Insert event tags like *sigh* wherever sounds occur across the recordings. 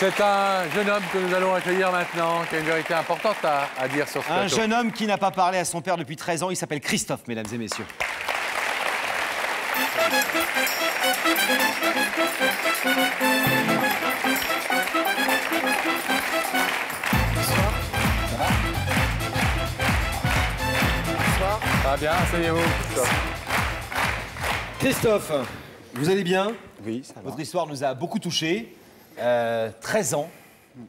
C'est un jeune homme que nous allons accueillir maintenant, qui a une vérité importante à, à dire sur ce Un jeune homme qui n'a pas parlé à son père depuis 13 ans, il s'appelle Christophe, mesdames et messieurs. Ça va bien, asseyez-vous. Christophe, vous allez bien? Oui, ça va. Votre histoire nous a beaucoup touchés. Euh, 13 ans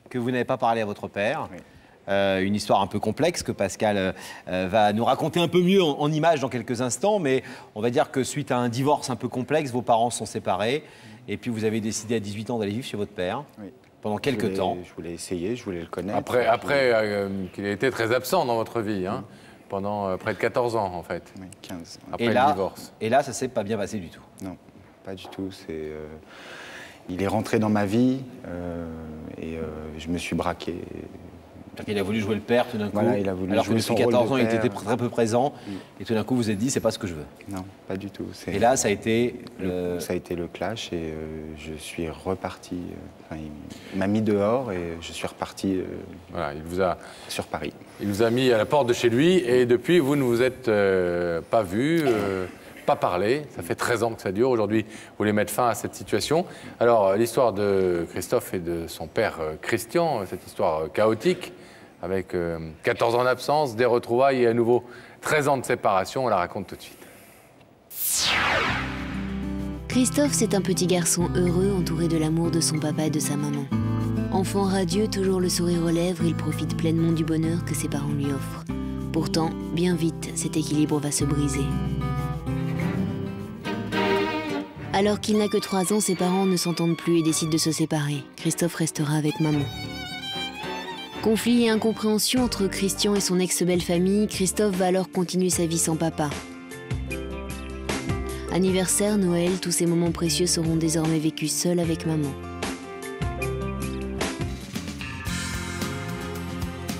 que vous n'avez pas parlé à votre père. Oui. Euh, une histoire un peu complexe que Pascal euh, euh, va nous raconter un peu mieux en, en images dans quelques instants, mais on va dire que suite à un divorce un peu complexe, vos parents sont séparés et puis vous avez décidé à 18 ans d'aller vivre chez votre père Oui. pendant Je quelques voulais- temps. Je voulais essayer, je voulais le connaître. Après, euh, qu'il ait été très absent dans votre vie, hein, pendant euh, près de 14 ans en fait, oui, 15. après Et le là, divorce. et là, ça s'est pas bien passé du tout. Non, pas du tout. C'est, euh, il est rentré dans ma vie euh, et euh, je me suis braqué. Il a voulu jouer le père tout d'un coup, Voilà, il a voulu alors que jouer depuis son rôle 14 de ans, il était très peu présent, et tout d'un coup, vous vous êtes dit, c'est pas ce que je veux. Non, pas du tout. C'est- Et là, ça a été le- le... ça a été le clash et euh, je suis reparti. enfin, il m'a mis dehors et je suis reparti euh, Voilà, il vous a, sur Paris. il vous a mis à la porte de chez lui et depuis vous ne vous êtes euh, pas vu, euh, pas parlé. Ça fait 13 ans que ça dure. Aujourd'hui, vous voulez mettre fin à cette situation. Alors euh, l'histoire de Christophe et de son père euh, Christian, euh, cette histoire chaotique avec euh, 14 ans d'absence, des retrouvailles et à nouveau 13 ans de séparation, on la raconte tout de suite. Christophe, c'est un petit garçon heureux entouré de l'amour de son papa et de sa maman. Enfant radieux, toujours le sourire aux lèvres, il profite pleinement du bonheur que ses parents lui offrent. Pourtant, bien vite, cet équilibre va se briser. Alors qu'il n'a que 3 ans, ses parents ne s'entendent plus et décident de se séparer. Christophe restera avec maman. Conflit et incompréhension entre Christian et son ex-belle famille, Christophe va alors continuer sa vie sans papa. Anniversaire, Noël, tous ces moments précieux seront désormais vécus seuls avec maman.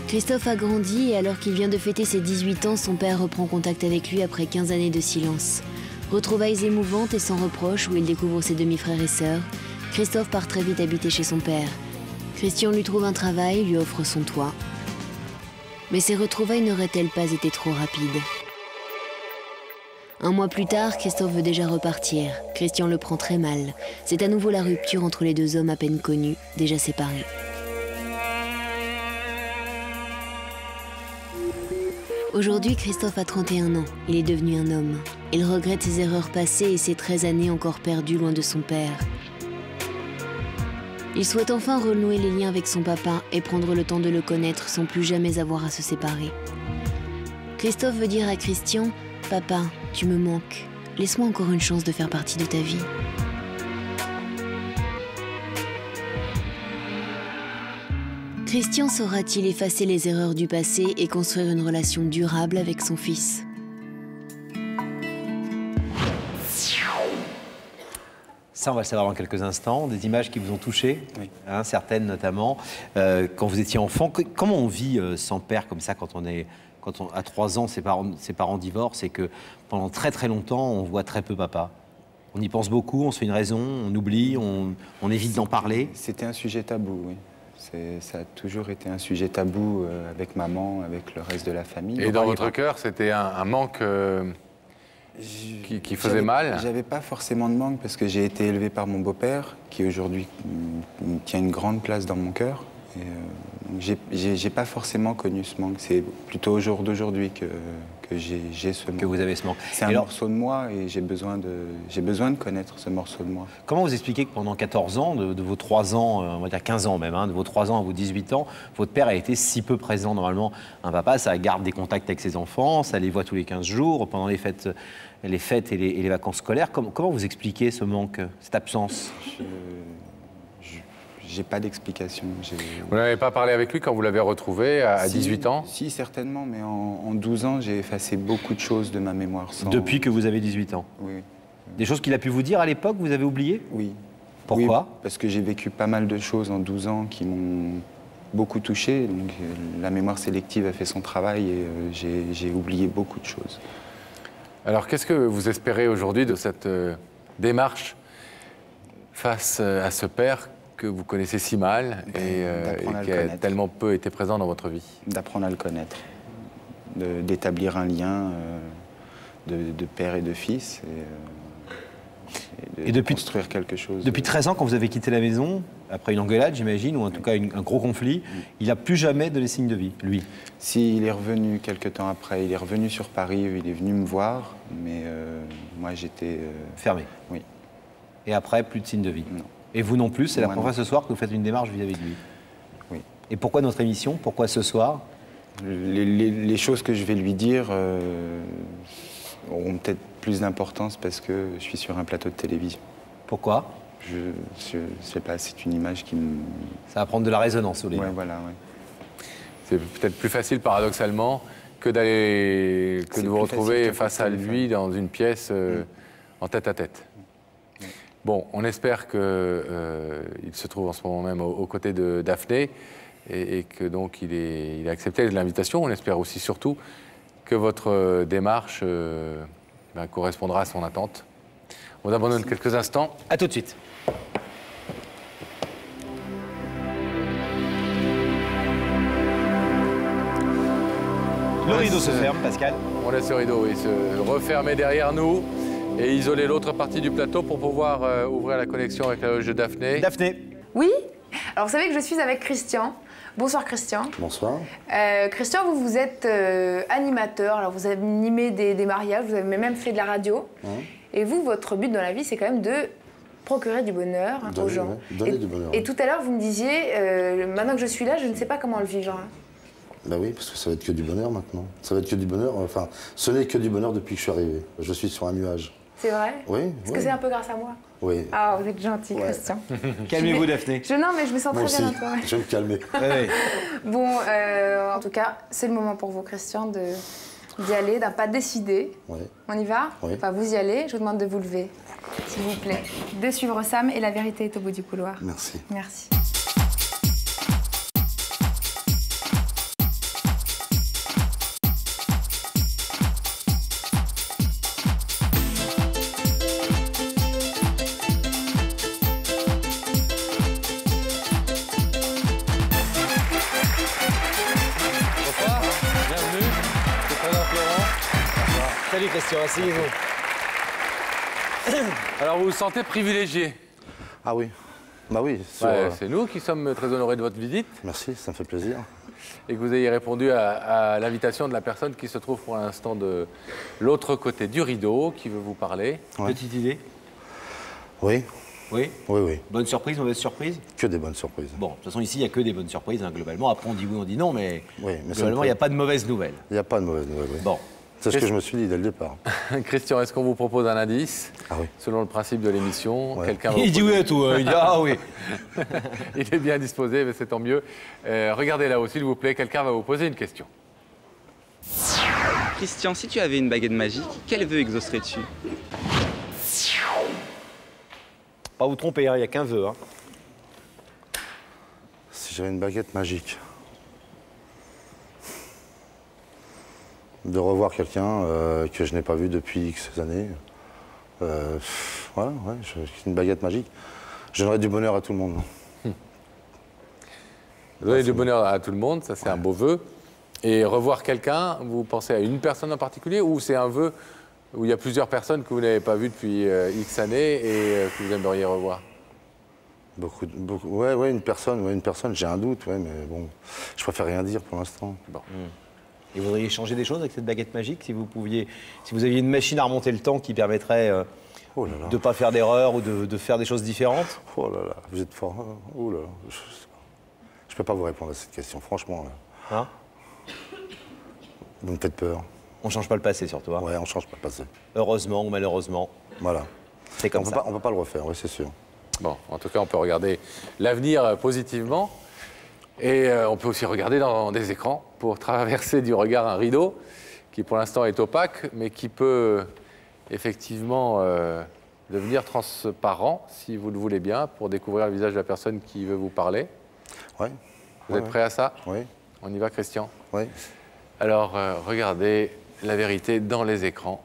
Christophe a grandi et alors qu'il vient de fêter ses 18 ans, son père reprend contact avec lui après 15 années de silence. Retrouvailles émouvantes et sans reproche où il découvre ses demi-frères et sœurs, Christophe part très vite habiter chez son père. Christian lui trouve un travail, lui offre son toit. Mais ces retrouvailles n'auraient-elles pas été trop rapides? Un mois plus tard, Christophe veut déjà repartir. Christian le prend très mal. C'est à nouveau la rupture entre les deux hommes à peine connus, déjà séparés. Aujourd'hui, Christophe a 31 ans. Il est devenu un homme. Il regrette ses erreurs passées et ses 13 années encore perdues loin de son père. Il souhaite enfin renouer les liens avec son papa et prendre le temps de le connaître sans plus jamais avoir à se séparer. Christophe veut dire à Christian Papa, tu me manques. Laisse-moi encore une chance de faire partie de ta vie. Christian saura-t-il effacer les erreurs du passé et construire une relation durable avec son fils? Ça, on va le savoir dans quelques instants. Des images qui vous ont touché, Oui. hein, certaines notamment. Euh, quand vous étiez enfant, que- comment on vit euh, sans père comme ça quand on est, quand on à 3 ans, ses parents, ses parents divorcent et que pendant très très longtemps, on voit très peu papa? On y pense beaucoup, on se fait une raison, on oublie, on, on évite d'en parler? C'était un sujet tabou, oui. Ça a toujours été un sujet tabou euh, avec maman, avec le reste de la famille. Et dans votre cœur, c'était un, un manque euh, qui, qui faisait mal J'avais pas forcément de manque parce que j'ai été élevé par mon beau-père, qui aujourd'hui mm, tient une grande place dans mon cœur. Euh, j'ai pas forcément connu ce manque. C'est plutôt au jour d'aujourd'hui que, que j'ai ce. Que vous avez ce manque. C'est un alors, morceau de moi et j'ai besoin de, j'ai besoin de connaître ce morceau de moi. Comment vous expliquez que pendant 14 ans, de, de vos 3 ans, euh, on va dire 15 ans même, hein, de vos 3 ans à vos 18 ans, votre père a été si peu présent Normalement, un papa, ça garde des contacts avec ses enfants, ça les voit tous les 15 jours, pendant les fêtes, les fêtes et, les, et les vacances scolaires. Comment, comment vous expliquez ce manque, cette absence? Je- J'ai pas d'explication. Vous n'avez pas parlé avec lui quand vous l'avez retrouvé à, à Si, 18 ans? Si, certainement, mais en, en 12 ans, j'ai effacé beaucoup de choses de ma mémoire. sans- Depuis que vous avez 18 ans? Oui. Des choses qu'il a pu vous dire à l'époque, vous avez oublié Oui. Pourquoi? Oui, Parce que j'ai vécu pas mal de choses en 12 ans qui m'ont beaucoup touché. Donc, euh, la mémoire sélective a fait son travail et euh, j'ai- oublié beaucoup de choses. Alors, qu'est-ce que vous espérez aujourd'hui de cette euh, démarche face à ce père que vous connaissez si mal et, euh, et qui a tellement peu été présent dans votre vie D'apprendre à le connaître, d'établir un lien euh, de, de père et de fils, et, euh, et de, Et depuis- de construire quelque chose. Depuis 13 ans, quand vous avez quitté la maison, après une engueulade, j'imagine, ou en tout cas une- un gros conflit, il n'a plus jamais donné signe de vie, lui. Si il est revenu quelques temps après, il est revenu sur Paris, il est venu me voir, mais euh, moi j'étais. euh, Fermé. oui. Et après, plus de signe de vie. Non. Et vous non plus, c'est la première fois ce soir que vous faites une démarche vis-à-vis de lui. Oui. Et pourquoi notre émission? Pourquoi ce soir? Les, les- les choses que je vais lui dire euh, auront peut-être plus d'importance parce que je suis sur un plateau de télévision. Pourquoi? Je, je sais pas, c'est une image qui me. Ça va prendre de la résonance, Olivier. Ouais, voilà, ouais. C'est peut-être plus facile paradoxalement que d'aller que de vous retrouver face à lui dans une pièce euh, en tête à tête. Bon, on espère qu'il se trouve en ce moment même aux, aux côtés de Daphné et, et que donc il, est, il a accepté l'invitation. On espère aussi surtout que votre euh, démarche euh, ben, correspondra à son attente. On abandonne quelques instants. À tout de suite. Le rideau se ferme, Pascal. On laisse le rideau oui, se refermer derrière nous et isoler l'autre partie du plateau pour pouvoir euh, ouvrir la connexion avec la loge de Daphné. Daphné. Oui Alors vous savez que je suis avec Christian. Bonsoir Christian. Bonsoir. Euh, Christian, vous, vous êtes euh, animateur, alors vous avez animé des, des mariages, vous avez même fait de la radio. Et vous, votre but dans la vie, c'est quand même de procurer du bonheur aux Donner, gens. ouais. Donner et, du bonheur, Et tout à l'heure, vous me disiez, euh, maintenant que je suis là, je ne sais pas comment le vivre. Bah oui, parce que ça va être que du bonheur maintenant. Ça va être que du bonheur. Enfin, ce n'est que du bonheur depuis que je suis arrivé. Je suis sur un nuage. C'est vrai Oui, Est-ce oui. que c'est un peu grâce à moi Oui. Ah, vous êtes gentil, Ouais. Christian. *laughs* Calmez-vous, Daphné. Je, non, mais je me sens Moi très aussi, bien toi. je vais me calmer. *laughs* Bon, euh, en tout cas, c'est le moment pour vous, Christian, de d'y aller, d'un pas décidé. Ouais. On y va Oui. Enfin, vous y allez. Je vous demande de vous lever, s'il vous plaît. De suivre Sam et la vérité est au bout du couloir. Merci. Merci. Asseyez-vous. *coughs* Alors vous vous sentez privilégié. Ah oui. Bah oui. Ouais, euh, C'est nous qui sommes très honorés de votre visite Merci, ça me fait plaisir. et que vous ayez répondu à, à l'invitation de la personne qui se trouve pour l'instant de l'autre côté du rideau, qui veut vous parler. Ouais. Petite idée Oui, Oui oui, oui. Bonne surprise, mauvaise surprise? Que des bonnes surprises. Bon, de toute façon, ici, il n'y a que des bonnes surprises, hein, globalement. Après, on dit oui, on dit non, mais, Oui, mais globalement, me il n'y a pas de mauvaises nouvelles. Il n'y a pas de mauvaise nouvelle. oui. Bon. C'est ce que je me suis dit dès le départ. *laughs* Christian, est-ce qu'on vous propose un indice Ah oui. Selon le principe de l'émission, Ouais. quelqu'un va vous Il dit poser- oui à tout. hein. Il dit ah oui. *laughs* Il est bien disposé, mais c'est tant mieux. Euh, regardez là-haut, s'il vous plaît, quelqu'un va vous poser une question. Christian, si tu avais une baguette magique, quel vœu exaucerais-tu? Pas vous tromper, hein, il n'y a qu'un vœu. hein. Si j'avais une baguette magique. De revoir quelqu'un euh, que je n'ai pas vu depuis X années. Euh, pff, voilà, ouais, je- une baguette magique. Je donnerais du bonheur à tout le monde. *laughs* Donner du bonheur à tout le monde, ça c'est un beau vœu. Et revoir quelqu'un, vous pensez à une personne en particulier ou c'est un vœu où il y a plusieurs personnes que vous n'avez pas vues depuis euh, X années et euh, que vous aimeriez revoir? Beaucoup, de- beaucoup, ouais, ouais, une personne, ouais, une personne, j'ai un doute, ouais, mais bon, je préfère rien dire pour l'instant. Et vous voudriez changer des choses avec cette baguette magique si vous pouviez, si vous aviez une machine à remonter le temps qui permettrait euh, Oh là là. de ne pas faire d'erreur ou de, de faire des choses différentes? Oh là là, vous êtes fort. hein. Oh là là. Je, je peux pas vous répondre à cette question, franchement. là. hein? Vous me faites peur. On change pas le passé surtout. hein. Ouais, on change pas le passé. Heureusement ou malheureusement, Voilà. c'est comme on peut ça. pas, on peut pas le refaire, oui, c'est sûr. Bon, en tout cas, on peut regarder l'avenir euh, positivement. Et euh, on peut aussi regarder dans des écrans pour traverser du regard un rideau qui, pour l'instant, est opaque, mais qui peut effectivement euh, devenir transparent, si vous le voulez bien, pour découvrir le visage de la personne qui veut vous parler. Ouais. Vous Ouais, êtes ouais. prêt à ça Oui, On y va, Christian? Oui. Alors, euh, regardez la vérité dans les écrans.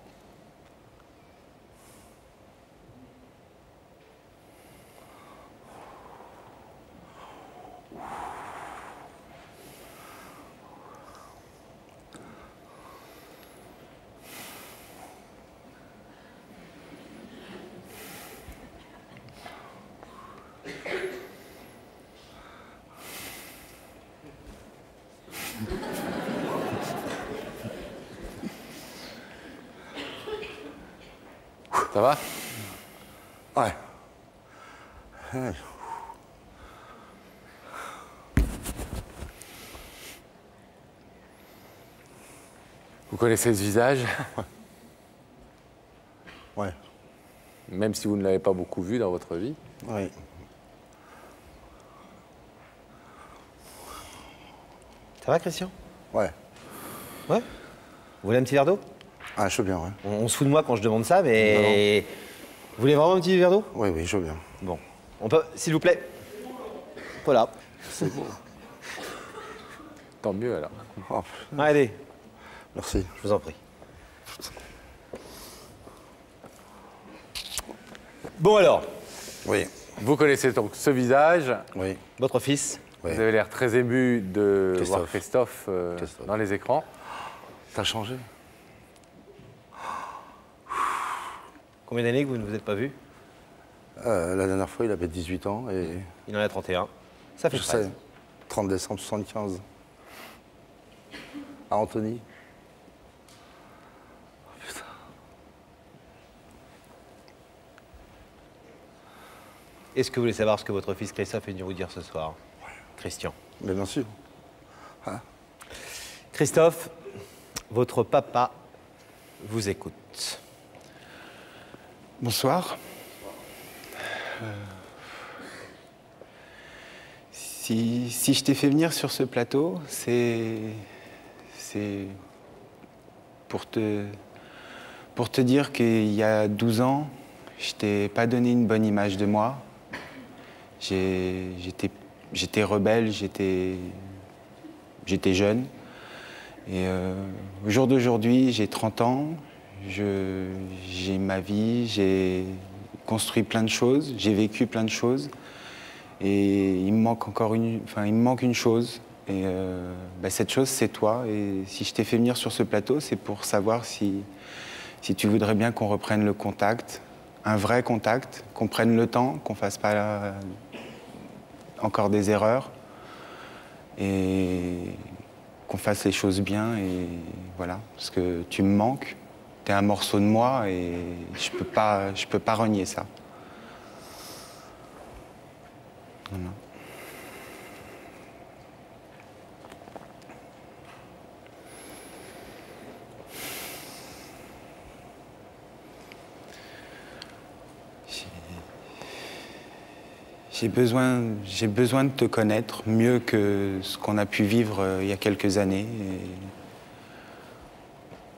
Connaissez ce visage, *laughs* Ouais. même si vous ne l'avez pas beaucoup vu dans votre vie. Oui. Ça va, Christian? Ouais. Ouais? Vous voulez un petit verre d'eau? Ah, je veux bien, ouais. on, on se fout de moi quand je demande ça, mais. Vous voulez vraiment un petit verre d'eau? Oui, oui, je veux bien. Bon. On peut, s'il vous plaît. Voilà. Tant mieux alors. Oh, Allez, merci. je vous en prie. Bon alors, Oui, Vous connaissez donc ce visage. oui. votre fils, oui. Vous avez l'air très ému de Christophe. voir Christophe, euh, Christophe. dans les écrans. T'as changé combien d'années que vous ne vous êtes pas vu? Euh, La dernière fois, il avait 18 ans et Il en a 31. Ça fait je 13. sais, 30 décembre 75. À Anthony. Est-ce que vous voulez savoir ce que votre fils Christophe est venu vous dire ce soir Christian? Mais bien sûr. Christophe, votre papa vous écoute. Bonsoir. Euh, si, si je t'ai fait venir sur ce plateau, c'est. C'est. Pour te. Pour te dire qu'il y a 12 ans, je t'ai pas donné une bonne image de moi. J'étais rebelle, j'étais. Jeune. Et euh, au jour d'aujourd'hui, j'ai 30 ans, j'ai ma vie, j'ai construit plein de choses, j'ai vécu plein de choses. Et il me manque encore une, enfin, il me manque une chose. Et euh, bah, cette chose, c'est toi. Et si je t'ai fait venir sur ce plateau, c'est pour savoir si, si tu voudrais bien qu'on reprenne le contact, un vrai contact, qu'on prenne le temps, qu'on fasse pas encore des erreurs. Et qu'on fasse les choses bien et voilà parce que tu me manques tu es un morceau de moi et je peux pas je peux pas renier ça Voilà. J'ai besoin, j'ai besoin de te connaître mieux que ce qu'on a pu vivre euh, il y a quelques années. et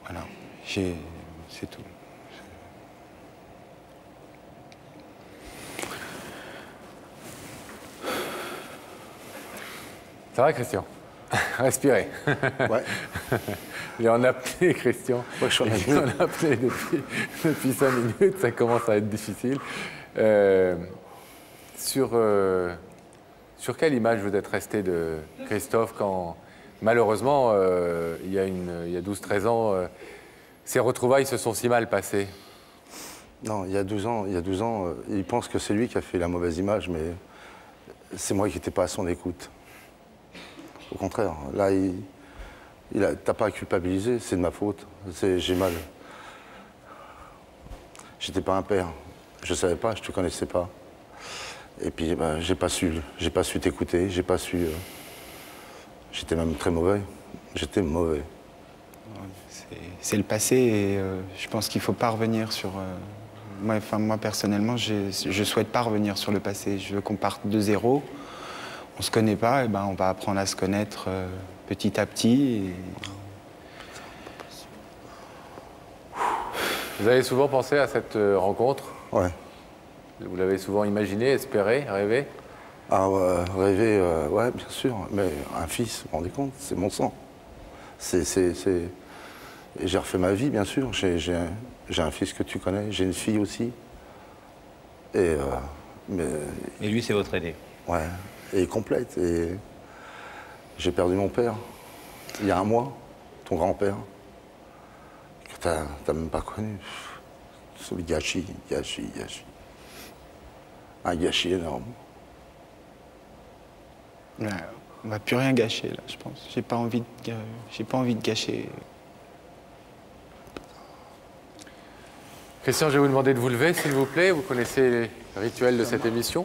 Voilà, j'ai- c'est tout. Ça va, Christian? *laughs* Respirez. Ouais. *laughs* Il est en apnée, Christian. Ouais, je suis en Il est apnée. en apnée depuis, *laughs* depuis 5 minutes, ça commence à être difficile. Euh, sur, euh, sur quelle image vous êtes resté de Christophe quand, malheureusement, euh, il y a, a 12-13 ans, euh, ces retrouvailles se sont si mal passées? Non, il y a 12 ans, il y a 12 ans, euh, il pense que c'est lui qui a fait la mauvaise image, mais c'est moi qui n'étais pas à son écoute. Au contraire, là, il, il t'as pas à culpabiliser, c'est de ma faute. J'ai mal. J'étais pas un père, je savais pas, je te connaissais pas. Et puis, bah, j'ai pas su, j'ai pas su t'écouter, j'ai pas su. euh, j'étais même très mauvais. J'étais mauvais. C'est- le passé et euh, je pense qu'il faut pas revenir sur. euh, moi, enfin, moi personnellement, je souhaite pas revenir sur le passé. Je veux qu'on parte de zéro. On se connaît pas, et ben on va apprendre à se connaître euh, petit à petit. et- Vous avez souvent pensé à cette rencontre? Ouais. Vous l'avez souvent imaginé, espéré, rêvé Ah, ouais, rêver, euh, ouais, bien sûr. Mais un fils, vous vous rendez compte, c'est mon sang. C'est, c'est, c'est- Et j'ai refait ma vie, bien sûr. J'ai, j'ai un, fils que tu connais, j'ai une fille aussi. Et, euh, mais, Et lui, c'est votre aîné. ouais, et complète. Et j'ai perdu mon père il y a un mois, ton grand-père, que t'as, t'as même pas connu. C'est le gâchis, gâchis, gâchis. Un gâchis énorme. Ouais, on va plus rien gâcher là, je pense. J'ai pas envie de, j'ai pas envie de gâcher. Christian, je vais vous demander de vous lever, s'il vous plaît. Vous connaissez les rituels de cette émission.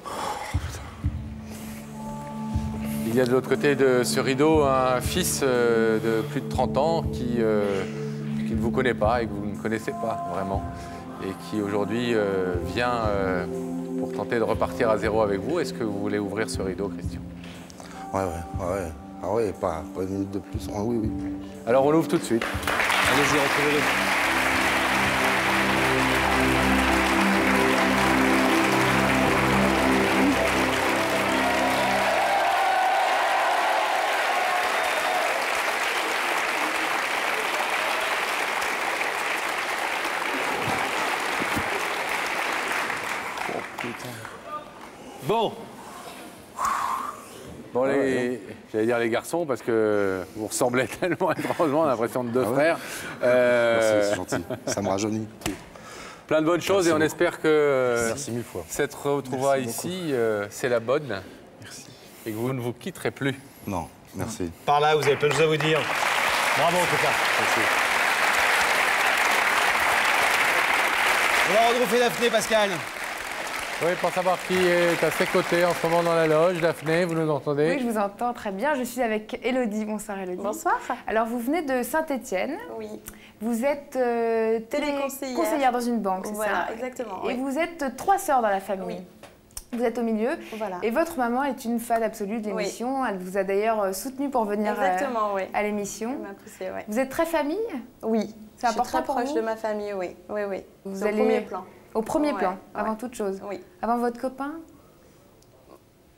Il y a de l'autre côté de ce rideau un fils euh, de plus de 30 ans qui, euh, qui ne vous connaît pas et que vous ne connaissez pas vraiment. Et qui aujourd'hui euh, vient euh, pour tenter de repartir à zéro avec vous. Est-ce que vous voulez ouvrir ce rideau, Christian? Ouais, ouais, ouais. Ah ouais, pas, pas une minute de plus. Ah oui, oui. Alors on l'ouvre tout de suite. Allez-y, retrouvez-le. Dire les garçons parce que vous ressemblez *laughs* tellement étrangement, on a l'impression de deux frères. Euh, Merci, c'est gentil. Ça me rajeunit. *laughs* plein de bonnes choses et on espère que euh, Merci mille fois. cette retrouvaille ici, euh, c'est la bonne. Et que vous ne vous quitterez plus. Non, merci. par là, vous avez plein de choses à vous dire. Bravo en tout cas. On va retrouver Daphné, Pascal. Oui, pour savoir qui est à ses côtés en ce moment dans la loge. Daphné, vous nous entendez Oui, je vous entends très bien. Je suis avec Elodie. Bonsoir Elodie. Bonsoir. Alors vous venez de Saint-Étienne. Oui, Vous êtes euh, Téléconseillère. téléconseillère dans une banque, c'est voilà, ça exactement. Et oui. vous êtes trois sœurs dans la famille. Oui. Vous êtes au milieu. Voilà. Et votre maman est une fan absolue de l'émission. Elle vous a d'ailleurs euh, soutenu pour venir euh, Exactement, oui. à Elle l'émission. m'a poussée, ouais. Vous êtes très famille? Oui. C'est Je suis important très pour proche vous? de ma famille, oui. Oui, oui. Vous C'est au allez- premier plan. Au premier Ouais, plan, ouais. avant toute chose. Oui. Avant votre copain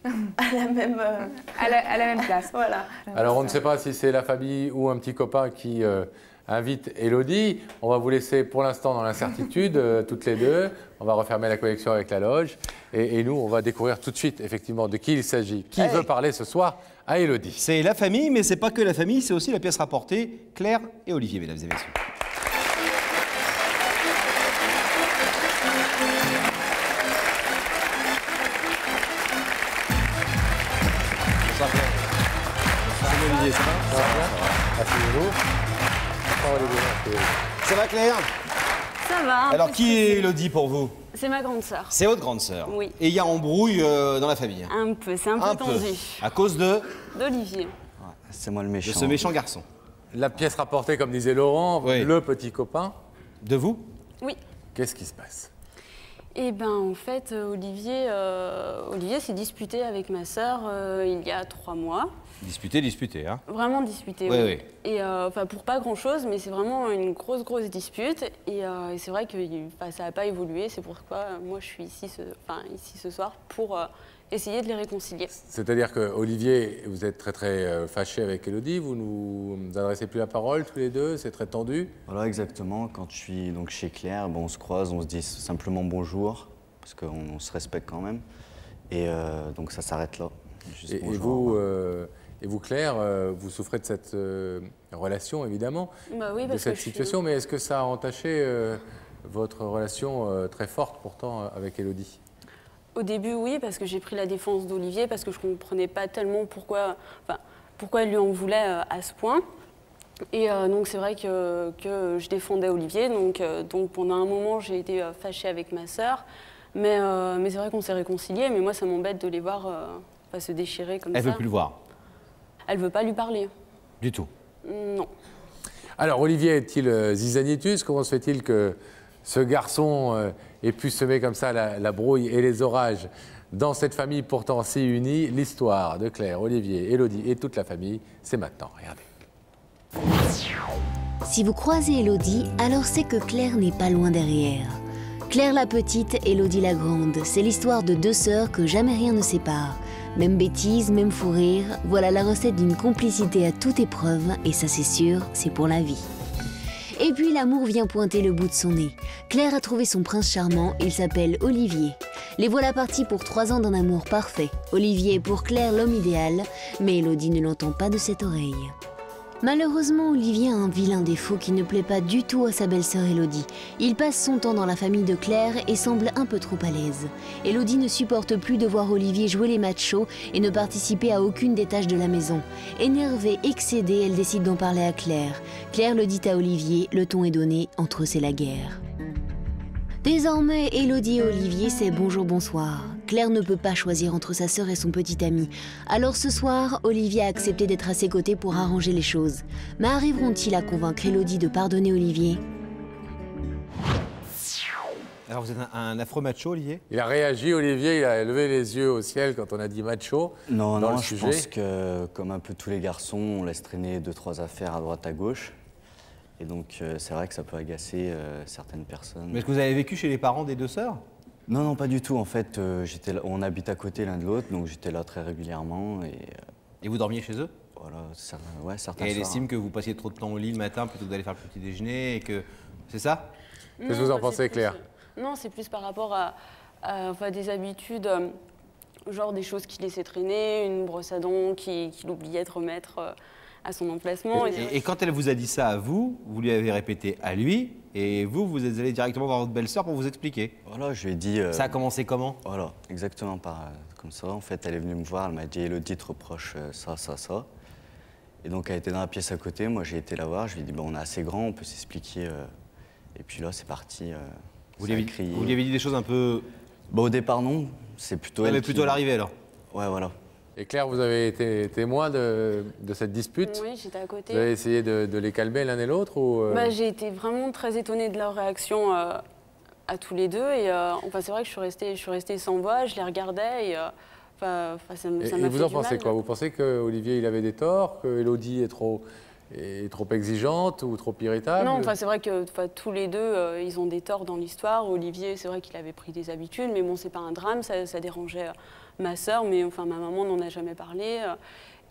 À la même. euh, à la, à la même place. *laughs* Voilà. Alors, on ne sait pas si c'est la famille ou un petit copain qui euh, invite Elodie. On va vous laisser pour l'instant dans l'incertitude, euh, *laughs* toutes les deux. On va refermer la connexion avec la loge. Et, et nous, on va découvrir tout de suite, effectivement, de qui il s'agit. Qui Hey. veut parler ce soir à Elodie C'est la famille, mais c'est pas que la famille, c'est aussi la pièce rapportée Claire et Olivier, mesdames et messieurs. Olivier, ça va Ça va bien. Ça va Claire Ça va. Alors qui est. Elodie pour vous C'est ma grande sœur. C'est votre grande sœur. Oui. Et il y a embrouille euh, dans la famille. Un peu, c'est un peu Un peu. tendu. À cause de, D'Olivier. C'est moi le de méchant. ce méchant garçon. La pièce rapportée, comme disait Laurent, Oui. le petit copain. De vous Oui. Qu'est-ce qui se passe? Et ben en fait, euh, Olivier, euh, Olivier s'est disputé avec ma sœur euh, il y a trois mois. Disputé, disputé, hein Vraiment disputé. Oui, oui. oui. Et euh, enfin pour pas grand chose, mais c'est vraiment une grosse grosse dispute. Et, et c'est vrai que ça n'a pas évolué. C'est pourquoi moi je suis ici ce, ici ce soir pour essayer de les réconcilier. C'est-à-dire que Olivier, vous êtes très très euh, fâché avec Elodie, vous nous adressez plus la parole tous les deux, c'est très tendu. Voilà, exactement. Quand je suis donc chez Claire, bon, on se croise, on se dit simplement bonjour, parce qu'on on se respecte quand même. Et euh, donc ça s'arrête là. Juste Et, bonjour, vous, euh, et vous Claire, euh, vous souffrez de cette euh, relation évidemment, Bah oui, de cette que je suis- situation, mais est-ce que ça a entaché euh, votre relation euh, très forte pourtant avec Elodie? Au début, oui, parce que j'ai pris la défense d'Olivier, parce que je ne comprenais pas tellement pourquoi, enfin, pourquoi elle lui en voulait euh, à ce point. Et euh, donc, c'est vrai que, que je défendais Olivier. Donc, euh, donc pendant un moment, j'ai été fâchée avec ma sœur. Mais, euh, mais c'est vrai qu'on s'est réconciliés. Mais moi, ça m'embête de les voir euh, enfin, se déchirer comme Elle ça. veut plus le voir. Elle veut pas lui parler. Du tout. Non. Alors Olivier est-il zizanitus? Comment se fait-il que ce garçon euh, ait pu semer comme ça la, la brouille et les orages dans cette famille pourtant si unie L'histoire de Claire, Olivier, Elodie et toute la famille, c'est maintenant. Regardez. Si vous croisez Elodie, alors c'est que Claire n'est pas loin derrière. Claire la petite, Elodie la grande, c'est l'histoire de deux sœurs que jamais rien ne sépare. Même bêtise, même fou rire, voilà la recette d'une complicité à toute épreuve, et ça c'est sûr, c'est pour la vie. Et puis l'amour vient pointer le bout de son nez. Claire a trouvé son prince charmant, il s'appelle Olivier. Les voilà partis pour trois ans d'un amour parfait. Olivier est pour Claire l'homme idéal, mais Elodie ne l'entend pas de cette oreille. Malheureusement, Olivier a un vilain défaut qui ne plaît pas du tout à sa belle-sœur Elodie. Il passe son temps dans la famille de Claire et semble un peu trop à l'aise. Elodie ne supporte plus de voir Olivier jouer les machos et ne participer à aucune des tâches de la maison. Énervée, excédée, elle décide d'en parler à Claire. Claire le dit à Olivier, le ton est donné, entre eux c'est la guerre. Désormais, Elodie et Olivier, c'est bonjour, bonsoir. Claire ne peut pas choisir entre sa sœur et son petit ami. Alors ce soir, Olivier a accepté d'être à ses côtés pour arranger les choses. Mais arriveront-ils à convaincre Elodie de pardonner Olivier? Alors vous êtes un, un affreux macho, Olivier? Il a réagi, Olivier, il a levé les yeux au ciel quand on a dit macho. Non, dans non, le je sujet. pense que comme un peu tous les garçons, on laisse traîner deux, trois affaires à droite, à gauche. Et donc euh, c'est vrai que ça peut agacer euh, certaines personnes. Mais est-ce que vous avez vécu chez les parents des deux sœurs? Non, non, pas du tout. En fait, euh, j'étais là- on habite à côté l'un de l'autre, donc j'étais là très régulièrement. Et euh, Et vous dormiez chez eux? voilà, cer- ouais, certains Et elle soirs. estime que vous passiez trop de temps au lit le matin plutôt que d'aller faire le petit déjeuner et que... C'est ça? Qu'est-ce que vous en bah, pensez, plus, Claire? Non, c'est plus par rapport à, à, enfin, des habitudes, euh, genre des choses qu'il laissait traîner, une brosse à dents qui- qu'il oubliait de remettre euh, à son emplacement. Et, et, et quand elle vous a dit ça à vous, vous lui avez répété à lui, et vous, vous êtes allé directement voir votre belle-sœur pour vous expliquer. Voilà, je lui ai dit. euh, Ça a commencé comment? Voilà, exactement par, euh, comme ça. En fait, elle est venue me voir, elle m'a dit Elodie te reproche euh, ça, ça, ça. Et donc, elle était dans la pièce à côté, moi j'ai été la voir, je lui ai dit bon, on est assez grand, on peut s'expliquer. euh. Et puis là, c'est parti. euh, vous lui, avez, crié. vous lui avez dit des choses un peu... Bah, au départ, non. C'est plutôt Ouais, elle. mais qui- plutôt à l'arrivée alors. Ouais, voilà. Et Claire, vous avez été témoin de, de cette dispute oui, j'étais à côté. Vous avez essayé de, de les calmer l'un et l'autre ou euh, Bah, j'ai été vraiment très étonnée de leur réaction euh, à tous les deux. Et euh, enfin, c'est vrai que je suis restée, je suis restée sans voix, je les regardais et euh, enfin, ça, Et, ça et vous fait en du pensez mal. quoi? Vous pensez que Olivier il avait des torts, que Elodie est trop, est trop exigeante ou trop irritable? Non, enfin, c'est vrai que tous les deux, ils ont des torts dans l'histoire. Olivier, c'est vrai qu'il avait pris des habitudes, mais bon, c'est pas un drame, ça, ça dérangeait ma sœur, mais enfin, ma maman n'en a jamais parlé. euh,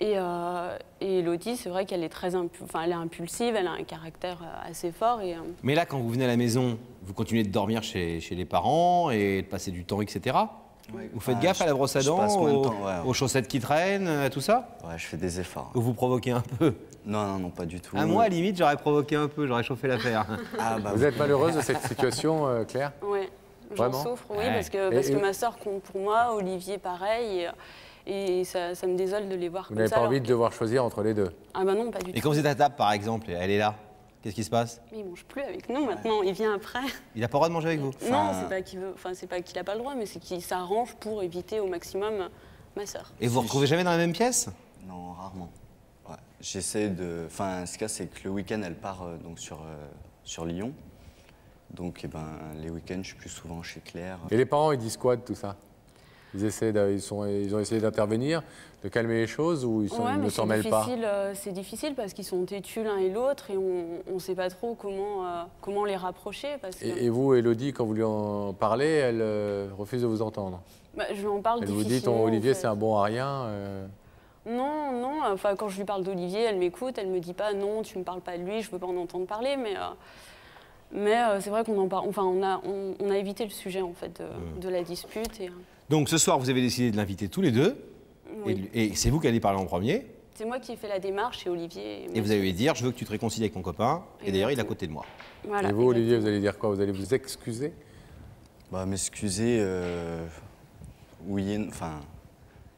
et, euh, et Elodie, c'est vrai qu'elle est très impu- enfin, elle est impulsive, elle a un caractère euh, assez fort. Et, euh, Mais là, quand vous venez à la maison, vous continuez de dormir chez, chez les parents et de passer du temps, etc. Vous faites gaffe je- à la brosse à dents, passe moins de aux, temps, ouais, ouais. aux chaussettes qui traînent, à tout ça Ouais, je fais des efforts. Ou vous provoquez un peu Non, non, non, pas du tout. À moi, à la limite, j'aurais provoqué un peu, j'aurais chauffé l'affaire. Ah, bah, Vous êtes malheureuse de *laughs* cette situation, euh, Claire? Ouais, j'en souffre, oui, Ouais. parce que, Et- parce que et- ma sœur compte pour moi, Olivier pareil, et, et ça, ça me désole de les voir Vous comme n'avez ça. pas alors envie de devoir choisir entre les deux? Ah bah non, pas du Et tout. quand vous êtes à table, par exemple, elle est là, qu'est-ce qui se passe? Mais il mange plus avec nous maintenant, il vient après. Il n'a pas le droit de manger avec vous non, c'est pas qu'il veut, enfin c'est pas qu'il a pas le droit, mais c'est qu'il s'arrange pour éviter au maximum ma sœur. Et vous vous retrouvez jamais dans la même pièce? Non, rarement. Ouais. J'essaie de. Enfin, ce cas, c'est que le week-end, elle part euh, donc sur, euh, sur Lyon. Donc, eh ben, les week-ends, je suis plus souvent chez Claire. Et les parents, ils disent quoi de tout ça? Ils, essaient de- ils, sont, ils ont essayé d'intervenir, de calmer les choses ou ils, sont- Ouais, ils mais ne s'en mêlent pas? difficile, euh, C'est difficile parce qu'ils sont têtus l'un et l'autre et on ne sait pas trop comment, euh, comment les rapprocher. Parce que, et, et vous, Elodie, quand vous lui en parlez, elle euh, refuse de vous entendre? bah, je lui en parle Elle vous dit, ton en Olivier, fait. c'est un bon à rien. euh, Non, non. Enfin, quand je lui parle d'Olivier, elle m'écoute. Elle me dit pas non, tu me parles pas de lui, je veux pas en entendre parler. Mais, euh, mais euh, c'est vrai qu'on en parle. Enfin, on a, on, on a évité le sujet en fait de, de la dispute. Et, euh, Donc ce soir, vous avez décidé de l'inviter tous les deux, oui. et, c'est vous qui allez parler en premier, C'est moi qui ai fait la démarche et Olivier. et vous allez lui dire, je veux que tu te réconcilies avec ton copain, et d'ailleurs, il est à côté de moi. Voilà, et vous, Olivier, vous allez dire quoi? Vous allez vous excuser? Bah, m'excuser, euh, oui, et- enfin,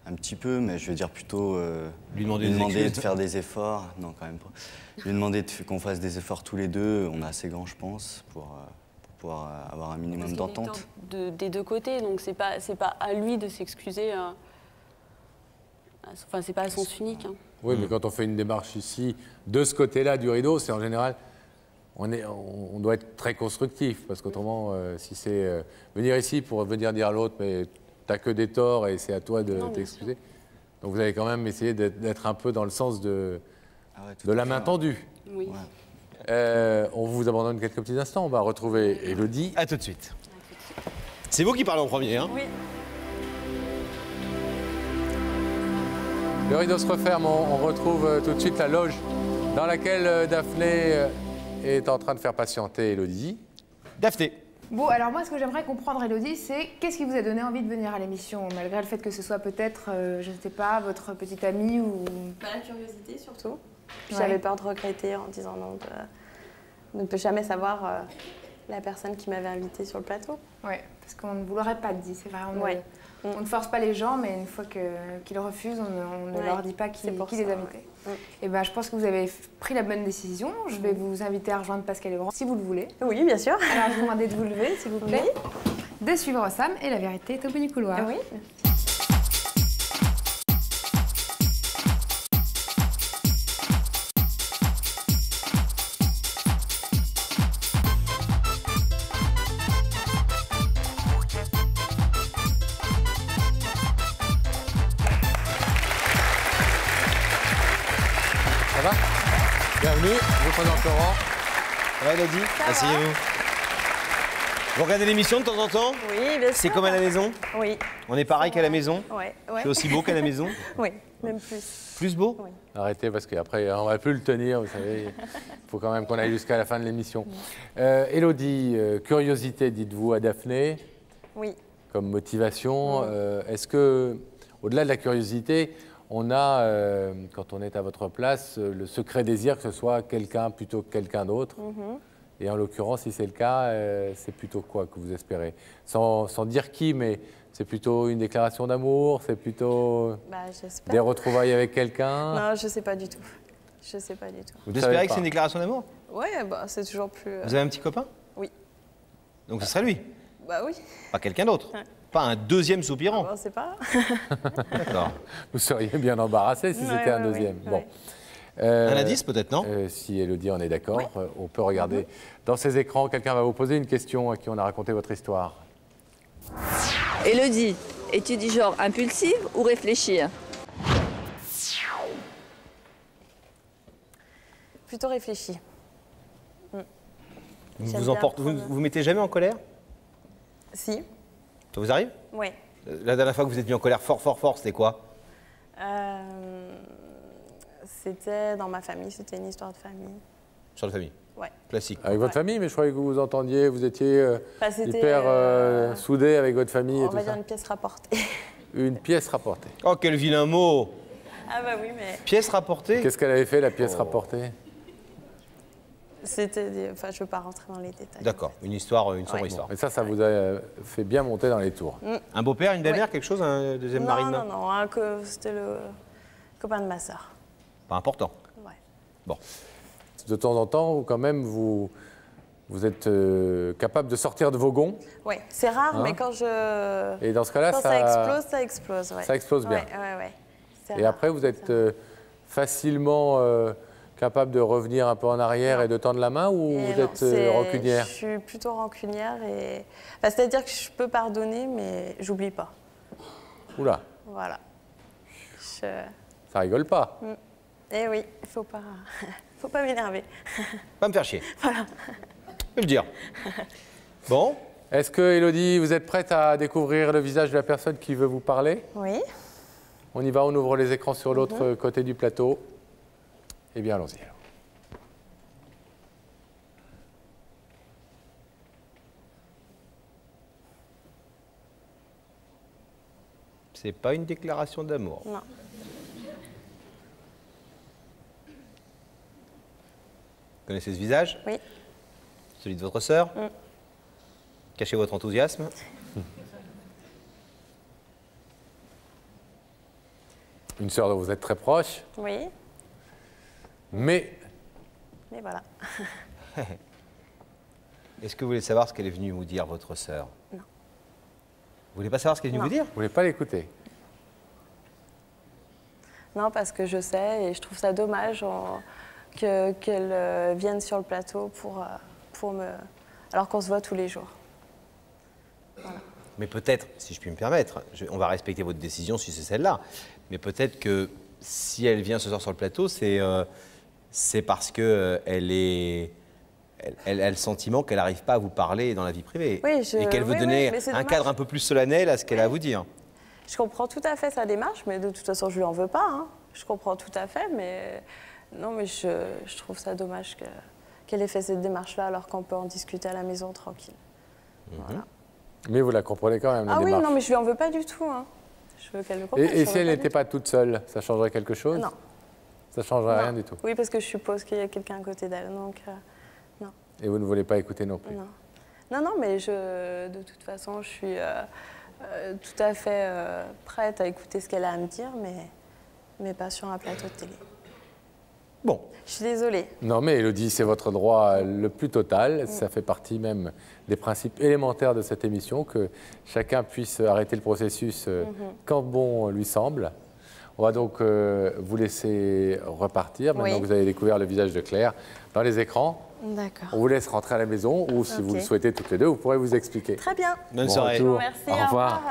un petit peu, mais je veux dire plutôt. euh, Lui demander de faire des efforts. Non, quand même pas. Lui demander de- qu'on fasse des efforts tous les deux. On est assez grand, je pense, pour, euh, pour pouvoir euh, avoir un minimum d'entente. de- des deux côtés, donc c'est pas c'est pas à lui de s'excuser. euh, Enfin, c'est pas à sens unique. hein. Oui, mais quand on fait une démarche ici, de ce côté-là du rideau, c'est en général, on, est, on, on doit être très constructif, parce qu'autrement, euh, si c'est euh, venir ici pour venir dire à l'autre, mais t'as que des torts et c'est à toi de t'excuser. Donc vous allez quand même essayer d'être un peu dans le sens de, Ah ouais, de la main ouais. tendue. Oui. Euh, on vous abandonne quelques petits instants, on va retrouver Elodie. À tout de suite. C'est vous qui parlez en premier, hein Oui. Le rideau se referme, on, on retrouve euh, tout de suite la loge dans laquelle euh, Daphné est en train de faire patienter Elodie. Daphné. Bon, alors moi, ce que j'aimerais comprendre, Elodie, c'est qu'est-ce qui vous a donné envie de venir à l'émission, malgré le fait que ce soit peut-être, euh, je ne sais pas, votre petite amie ou... Bah, la curiosité surtout. Puis j'avais peur de regretter en disant non. De... On ne peut jamais savoir euh, la personne qui m'avait invitée sur le plateau. Ouais, parce qu'on ne vous l'aurait pas dit, c'est vrai. on ne- Ouais. On ne force pas les gens, mais une fois qu'ils refusent, on, on ne Ouais, leur dit pas qui, qui les a ouais. invités. Mm. Et ben, je pense que vous avez pris la bonne décision. Je vais vous inviter à rejoindre Pascal Lebrun, si vous le voulez. Oui, bien sûr. Alors, je vous demande de vous lever, s'il vous plaît, de suivre Sam, et la vérité est au bout du couloir. Oui. Laurent. Ça va, Elodie Asseyez-vous. Vous regardez l'émission de temps en temps Oui, bien sûr. C'est comme à la maison Oui. On est pareil qu'à la maison Ouais, ouais. C'est aussi beau qu'à la maison *laughs* Oui, même plus. Plus beau Oui. Arrêtez parce qu'après on va plus le tenir, vous savez. Il faut quand même qu'on aille jusqu'à la fin de l'émission. Euh, Elodie, euh, curiosité, dites-vous à Daphné, Oui. comme motivation. Euh, Est-ce que, au-delà de la curiosité, on a, euh, quand on est à votre place, euh, le secret désir que ce soit quelqu'un plutôt que quelqu'un d'autre Mhm. Et en l'occurrence, si c'est le cas, euh, c'est plutôt quoi que vous espérez? Sans, sans dire qui, mais c'est plutôt une déclaration d'amour, c'est plutôt Bah, des retrouvailles avec quelqu'un? *laughs* Non, je sais pas du tout. Je sais pas du tout. Vous espérez que c'est une déclaration d'amour? Ouais, bah, c'est toujours plus. euh, Vous avez un petit copain? Oui. Donc ce serait lui, Bah oui. pas quelqu'un d'autre? Ouais. Pas un deuxième soupirant. Bon, c'est pas. *laughs* D'accord. Vous seriez bien embarrassé si Ouais, c'était un deuxième. ouais, Bon. ouais. Euh, Un indice peut-être, non euh, Si Elodie en est d'accord, euh, on peut regarder. Mhm. Dans ces écrans, quelqu'un va vous poser une question à qui on a raconté votre histoire. Elodie, es-tu du genre impulsive ou réfléchir? Plutôt réfléchi. Vous vous, vous, vous mettez jamais en colère? Si. Ça vous arrive Ouais. La dernière fois que vous êtes mis en colère fort, fort, fort, c'était quoi Euh, C'était dans ma famille, c'était une histoire de famille. Sur la famille Ouais. Classique. Avec votre Ouais. famille, mais je croyais que vous vous entendiez, vous étiez euh, Enfin, hyper euh, euh, soudés avec votre famille et On tout va dire ça. une pièce rapportée. *laughs* Une pièce rapportée. Oh, quel vilain mot ah bah oui, mais Pièce rapportée Qu'est-ce qu'elle avait fait, la Oh. pièce rapportée? C'était... des- Enfin, je veux pas rentrer dans les détails. D'accord, une histoire, une sombre Ouais. histoire. Et ça, ça vous a euh, fait bien monter dans les tours. Un beau-père, une belle-mère, quelque chose, un deuxième Non, mari de non, non, que c'était le copain de ma sœur. Pas important. Ouais. Bon. De temps en temps, quand même, vous, vous êtes euh, capable de sortir de vos gonds. Ouais, c'est rare, Hein mais quand je. Et dans ce cas-là, quand ça- ça... explose, ça explose. Ouais. ça explose bien. Ouais, ouais, Et rare. après, vous êtes euh, facilement euh, capable de revenir un peu en arrière et de tendre la main ou Et vous non, êtes euh, rancunière Je suis plutôt rancunière et. Enfin, C'est-à-dire que je peux pardonner, mais j'oublie pas. Oula, Voilà. Je... ça rigole pas. Eh oui, il faut pas, *laughs* faut pas m'énerver. *laughs* Pas me faire chier. Voilà. Je vais le dire. Bon, Est-ce que, Elodie, vous êtes prête à découvrir le visage de la personne qui veut vous parler? Oui. On y va, on ouvre les écrans sur l'autre euh, côté du plateau. Eh bien, allons-y. alors. c'est pas une déclaration d'amour. Non. Vous connaissez ce visage? Oui. Celui de votre sœur? Mm. Cachez votre enthousiasme. Une sœur dont vous êtes très proche, Oui. Mais Mais voilà. *laughs* Est-ce que vous voulez savoir ce qu'elle est venue vous dire, votre sœur? Non. Vous voulez pas savoir ce qu'elle est venue Non. vous dire? Vous voulez pas l'écouter? Non, parce que je sais et je trouve ça dommage en- qu'elle euh, vienne sur le plateau pour, euh, pour me. Alors qu'on se voit tous les jours. Mais peut-être, si je puis me permettre, je- on va respecter votre décision si c'est celle-là, mais peut-être que si elle vient ce soir sur le plateau, c'est euh, c'est parce qu'elle est. Elle, elle a le sentiment qu'elle n'arrive pas à vous parler dans la vie privée. Oui, je- et qu'elle veut oui, donner oui, un dommage. cadre un peu plus solennel à ce qu'elle a à vous dire. Je comprends tout à fait sa démarche, mais de toute façon, je lui en veux pas. hein. Je comprends tout à fait, mais non, mais je, je trouve ça dommage que- qu'elle ait fait cette démarche-là alors qu'on peut en discuter à la maison tranquille. Voilà. Mais vous la comprenez quand même, la Ah oui, démarche. non, mais je lui en veux pas du tout. hein. Je veux qu'elle le Et, comprenne. et je si elle n'était pas toute seule, ça changerait quelque chose? Non. Ça changerait Non. rien du tout. Oui, parce que je suppose qu'il y a quelqu'un à côté d'elle, donc euh, Et vous ne voulez pas écouter non plus non. Non, non, mais je, de toute façon, je suis, euh, euh, tout à fait euh, prête à écouter ce qu'elle a à me dire, mais, mais pas sur un plateau de télé. Bon. Je suis désolée. Non, mais Elodie, c'est votre droit le plus total. Ça fait partie même des principes élémentaires de cette émission, que chacun puisse arrêter le processus euh, quand bon lui semble. On va donc euh, vous laisser repartir, maintenant Oui. que vous avez découvert le visage de Claire dans les écrans. D'accord. On vous laisse rentrer à la maison, ou si vous le souhaitez toutes les deux, vous pourrez vous expliquer. Très bien. Bonne Bon soirée. retour. Merci. Au revoir.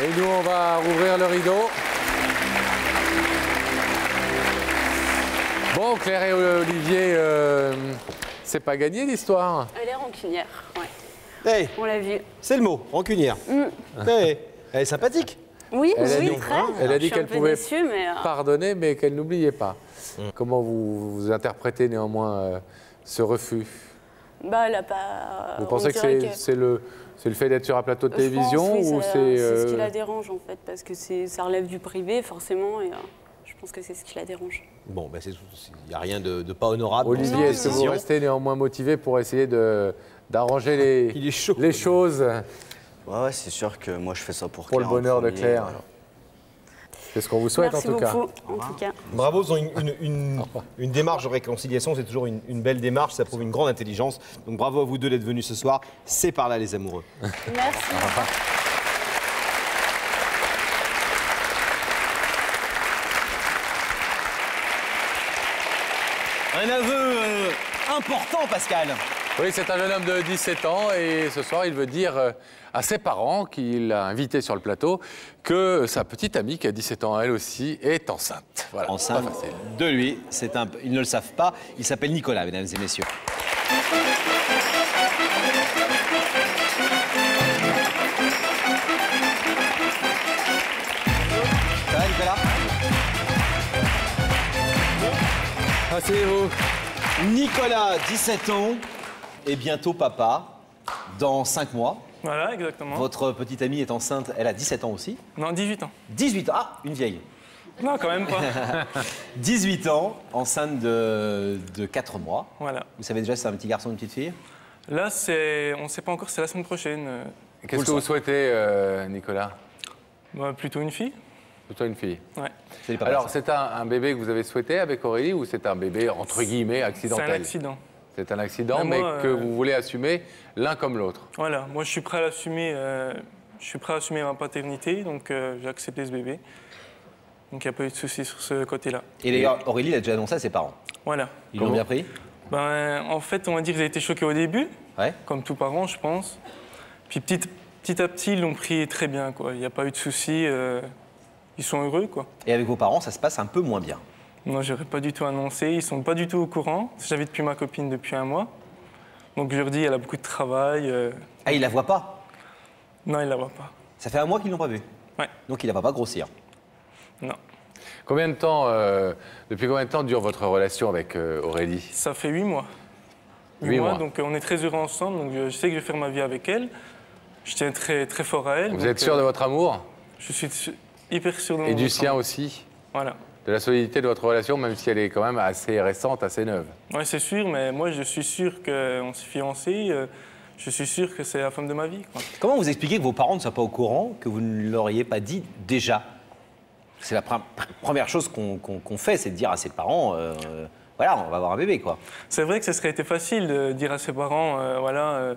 Et nous, on va rouvrir le rideau. Bon, Claire et Olivier, euh, c'est pas gagné l'histoire. Elle est rancunière, ouais. Hey, On l'a vu. c'est le mot, rancunière. Hey, elle est sympathique. Oui, Elle a oui, dit- très. elle a dit qu'elle pouvait déçue, mais, euh, Pardonner, mais qu'elle n'oubliait pas. Comment vous, vous interprétez néanmoins euh, ce refus? Bah, elle a pas. Vous on pensez que c'est le, c'est le fait d'être sur un plateau de Je pense, télévision oui, ou c'est c'est ce qui euh, la dérange en fait, parce que ça relève du privé forcément, et euh, je pense que c'est ce qui la dérange. Bon, ben. Il n'y a rien de, de pas honorable. Olivier, est-ce que vous restez néanmoins motivé pour essayer de- d'arranger les choses? Ouais, ouais, c'est sûr que moi je fais ça pour pour le Claire bonheur de Claire voilà. C'est ce qu'on vous souhaite Merci en tout cas. beaucoup, en tout cas. Bravo, ils ont une, une- une- une démarche de réconciliation, c'est toujours une, une belle démarche, ça prouve une grande intelligence. Donc bravo à vous deux d'être venus ce soir. C'est par là les amoureux. Merci. Un aveu important, Pascal. Oui, c'est un jeune homme de 17 ans et ce soir, il veut dire euh, à ses parents qu'il a invité sur le plateau que sa petite amie, qui a 17 ans elle aussi, est enceinte. Voilà, Enceinte pas facile. de lui, c'est un, ils ne le savent pas. Il s'appelle Nicolas, mesdames et messieurs. Ça va, Nicolas? Asseyez-vous. Nicolas, 17 ans, et bientôt papa, dans 5 mois. Voilà, exactement. Votre petite amie est enceinte, elle a 17 ans aussi. Non, 18 ans. 18 ans, ah, une vieille. Non, quand même pas. *laughs* 18 ans, enceinte de, de 4 mois. voilà. Vous savez déjà si c'est un petit garçon ou une petite fille? Là, c'est, on ne sait pas encore, c'est la semaine prochaine. Euh, Qu'est-ce que vous souhaitez, euh, Nicolas? Bah, plutôt une fille. Plutôt une fille. Ouais. C'est Alors, c'est un, un bébé que vous avez souhaité avec Aurélie ou c'est un bébé, entre guillemets, C'est accidentel un accident. C'est un accident, Mais que euh, vous voulez assumer l'un comme l'autre. Voilà, moi je suis prêt à l'assumer. euh, je suis prêt à assumer ma paternité, donc euh, j'ai accepté ce bébé. Donc il n'y a pas eu de souci sur ce côté-là. Et d'ailleurs, Aurélie l'a déjà annoncé à ses parents. Voilà. Ils l'ont bien pris Ben, en fait, on va dire qu'ils ont été choqués au début, Ouais. comme tous parents, je pense. Puis petit, petit à petit, ils l'ont pris très bien, quoi. Il n'y a pas eu de souci. Ils sont heureux, quoi. Et avec vos parents, ça se passe un peu moins bien. Moi, j'aurais pas du tout annoncé. Ils sont pas du tout au courant. J'avais depuis ma copine depuis un mois. Donc je leur dis, elle a beaucoup de travail. euh, Ah, ils la voient pas? Non, ils la voient pas. Ça fait un mois qu'ils l'ont pas vue? Ouais. Donc il la voit pas grossir. Non. Combien de temps, euh, depuis combien de temps dure votre relation avec euh, Aurélie? Ça fait huit mois. Huit mois. Donc euh, on est très heureux ensemble. Donc je, je sais que je vais faire ma vie avec elle. Je tiens très, très fort à elle. Vous donc, êtes sûr euh, de votre amour? Je suis su- hyper sûr de mon et du sien aussi Voilà. De la solidité de votre relation, même si elle est quand même assez récente, assez neuve. Ouais, c'est sûr, mais moi je suis sûr qu'on s'est fiancés. euh, je suis sûr que c'est la femme de ma vie. quoi. Comment vous expliquez que vos parents ne soient pas au courant, que vous ne l'auriez pas dit déjà? C'est la pre- première chose qu'on fait, c'est de dire à ses parents, euh, voilà, on va avoir un bébé, quoi. C'est vrai que ça serait été facile de dire à ses parents, euh, voilà, euh,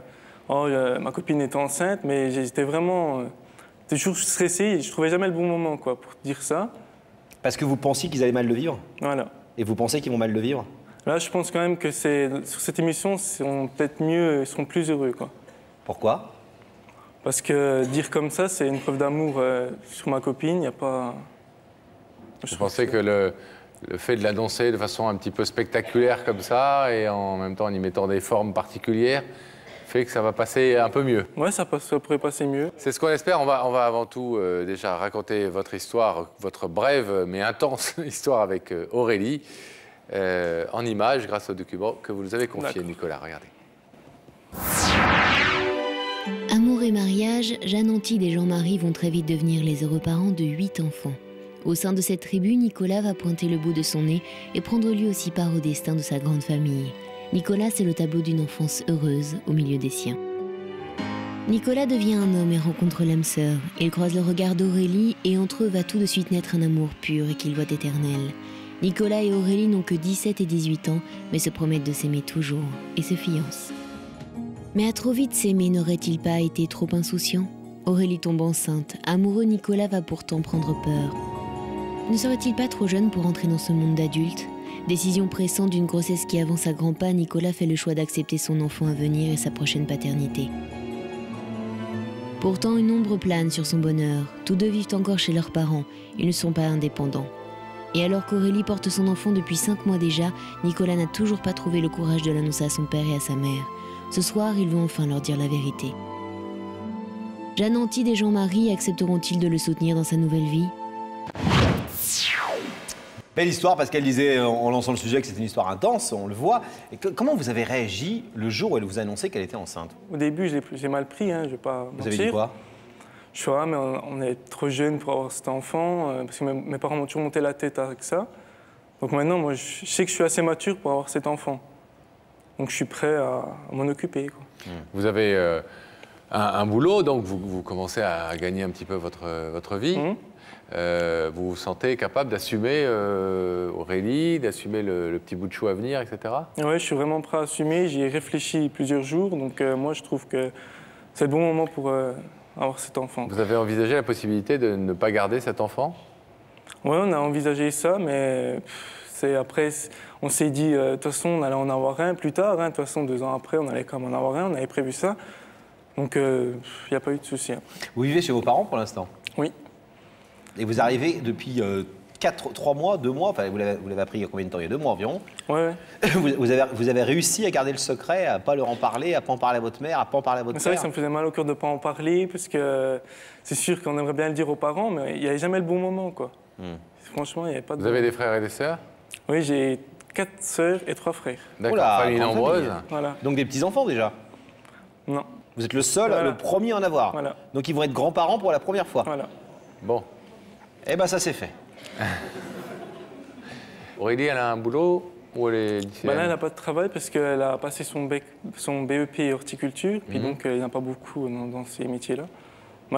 oh, euh, ma copine est enceinte, mais j'étais vraiment euh, toujours stressé. et Je trouvais jamais le bon moment, quoi, pour dire ça. Parce que vous pensiez qu'ils allaient mal le vivre Voilà. Et vous pensez qu'ils vont mal le vivre Là, je pense quand même que c'est sur cette émission, ils seront peut-être mieux, ils seront plus heureux, quoi. Pourquoi? Parce que dire comme ça, c'est une preuve d'amour euh, sur ma copine. Il n'y a pas. Je pensais que le, le fait de l'annoncer de façon un petit peu spectaculaire comme ça, et en même temps en y mettant des formes particulières, fait que ça va passer un peu mieux. Ouais, ça, passe- ça pourrait passer mieux. C'est ce qu'on espère. On va, on va avant tout euh, déjà raconter votre histoire, votre brève mais intense *laughs* histoire avec euh, Aurélie, euh, en images grâce au document que vous nous avez confié. Nicolas. Regardez. Amour et mariage, Jeanne Antide et Jean-Marie vont très vite devenir les heureux parents de huit enfants. Au sein de cette tribu, Nicolas va pointer le bout de son nez et prendre lui aussi part au destin de sa grande famille. Nicolas, c'est le tableau d'une enfance heureuse au milieu des siens. Nicolas devient un homme et rencontre l'âme sœur. Il croise le regard d'Aurélie et entre eux va tout de suite naître un amour pur et qu'il voit éternel. Nicolas et Aurélie n'ont que 17 et 18 ans, mais se promettent de s'aimer toujours et se fiancent. Mais à trop vite s'aimer n'aurait-il pas été trop insouciant? Aurélie tombe enceinte. Amoureux, Nicolas va pourtant prendre peur. Ne serait-il pas trop jeune pour entrer dans ce monde d'adultes Décision pressante d'une grossesse qui avance à grands pas, Nicolas fait le choix d'accepter son enfant à venir et sa prochaine paternité. Pourtant, une ombre plane sur son bonheur. Tous deux vivent encore chez leurs parents. Ils ne sont pas indépendants. Et alors qu'Aurélie porte son enfant depuis cinq mois déjà, Nicolas n'a toujours pas trouvé le courage de l'annoncer à son père et à sa mère. Ce soir, il veut enfin leur dire la vérité. Jeanne Antide et Jean-Marie accepteront-ils de le soutenir dans sa nouvelle vie? Belle histoire, parce qu'elle disait en lançant le sujet que c'était une histoire intense, on le voit. Et que- comment vous avez réagi le jour où elle vous a annoncé qu'elle était enceinte? Au début, j'ai mal pris, hein, je vais pas Vous mentir. avez dit quoi? Je suis ah, mais on on est trop jeune pour avoir cet enfant, euh, parce que mes, mes parents m'ont toujours monté la tête avec ça. Donc maintenant, moi, je je sais que je suis assez mature pour avoir cet enfant. Donc je suis prêt à, à m'en occuper. quoi. Vous avez euh, un, un boulot, donc vous, vous commencez à gagner un petit peu votre, votre vie. Mhm. Euh, vous vous sentez capable d'assumer euh, Aurélie, d'assumer le, le petit bout de chou à venir, etc. Et ouais, je suis vraiment prêt à assumer. J'y ai réfléchi plusieurs jours. Donc euh, moi, je trouve que c'est le bon moment pour euh, avoir cet enfant. Vous avez envisagé la possibilité de ne pas garder cet enfant? Oui, on a envisagé ça, mais pff, c'est après, on s'est dit, euh, de toute façon, on allait en avoir un plus tard. hein. De toute façon, deux ans après, on allait quand même en avoir un. On avait prévu ça. Donc, il n'y a pas eu de souci. après. Vous vivez chez vos parents pour l'instant? Oui. Et vous arrivez depuis 4, 3 mois, 2 mois, enfin vous l'avez appris il y a combien de temps? Il y a 2 mois environ. Ouais, ouais. *laughs* Vous, vous avez, vous avez réussi à garder le secret, à pas leur en parler, à pas en parler à votre mère, à pas en parler à votre Mais C'est vrai que père? ça me faisait mal au cœur de ne pas en parler, parce que c'est sûr qu'on aimerait bien le dire aux parents, mais il n'y avait jamais le bon moment. Quoi. Franchement, il n'y avait pas de. Vous avez des frères et des sœurs? Oui, j'ai quatre sœurs et trois frères. D'accord, famille nombreuse. Voilà. Donc des petits-enfants déjà? Non. Vous êtes le seul, Voilà. le premier à en avoir. Voilà. Donc ils vont être grands-parents pour la première fois. Voilà. Bon. Eh ben ça c'est fait. *laughs* Aurélie, elle a un boulot ou elle est Bah là, elle n'a pas de travail parce qu'elle a passé son, bec, son BEP horticulture, puis Mhm. donc euh, il n'y en a pas beaucoup dans, dans ces métiers-là.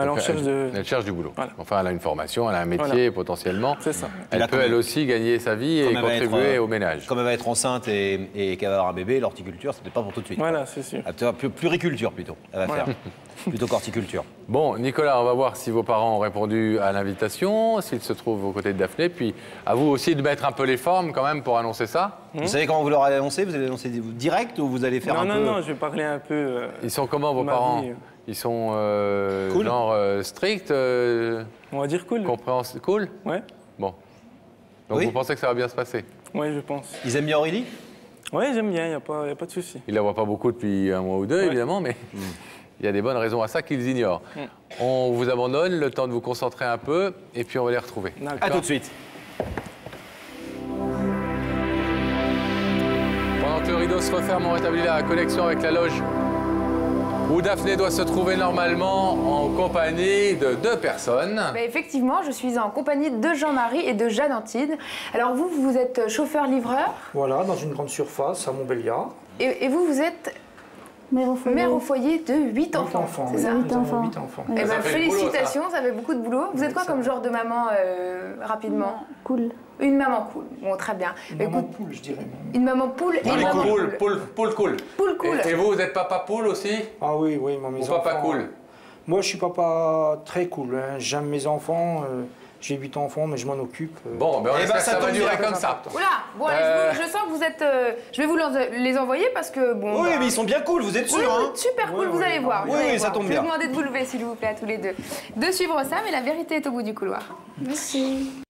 Elle en de. Cherche du boulot. Voilà. Enfin, elle a une formation, elle a un métier Voilà. potentiellement. C'est ça. Elle là, peut elle aussi gagner sa vie et être, contribuer euh, au ménage. Comme elle va être enceinte et, et qu'elle va avoir un bébé, l'horticulture, c'était pas pour tout de suite. Voilà, c'est sûr. Pluriculture plutôt, elle va Voilà. faire. plutôt qu'horticulture. *laughs* Bon, Nicolas, on va voir si vos parents ont répondu à l'invitation, s'ils se trouvent aux côtés de Daphné. Puis à vous aussi de mettre un peu les formes quand même pour annoncer ça. Vous savez comment vous leur allez annoncer Vous allez annoncer direct ou vous allez faire non, un non, peu non, je vais parler un peu. euh, Ils sont comment vos parents vie, euh. Ils sont euh, Cool. genre euh, stricts, euh, on va dire cool. cool? Ouais, Bon. Donc Oui. vous pensez que ça va bien se passer? Ouais, je pense. Ils aiment bien Aurélie? Ouais, j'aime bien, il n'y a, pas- y a pas de souci. Ils la voient pas beaucoup depuis un mois ou deux, Ouais. évidemment, mais *laughs* il y a des bonnes raisons à ça qu'ils ignorent. Mm. On vous abandonne, le temps de vous concentrer un peu, et puis on va les retrouver. À tout de suite. Pendant que le rideau se referme, on rétablit la connexion avec la loge où Daphné doit se trouver normalement en compagnie de deux personnes. Bah, effectivement, je suis en compagnie de Jean-Marie et de Jeanne Antide. Alors vous, vous êtes chauffeur-livreur? Voilà, dans une grande surface à Montbéliard. et, et vous, vous êtes Mère au foyer. mère au foyer de 8 enfants. enfants, c'est ça oui. Huit Nous avons enfants. huit enfants. Eh ben, Ça du boulot, félicitations, ça. fait beaucoup de boulot. Vous êtes quoi comme genre de maman, euh, rapidement? Cool. Une maman cool. Bon, très bien. Une maman poule, je dirais une maman poule et une Maman cool, poule, poule cool. Poule cool. Et, et vous, vous êtes papa poule aussi? Ah oui, oui, moi, mes Ou papa enfants- cool Moi, je suis papa très cool. hein. J'aime mes enfants. euh, J'ai huit enfants, mais je m'en occupe. euh. Bon, ben on Eh ben, espère que ça ça va durer bien, comme ça. Oula, bon, Euh. je, sens que vous êtes. euh, je vais vous les envoyer parce que bon. Oui, bah, mais ils sont bien cool, vous êtes Oui, sûr oui, hein super cool, Oui, vous oui, allez voir. vous oui, allez oui, ça voir. tombe Je vais bien. vous demander de vous lever, s'il vous plaît, à tous les deux. De suivre ça, mais la vérité est au bout du couloir. Merci.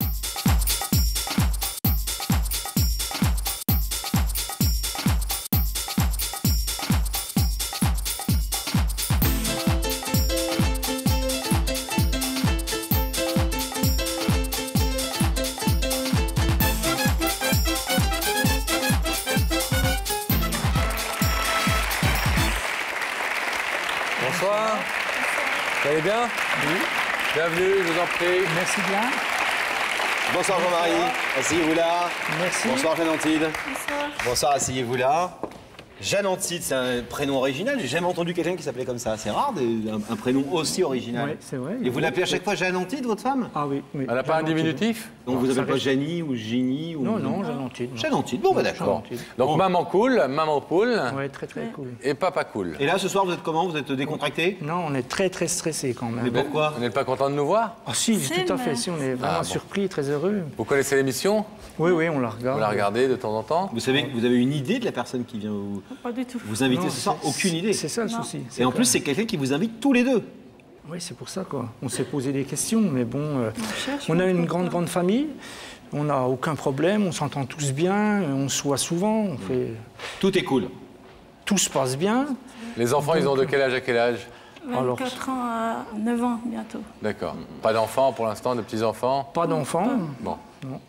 Bienvenue, je vous en prie. Merci bien. Bonsoir Jean-Marie, asseyez-vous là. Merci. Bonsoir Jeanne Antide. Bonsoir, asseyez-vous là. Jeanne Antide, c'est un prénom original. J'ai jamais entendu quelqu'un qui s'appelait comme ça. C'est rare, des- un, un prénom aussi original. Ouais, c'est vrai. Et vous l'appelez à chaque fois Jeanne Antide, votre femme? Ah oui, oui. Elle n'a pas un diminutif? Donc vous ça appelez pas reste- Janie ou Ginny ou... Non, non, Jeanne Antide. non. Jeanne Antide, bon bah d'accord. Donc maman cool, maman poule Ouais, très très cool. et papa cool. Et là, ce soir, vous êtes comment? Vous êtes décontracté? Non, on est très très stressé quand même. Mais pourquoi? Vous n'êtes pas content de nous voir? Ah si, Si, tout à fait. Si, on est vraiment Ah, bon. surpris, très heureux. Vous connaissez l'émission? Oui, oui, on la regarde. Vous la regardez de temps en temps? Vous savez, vous avez une idée de la personne qui vient vous, Pas du tout. vous inviter Non, ce soir Aucune idée. C'est ça le souci. Et en plus, c'est quelqu'un qui vous invite tous les deux. Oui, c'est pour ça quoi. On s'est posé des questions, mais bon, euh, on a une grande grande famille. On n'a aucun problème, on s'entend tous bien, on se voit souvent, on fait... Tout est cool. tout se passe bien. Les enfants, ils ont de quel âge à quel âge 24 ans à 9 ans bientôt. D'accord. Pas d'enfants pour l'instant, de petits-enfants Pas d'enfants. Bon. Non.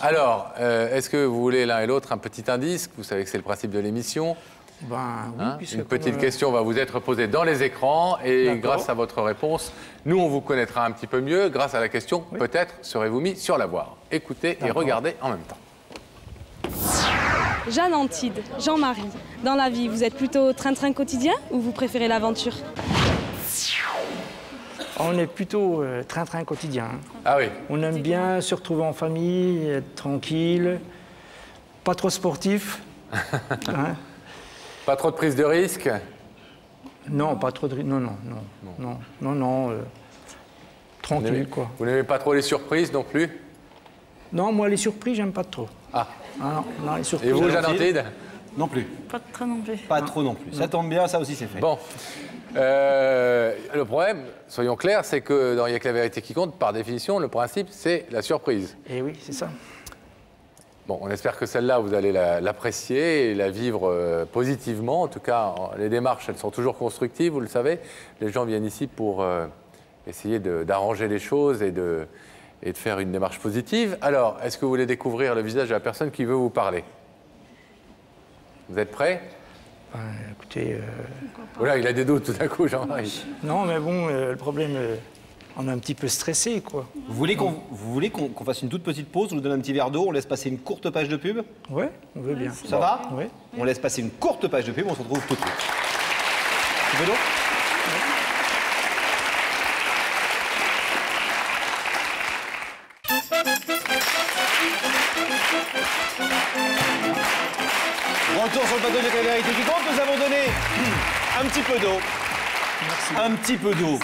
Alors, euh, est-ce que vous voulez l'un et l'autre un petit indice? Vous savez que c'est le principe de l'émission. Ben, oui, hein? Une petite euh, question va vous être posée dans les écrans et grâce à votre réponse, nous, on vous connaîtra un petit peu mieux. Grâce à la question, peut-être serez-vous mis sur la voie. Écoutez et regardez en même temps. Jeanne Antide, Jean-Marie. Dans la vie, vous êtes plutôt train-train quotidien ou vous préférez l'aventure? On est plutôt euh, train-train quotidien. hein. Ah oui On aime bien se retrouver en famille, être tranquille, pas trop sportif. *laughs* hein. Pas trop de prise de risque? Non, pas trop de... ri- Non, non, non, non, non, non, euh, tranquille, quoi. Vous n'aimez pas trop les surprises non plus? Non, moi, les surprises, j'aime pas trop. Ah. non, non, les surprises... Et vous, Jeanne Non plus. Pas très non plus. Pas trop non plus. Ça tombe bien, ça aussi c'est fait. Bon. Euh, le problème, soyons clairs, c'est que dans Il a que la vérité qui compte, par définition, le principe, c'est la surprise. Et Eh oui, c'est ça. Bon, on espère que celle-là, vous allez la- l'apprécier et la vivre euh, positivement. En tout cas, les démarches, elles sont toujours constructives, vous le savez. Les gens viennent ici pour euh, essayer d'arranger les choses et de, et de faire une démarche positive. Alors, est-ce que vous voulez découvrir le visage de la personne qui veut vous parler? Vous êtes prêts? Ben, écoutez... euh, Voilà, il a des doutes tout à coup, Jean-Marie. Non, mais bon, euh, le problème, euh, on est un petit peu stressé, quoi. Vous voulez qu'on vous voulez qu'on qu'on fasse une toute petite pause, on vous donne un petit verre d'eau, on laisse passer une courte page de pub Ouais, on veut bien. Ça va Ouais. On laisse passer une courte page de pub, on se retrouve tout de suite. Tu veux un petit peu d'eau. Un petit peu d'eau.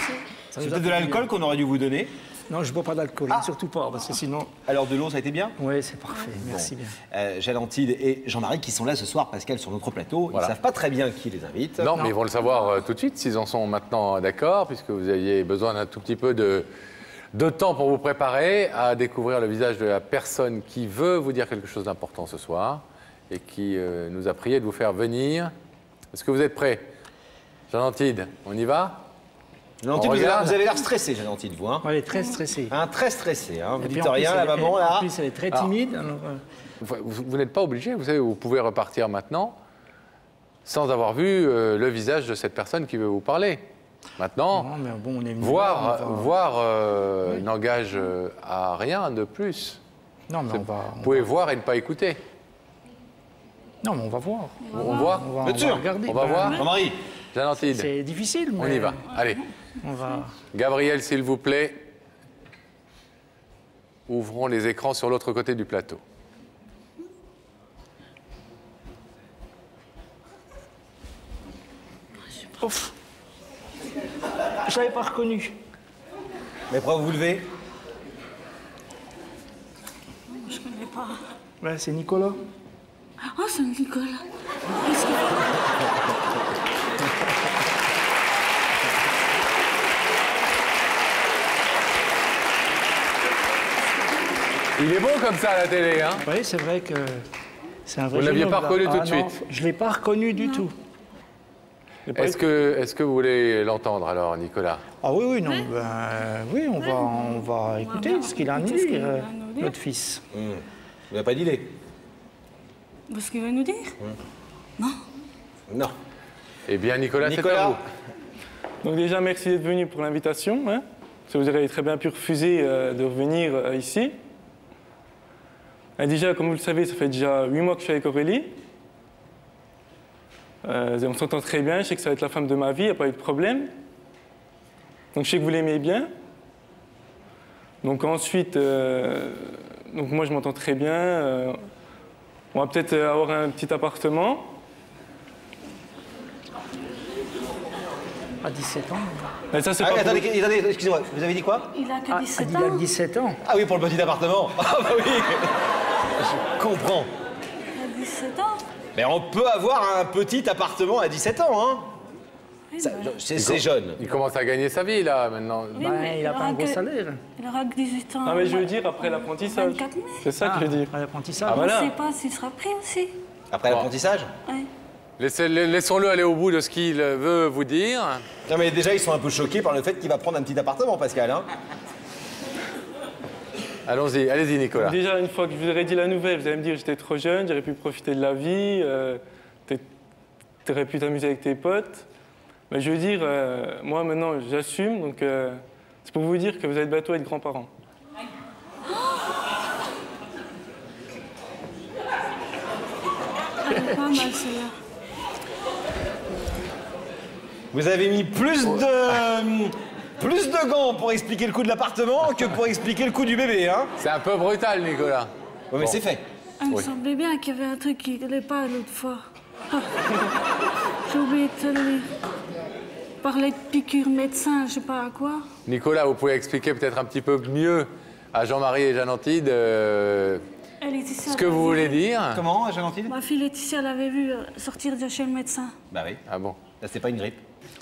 C'est peut-être de l'alcool qu'on aurait dû vous donner. Non, je bois pas d'alcool, Ah. surtout pas, parce que sinon... Alors de l'eau, ça a été bien Oui, c'est parfait, merci Bon. bien. Euh, Jalantide et Jean-Marie qui sont là ce soir, Pascal, sur notre plateau. Voilà. Ils ne savent pas très bien qui les invite. Non, mais ils vont le savoir euh, tout de suite s'ils en sont maintenant d'accord, puisque vous aviez besoin d'un tout petit peu de, de temps pour vous préparer à découvrir le visage de la personne qui veut vous dire quelque chose d'important ce soir et qui euh, nous a prié de vous faire venir. Est-ce que vous êtes prêts? Jean Antide, on y va vous avez- regarde vous avez l'air stressé, Jalantide, vous. Hein Elle est très stressée. Hein, très stressé. Hein. Vous dites plus, rien, la maman, là. En plus, elle est très Alors, timide. alors, euh, Vous, vous- vous n'êtes pas obligé, vous savez, vous pouvez repartir maintenant sans avoir vu euh, le visage de cette personne qui veut vous parler. Maintenant, non, mais bon, on est voir, va- voir euh, n'engage euh, à rien de plus. Non, mais on va... Vous pouvez voir et ne pas écouter. Non, mais on va voir. On, voit On va, Bien on sûr. va regarder. On va Ben, voir Jean-Marie, C'est difficile, mais... on y va. Allez. On va... Gabriel, s'il vous plaît. Ouvrons les écrans sur l'autre côté du plateau. Ouf. Je l'avais pas reconnu. mais pourquoi vous vous levez Je connais pas. Ouais, c'est Nicolas. Oh, c'est Nicolas. Il est bon comme ça à la télé, hein Oui, c'est vrai que c'est un vrai Vous l'aviez jeune pas reconnu tout Ah de non, suite Je l'ai pas reconnu du tout. Est-ce que, est que vous voulez l'entendre alors, Nicolas? Ah oui, oui, non, ben, oui, on va, on va écouter ce qu'il a à ce qu'il a euh, à nous dire. notre fils. Vous n'avez pas d'idée Ce qu'il va nous dire? Non. Eh bien, Nicolas, c'est Nicolas. à vous. Donc déjà, merci d'être venu pour l'invitation. hein. Parce que vous auriez très bien pu refuser euh, de revenir euh, ici. Et déjà, comme vous le savez, ça fait déjà huit mois que je suis avec Aurélie. Euh, on s'entend très bien, je sais que ça va être la femme de ma vie, il n'y a pas eu de problème. Donc je sais que vous l'aimez bien. Donc ensuite, euh, donc moi je m'entends très bien. euh, on va peut-être avoir un petit appartement. À 17 ans. Mais ça, c'est Ah, pas attendez, pour- attendez, excusez-moi, vous avez dit quoi Il a que Ah, 17 il a ans. 17 ans. Ah oui, pour le petit appartement. *laughs* Ah bah oui Je comprends. Il a 17 ans. Mais on peut avoir un petit appartement à 17 ans, hein C'est c'est jeune. Il commence à gagner sa vie, là, maintenant. Oui, mais il a pas aura un gros que- salaire. Il aura que 18 ans. Ah mais je veux dire après l'apprentissage. 24 mai. C'est ça Ah, que je dis. après l'apprentissage. Ah, On ne voilà. sait pas s'il sera pris aussi. Après l'apprentissage Ouais. Laissons-le aller au bout de ce qu'il veut vous dire. Non mais déjà, ils sont un peu choqués par le fait qu'il va prendre un petit appartement, Pascal. Hein Allons-y, allez-y, Nicolas. Déjà, une fois que je vous aurais dit la nouvelle, vous allez me dire j'étais trop jeune, j'aurais pu profiter de la vie, euh, t'aurais pu t'amuser avec tes potes. Mais je veux dire, euh, moi maintenant j'assume, donc euh, c'est pour vous dire que vous allez bientôt être grands-parents. Elle est pas mal celle-là. Vous avez mis plus de... Plus de gants pour expliquer le coût de l'appartement que pour expliquer le coût du bébé, hein C'est un peu brutal, Nicolas. Mais Bon. c'est fait. Il me Oui. semblait bien qu'il y avait un truc qui n'allait pas l'autre fois. Ah. J'ai oublié de te le dire. Parler de piqûre médecin, je sais pas à quoi. Nicolas, vous pouvez expliquer peut-être un petit peu mieux à Jean-Marie et Jeannantide euh, Et Laetitia ce que vous voulez dire. Comment, Jeannantide Ma fille Laetitia l'avait vu euh, sortir de chez le médecin. Bah oui. Ah bon Là, c'est pas une grippe.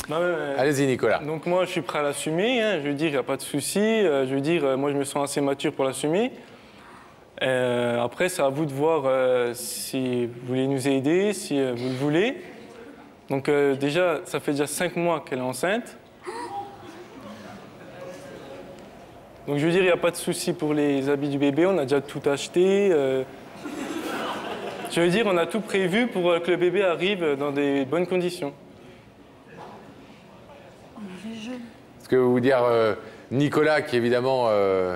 Euh, Allez-y, Nicolas. Donc moi je suis prêt à l'assumer, hein, je veux dire, il n'y a pas de souci, euh, je veux dire, euh, moi je me sens assez mature pour l'assumer. Euh, après, c'est à vous de voir euh, si vous voulez nous aider, si euh, vous le voulez. Donc déjà, ça fait déjà cinq mois qu'elle est enceinte. Donc je veux dire, il n'y a pas de souci pour les habits du bébé, on a déjà tout acheté. Je veux dire, on a tout prévu pour que le bébé arrive dans des bonnes conditions. Ce que vous dire euh, Nicolas, qui évidemment, euh,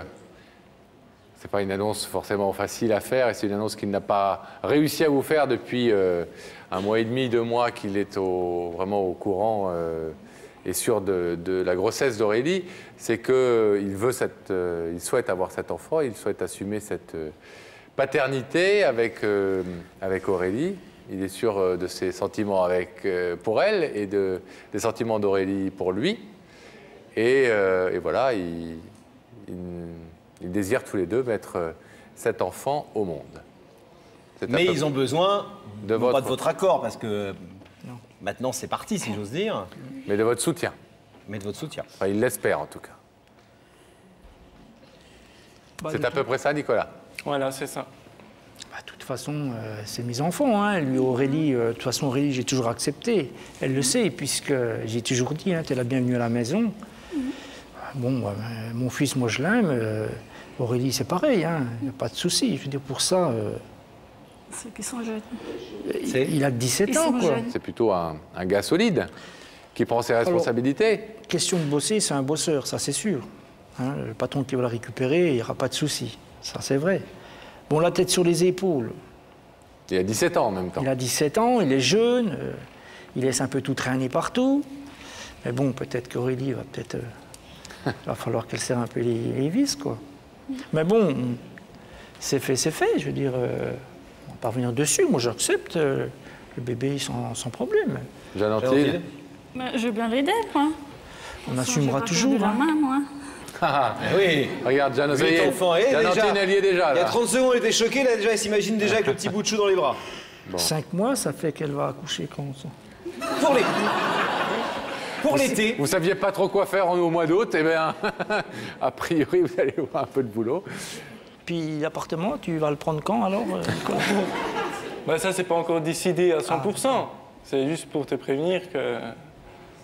c'est pas une annonce forcément facile à faire, et c'est une annonce qu'il n'a pas réussi à vous faire depuis euh, un mois et demi, deux mois qu'il est vraiment au courant euh, et sûr de, la grossesse d'Aurélie, c'est qu'il souhaite avoir cet enfant, il souhaite assumer cette paternité avec, avec Aurélie. Il est sûr de ses sentiments avec, pour elle et de, des sentiments d'Aurélie pour lui. Et, euh, et voilà, ils, ils- ils désirent tous les deux mettre euh, cet enfant au monde. Mais ils ont besoin, De non pas votre- de votre accord, parce que maintenant c'est parti, si j'ose dire. Mais de votre soutien. Mais de votre soutien. Enfin, ils l'espèrent en tout cas. Bah, c'est à peu près ça, Nicolas Voilà, c'est ça. Bah, de toute façon, euh, c'est mes enfants. Hein. Lui, Aurélie, euh, de toute façon, Aurélie, j'ai toujours accepté. Elle le sait, puisque j'ai toujours dit, hein, tu es la bienvenue à la maison. Bon, euh, mon fils, moi, je l'aime. euh, Aurélie, c'est pareil. hein. Il n'y a pas de souci. Je veux dire, pour ça, euh, Ceux qui sont jeunes. il a que 17 Ils ans. Quoi. C'est plutôt un, un gars solide qui prend ses responsabilités. Question de bosser, c'est un bosseur, ça c'est sûr. Hein, le patron qui va le récupérer, il n'y aura pas de souci. Ça c'est vrai. Bon, la tête sur les épaules. Il a 17 ans en même temps. Il a 17 ans, il est jeune, euh, il laisse un peu tout traîner partout. Mais bon, peut-être qu'Aurélie va peut-être. euh, il *laughs* va falloir qu'elle serre un peu les, les vis, quoi. Mais bon, c'est fait, c'est fait. Je veux dire, euh, on va pas revenir dessus. Moi, j'accepte euh, le bébé sans, sans problème. Jeannantide Mais je veux bien l'aider, moi. On assumera toujours. la hein. main, moi. Ah, *laughs* oui. Regarde, Jeanne, ça y est. déjà. elle y est déjà. Il y a là. 30 secondes, elle était choquée, là déjà, elle s'imagine déjà avec le petit bout de chou dans les bras. Cinq mois, ça fait qu'elle va accoucher quand ça Pour les. Pour l'été. Vous saviez pas trop quoi faire en- au mois d'août, eh bien, *laughs* a priori, vous allez voir un peu de boulot. Puis l'appartement, tu vas le prendre quand alors euh, *laughs* Bah ça, c'est pas encore décidé à 100%. C'est juste pour te prévenir que...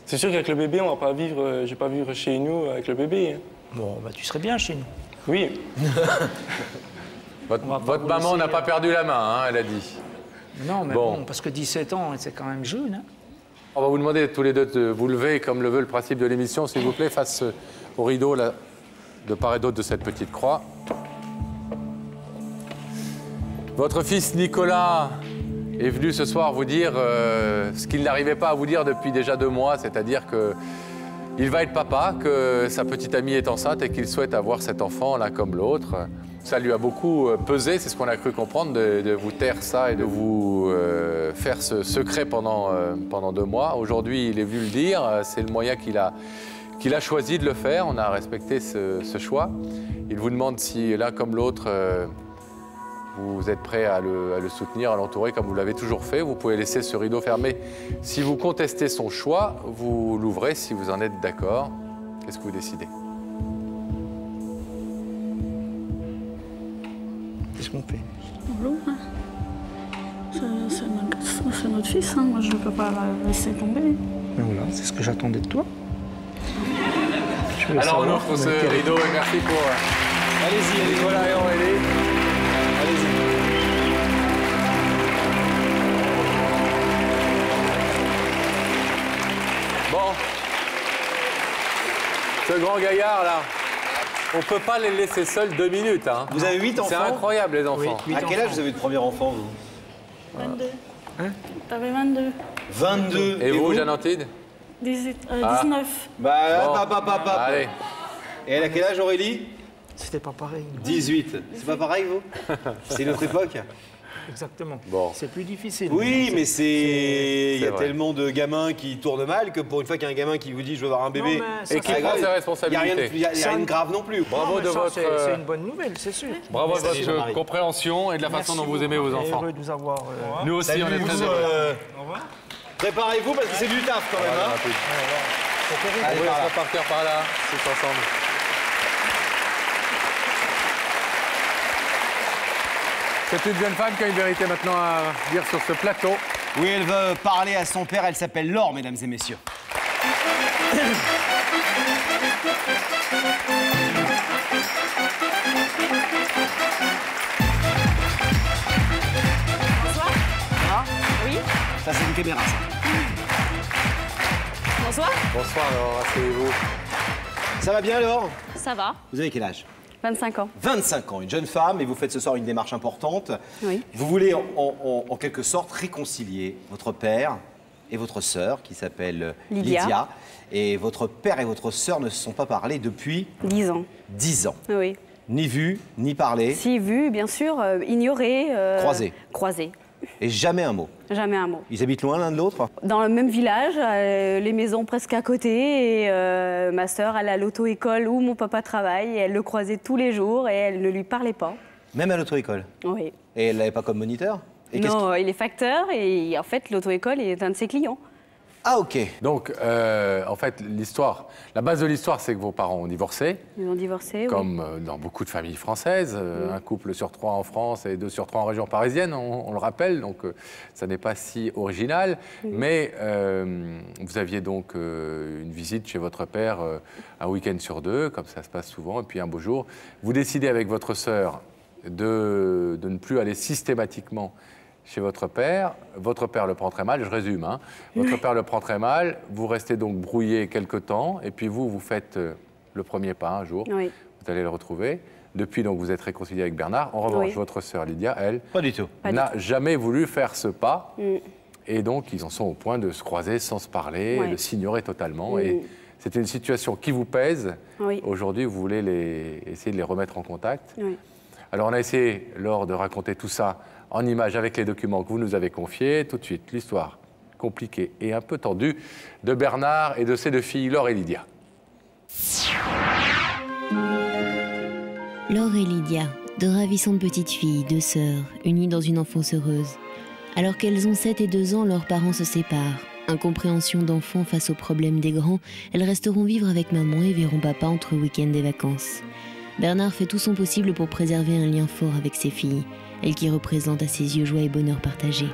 C'est sûr qu'avec le bébé, on va pas vivre... euh, Je vais pas vivre chez nous avec le bébé. hein. Bon, bah, tu serais bien chez nous. Oui. *laughs* Votre, maman n'a pas euh, perdu la main, hein, elle a dit. Non, mais Bon. bon, parce que 17 ans, c'est quand même jeune. hein. On va vous demander tous les deux de vous lever, comme le veut le principe de l'émission, s'il vous plaît, face euh, au rideau de part et d'autre de cette petite croix. Votre fils Nicolas est venu ce soir vous dire euh, ce qu'il n'arrivait pas à vous dire depuis déjà deux mois, c'est-à-dire que il va être papa, que sa petite amie est enceinte et qu'il souhaite avoir cet enfant l'un comme l'autre. Ça lui a beaucoup euh, pesé, c'est ce qu'on a cru comprendre, de, vous taire ça et de vous euh, faire ce secret pendant, euh, pendant deux mois. Aujourd'hui, il est venu le dire, c'est le moyen qu'il a, qu'il a choisi de le faire, on a respecté ce, choix. Il vous demande si l'un comme l'autre, vous êtes prêt à le soutenir, à l'entourer comme vous l'avez toujours fait. Vous pouvez laisser ce rideau fermé. Si vous contestez son choix, vous l'ouvrez si vous en êtes d'accord. Qu'est-ce que vous décidez? Hein. C'est- notre, c'est notre fils, hein. moi je ne peux pas la laisser tomber. Ben voilà, c'est ce que j'attendais de toi. Je Alors on offre ce rideau et merci pour. euh, Allez-y, allez-y. Nicolas et Aurélie. Bon. Ce grand gaillard là, on peut pas les laisser seuls deux minutes. Hein. Vous avez huit enfants C'est incroyable les enfants. À quel âge vous avez le premier enfant, vous 22. T'avais 22. 22. Et, vous, Janantide 18, euh, Ah. 19. Bah, Bon. papa, papa. Allez. Et elle a quel âge, Aurélie C'était pas pareil. 18. C'est pas pareil, vous *laughs* C'est notre époque Exactement. Bon. C'est plus difficile. Oui, mais c'est. Il y a vrai. tellement de gamins qui tournent mal que pour une fois qu'il y a un gamin qui vous dit je veux avoir un bébé. Non, Et qui c'est prend grave. ses responsabilités. Il n'y a rien de, a- a grave non plus. Bravo Non, de ça, votre, c'est- euh, C'est une bonne nouvelle, c'est sûr. Bravo de votre compréhension et de la façon dont vous aimez vos enfants. Heureux de vous avoir. euh, Nous aussi, on est très vous, heureux. euh, Préparez-vous parce que c'est du taf quand même. Hein. Allez, On va par là. repartir par là, tous ensemble. C'est une jeune femme qui a une vérité maintenant à dire sur ce plateau. Oui, elle veut parler à son père. Elle s'appelle Laure, mesdames et messieurs. Bonsoir. Oui. Ça, c'est une caméra, ça. Bonsoir. Bonsoir Laure, asseyez-vous. Ça va bien, Laure? Ça va. Vous avez quel âge? 25 ans. 25 ans, une jeune femme, et vous faites ce soir une démarche importante. Oui. Vous voulez en, en- en quelque sorte réconcilier votre père et votre sœur, qui s'appelle Lydia. Et votre père et votre sœur ne se sont pas parlé depuis 10 ans. 10 ans. Oui. Ni vu, ni parlé, Si vu, bien sûr, euh, ignoré. euh, Croisé. Croisé. Et jamais un mot. Jamais un mot. Ils habitent loin l'un de l'autre Dans le même village, euh, les maisons presque à côté, et euh, ma sœur, elle à l'auto-école où mon papa travaille, et elle le croisait tous les jours, et elle ne lui parlait pas. Même à l'auto-école. Oui. Et elle l'avait pas comme moniteur? Et non, il est facteur, et en fait, l'auto-école est un de ses clients. Ah, ok. Donc, euh, en fait, l'histoire, la base de l'histoire, c'est que vos parents ont divorcé, Ils ont divorcé. oui. comme euh, dans beaucoup de familles françaises. euh, Un couple sur trois en France et deux sur trois en région parisienne, on, on le rappelle, donc ça n'est pas si original. Mais euh, vous aviez donc euh, une visite chez votre père euh, un week-end sur deux, comme ça se passe souvent, et puis un beau jour, vous décidez avec votre sœur de, de ne plus aller systématiquement chez votre père. Votre père le prend très mal, je résume. hein. Votre père le prend très mal, vous restez donc brouillé quelque temps, et puis vous, vous faites euh, le premier pas un jour. Oui. Vous allez le retrouver. Depuis, donc, vous êtes réconcilié avec Bernard. En revanche, Oui. votre sœur Lydia, elle, Pas du tout. Pas du n'a jamais voulu faire ce pas. Mm. Et donc, ils en sont au point de se croiser sans se parler, Ouais. de s'ignorer totalement. Mm. Et c'est une situation qui vous pèse. Oui. Aujourd'hui, vous voulez les, essayer de les remettre en contact. Oui. Alors, on a essayé, Laure, de raconter tout ça en images avec les documents que vous nous avez confiés. Tout de suite, l'histoire compliquée et un peu tendue de Bernard et de ses deux filles, Laure et Lydia. Laure et Lydia, deux ravissantes petites filles, deux sœurs, unies dans une enfance heureuse. Alors qu'elles ont 7 et 2 ans, leurs parents se séparent. Incompréhension d'enfants face aux problèmes des grands, elles resteront vivre avec maman et verront papa entre week-end et vacances. Bernard fait tout son possible pour préserver un lien fort avec ses filles, elles qui représentent à ses yeux joie et bonheur partagé.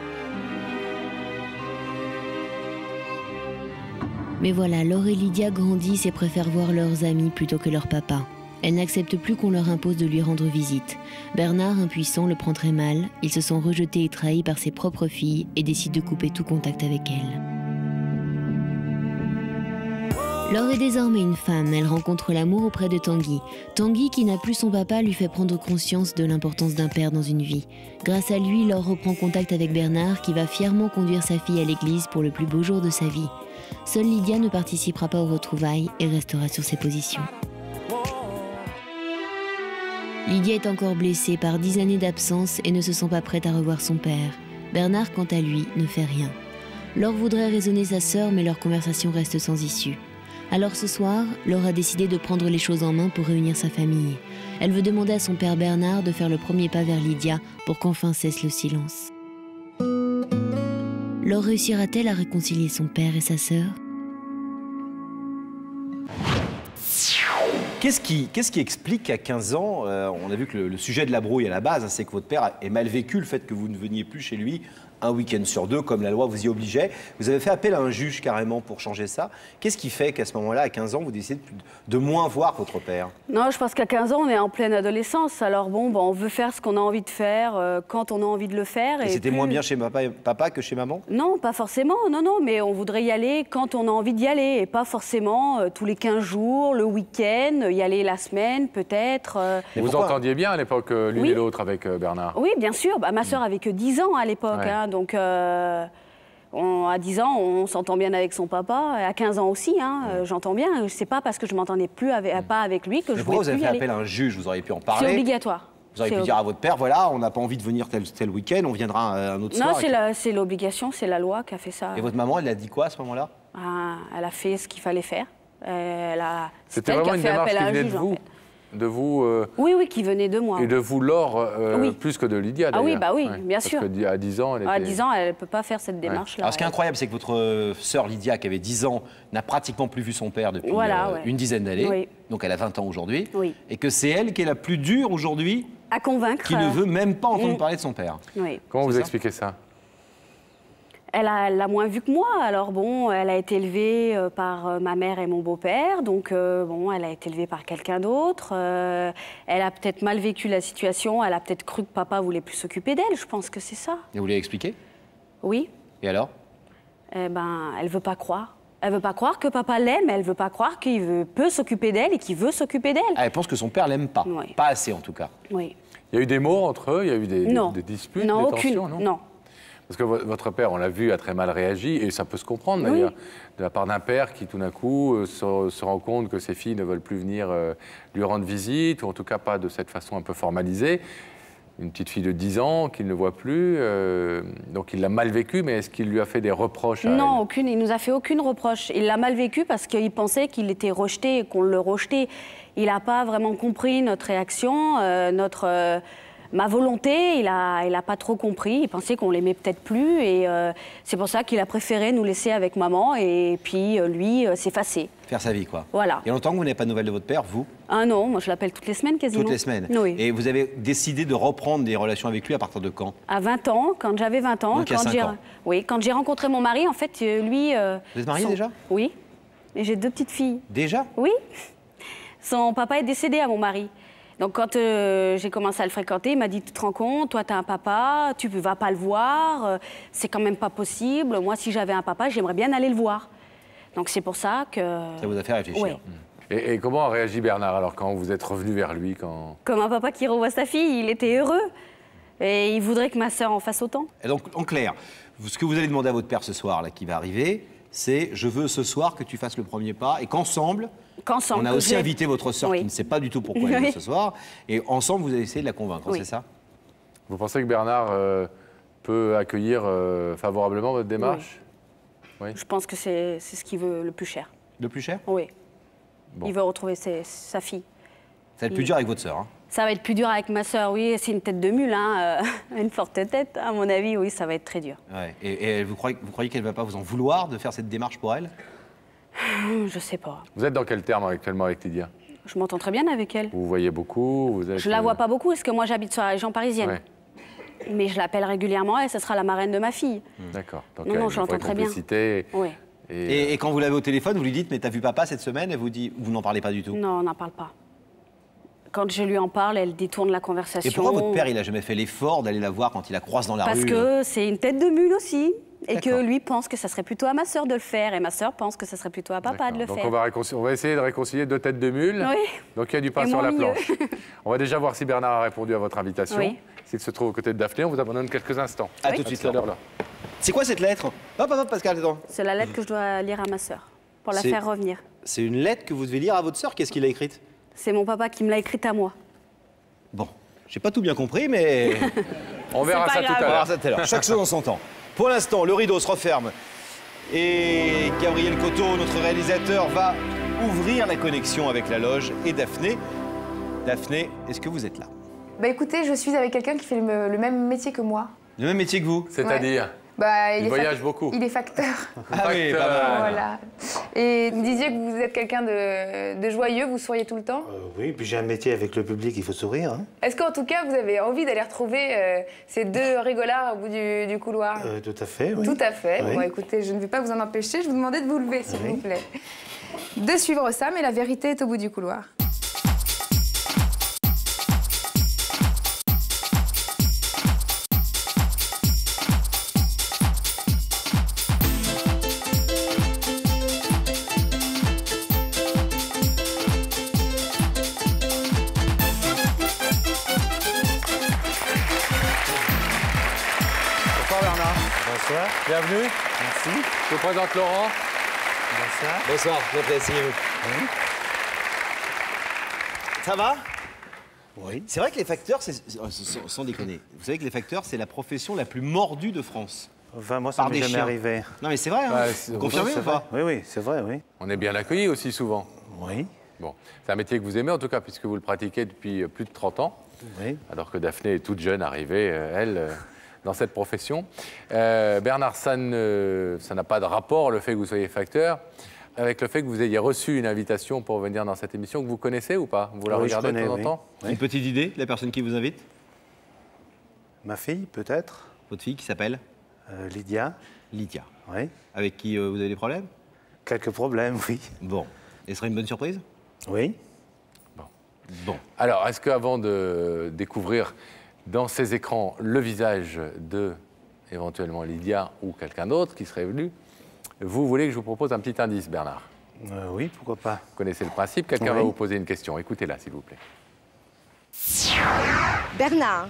Mais voilà, Laure et Lydia grandissent et préfèrent voir leurs amis plutôt que leur papa. Elles n'acceptent plus qu'on leur impose de lui rendre visite. Bernard, impuissant, le prend très mal. Il se sent rejeté et trahi par ses propres filles et décide de couper tout contact avec elles. Laure est désormais une femme, elle rencontre l'amour auprès de Tanguy. Tanguy, qui n'a plus son papa, lui fait prendre conscience de l'importance d'un père dans une vie. Grâce à lui, Laure reprend contact avec Bernard, qui va fièrement conduire sa fille à l'église pour le plus beau jour de sa vie. Seule Lydia ne participera pas aux retrouvailles et restera sur ses positions. Lydia est encore blessée par dix années d'absence et ne se sent pas prête à revoir son père. Bernard, quant à lui, ne fait rien. Laure voudrait raisonner sa sœur, mais leur conversation reste sans issue. Alors ce soir, Laure a décidé de prendre les choses en main pour réunir sa famille. Elle veut demander à son père Bernard de faire le premier pas vers Lydia pour qu'enfin cesse le silence. Laure réussira-t-elle à réconcilier son père et sa sœur? Qu'est-ce qui, explique qu'à 15 ans, euh, on a vu que le, le sujet de la brouille à la base, hein, c'est que votre père ait mal vécu le fait que vous ne veniez plus chez lui un week-end sur deux, comme la loi vous y obligeait. Vous avez fait appel à un juge carrément pour changer ça. Qu'est-ce qui fait qu'à ce moment-là, à 15 ans, vous décidez de, moins voir votre père? Non, je pense qu'à 15 ans, on est en pleine adolescence. Alors bon, bon on veut faire ce qu'on a envie de faire euh, quand on a envie de le faire. Et, c'était plus- moins bien chez papa, papa que chez maman? Non, pas forcément, non, non, mais on voudrait y aller quand on a envie d'y aller et pas forcément euh, tous les 15 jours, le week-end, y aller la semaine peut-être. euh. Vous entendiez bien à l'époque l'une Oui. et l'autre avec euh, Bernard? Oui, bien sûr. Bah, ma sœur avait que 10 ans à l'époque, Ouais. hein, donc euh, on- à 10 ans, on s'entend bien avec son papa. Et à 15 ans aussi, hein, euh, j'entends bien. C'est pas parce que je m'entendais plus avec, pas avec lui que Mais je pourquoi vous voulais avez plus fait y aller. appel à un juge Vous auriez pu en C'est parler. obligatoire. Vous auriez C'est pu ob- dire à votre père, voilà, on n'a pas envie de venir tel, tel week-end, on viendra euh, un autre Non, soir. c'est la- c'est l'obligation, c'est la loi qui a fait ça. Et votre maman, elle a dit quoi à ce moment-là? Ah, elle a fait ce qu'il fallait faire. Elle a... c'est C'était vraiment a une fait démarche appel qui à un venait de juge, en vous, fait. De vous euh, Oui, oui, qui venait de moi. et de vous, Laure, euh, Oui. plus que de Lydia Ah oui, d'ailleurs. bah oui, Ouais. bien Parce sûr. que à 10 ans, elle était... À 10 ans, elle ne peut pas faire cette démarche-là. Alors, ce qui est incroyable, c'est que votre euh, sœur Lydia, qui avait 10 ans, n'a pratiquement plus vu son père depuis Voilà, euh, ouais. une dizaine d'années. Oui. Donc, elle a 20 ans aujourd'hui. Oui. Et que c'est elle qui est la plus dure aujourd'hui, À convaincre. qui ne veut même pas entendre Mm. parler de son père. Oui. Comment vous ça expliquez ça? Elle l'a moins vu que moi. Alors bon, elle a été élevée euh, par euh, ma mère et mon beau-père. Donc euh, bon, elle a été élevée par quelqu'un d'autre. Euh, elle a peut-être mal vécu la situation. Elle a peut-être cru que papa voulait plus s'occuper d'elle. Je pense que c'est ça. Et vous l'avez expliqué? Oui. Et alors? Eh ben, elle veut pas croire. Elle veut pas croire que papa l'aime. Elle veut pas croire qu'il veut- peut s'occuper d'elle et qu'il veut s'occuper d'elle. Ah, Elle pense que son père l'aime pas. Oui. Pas assez, en tout cas. Oui. Il y a eu des mots entre eux, il y a eu des, des- Non. des disputes, non, des aucune. tensions, non? Non. Parce que vo- votre père, on l'a vu, a très mal réagi, et ça peut se comprendre Oui. d'ailleurs, de la part d'un père qui tout d'un coup euh, se, se rend compte que ses filles ne veulent plus venir euh, lui rendre visite, ou en tout cas pas de cette façon un peu formalisée. Une petite fille de 10 ans qu'il ne voit plus, euh, donc il l'a mal vécu, mais est-ce qu'il lui a fait des reproches à Non, elle? aucune. Il nous a fait aucune reproche. Il l'a mal vécu parce qu'il pensait qu'il était rejeté et qu'on le rejetait. Il n'a pas vraiment compris notre réaction, euh, notre ma volonté. Il a, il a pas trop compris. Il pensait qu'on l'aimait peut-être plus et euh, c'est pour ça qu'il a préféré nous laisser avec maman et puis euh, lui euh, s'effacer. Faire sa vie, quoi. Voilà. Il y a longtemps que vous n'avez pas de nouvelles de votre père, vous? Ah non, moi je l'appelle toutes les semaines quasiment. Toutes les semaines. Oui. Et vous avez décidé de reprendre des relations avec lui à partir de quand? À 20 ans, quand j'avais 20 ans, Donc, quand j'ai ans. oui, quand j'ai rencontré mon mari, en fait, lui. Vous êtes mariés son- déjà? Oui. Et j'ai deux petites filles. Déjà? Oui. Son papa est décédé à mon mari. Donc quand euh, j'ai commencé à le fréquenter, il m'a dit, tu te rends compte, toi tu as un papa, tu ne vas pas le voir, euh, c'est quand même pas possible. Moi, si j'avais un papa, j'aimerais bien aller le voir. Donc c'est pour ça que... Ça vous a fait réfléchir. Ouais. Et, et comment a réagi Bernard alors quand vous êtes revenu vers lui quand... Comme un papa qui revoit sa fille, il était heureux. Et il voudrait que ma sœur en fasse autant. Et donc, en clair, ce que vous allez demander à votre père ce soir, là, qui va arriver, c'est je veux ce soir que tu fasses le premier pas et qu'ensemble, Qu'ensemble, on a aussi invité votre sœur Oui. qui ne sait pas du tout pourquoi elle est ce soir, et ensemble, vous allez essayer de la convaincre, Oui. c'est ça? Vous pensez que Bernard euh, peut accueillir euh, favorablement votre démarche? Oui. Je pense que c'est c'est ce qu'il veut le plus cher. Le plus cher? Oui. Bon. Il veut retrouver ses- sa fille. Ça va être plus Il- dur avec votre sœur. hein. Ça va être plus dur avec ma sœur, oui. C'est une tête de mule, hein, euh, *laughs* une forte tête. À mon avis, oui, ça va être très dur. Ouais. Et, et vous croyez, vous croyez qu'elle ne va pas vous en vouloir de faire cette démarche pour elle? Je sais pas. Vous êtes dans quel terme actuellement avec Lydia? Je m'entends très bien avec elle. Vous vous voyez beaucoup vous êtes, Je la euh, vois pas beaucoup parce que moi j'habite sur la région parisienne. ouais, Mais je l'appelle régulièrement et ce sera la marraine de ma fille. D'accord. Donc, Non, non, je l'entends très bien. Oui. Et, et, et quand vous l'avez au téléphone, vous lui dites Mais t'as vu papa cette semaine? Elle vous dit Vous n'en parlez pas du tout. Non, on n'en parle pas. Quand je lui en parle, elle détourne la conversation. Et pourquoi votre père, il a jamais fait l'effort d'aller la voir quand il la croise dans la Parce rue? que c'est une tête de mule aussi. Et que lui pense que ça serait plutôt à ma sœur de le faire, et ma sœur pense que ça serait plutôt à papa de le Donc faire. on réconcilier- on va essayer de réconcilier deux têtes de mule. Oui. Donc il y a du pain Et sur la planche. on va déjà voir si Bernard a répondu à votre invitation. Oui. S'il se trouve aux côtés de Daphné, on vous abandonne quelques instants. À tout de suite, à l'heure, Laurent. là. C'est quoi cette lettre? Hop, hop, hop, Pascal, attends. C'est la lettre que je dois lire à ma sœur, pour la faire revenir. C'est une lettre que vous devez lire à votre sœur? Qu'est-ce qu'il a écrite? C'est mon papa qui me l'a écrite à moi. J'ai pas tout bien compris, mais. *laughs* On verra ça tout à. On l'heure. verra ça tout à l'heure. Chaque chose en son temps. Pour l'instant, le rideau se referme. Et Gabriel Coteau, notre réalisateur, va ouvrir la connexion avec la loge et Daphné. Daphné, est-ce que vous êtes là? Bah écoutez, je suis avec quelqu'un qui fait le, le même métier que moi. Le même métier que vous? C'est-à-dire? Bah, Il est voyage beaucoup. Il est facteur. *laughs* Ah oui, Facteur. pas mal. Voilà. Et vous disiez que vous êtes quelqu'un de, de joyeux, vous souriez tout le temps? Euh, oui, puis j'ai un métier avec le public, il faut sourire. hein. Est-ce qu'en tout cas, vous avez envie d'aller retrouver euh, ces deux rigolards au bout du, du couloir? Euh, tout à fait, oui. Tout à fait. Oui. Bon, écoutez, je ne vais pas vous en empêcher. Je vous demandais de vous lever, s'il Oui. vous plaît. De suivre ça, mais la vérité est au bout du couloir. Bienvenue. Merci. Je vous présente Laurent. Bonsoir. Bonsoir, entrez, asseyez-vous. Ça va? Oui. C'est vrai que les facteurs, c'est- sans, sans- sans déconner, vous savez que les facteurs, c'est la profession la plus mordue de France. Enfin, moi, ça m'est jamais chiens. arrivé. Non mais c'est vrai, hein Bah, vous confirmez ou pas? Oui, oui, c'est vrai, oui. On est bien accueillis aussi souvent. Oui. Bon, c'est un métier que vous aimez en tout cas, puisque vous le pratiquez depuis euh, plus de 30 ans, Oui. alors que Daphné est toute jeune arrivée, euh, elle, euh, dans cette profession. Euh, Bernard, ça ne- ça n'a pas de rapport, le fait que vous soyez facteur, avec le fait que vous ayez reçu une invitation pour venir dans cette émission, que vous connaissez ou pas? Vous la Oui, je regardez de temps en oui. temps? Une petite idée de la personne qui vous invite? Ma fille, peut-être. Votre fille qui s'appelle? Euh, Lydia. Lydia. Oui. Avec qui euh, vous avez des problèmes? Quelques problèmes, oui. Bon. Et ce serait une bonne surprise? Oui. Bon. Alors, est-ce qu'avant de découvrir dans ces écrans le visage de éventuellement Lydia ou quelqu'un d'autre qui serait venu, vous voulez que je vous propose un petit indice, Bernard? Euh, oui, pourquoi pas. Vous connaissez le principe, quelqu'un va vous poser une question. Écoutez-la, s'il vous plaît. Bernard,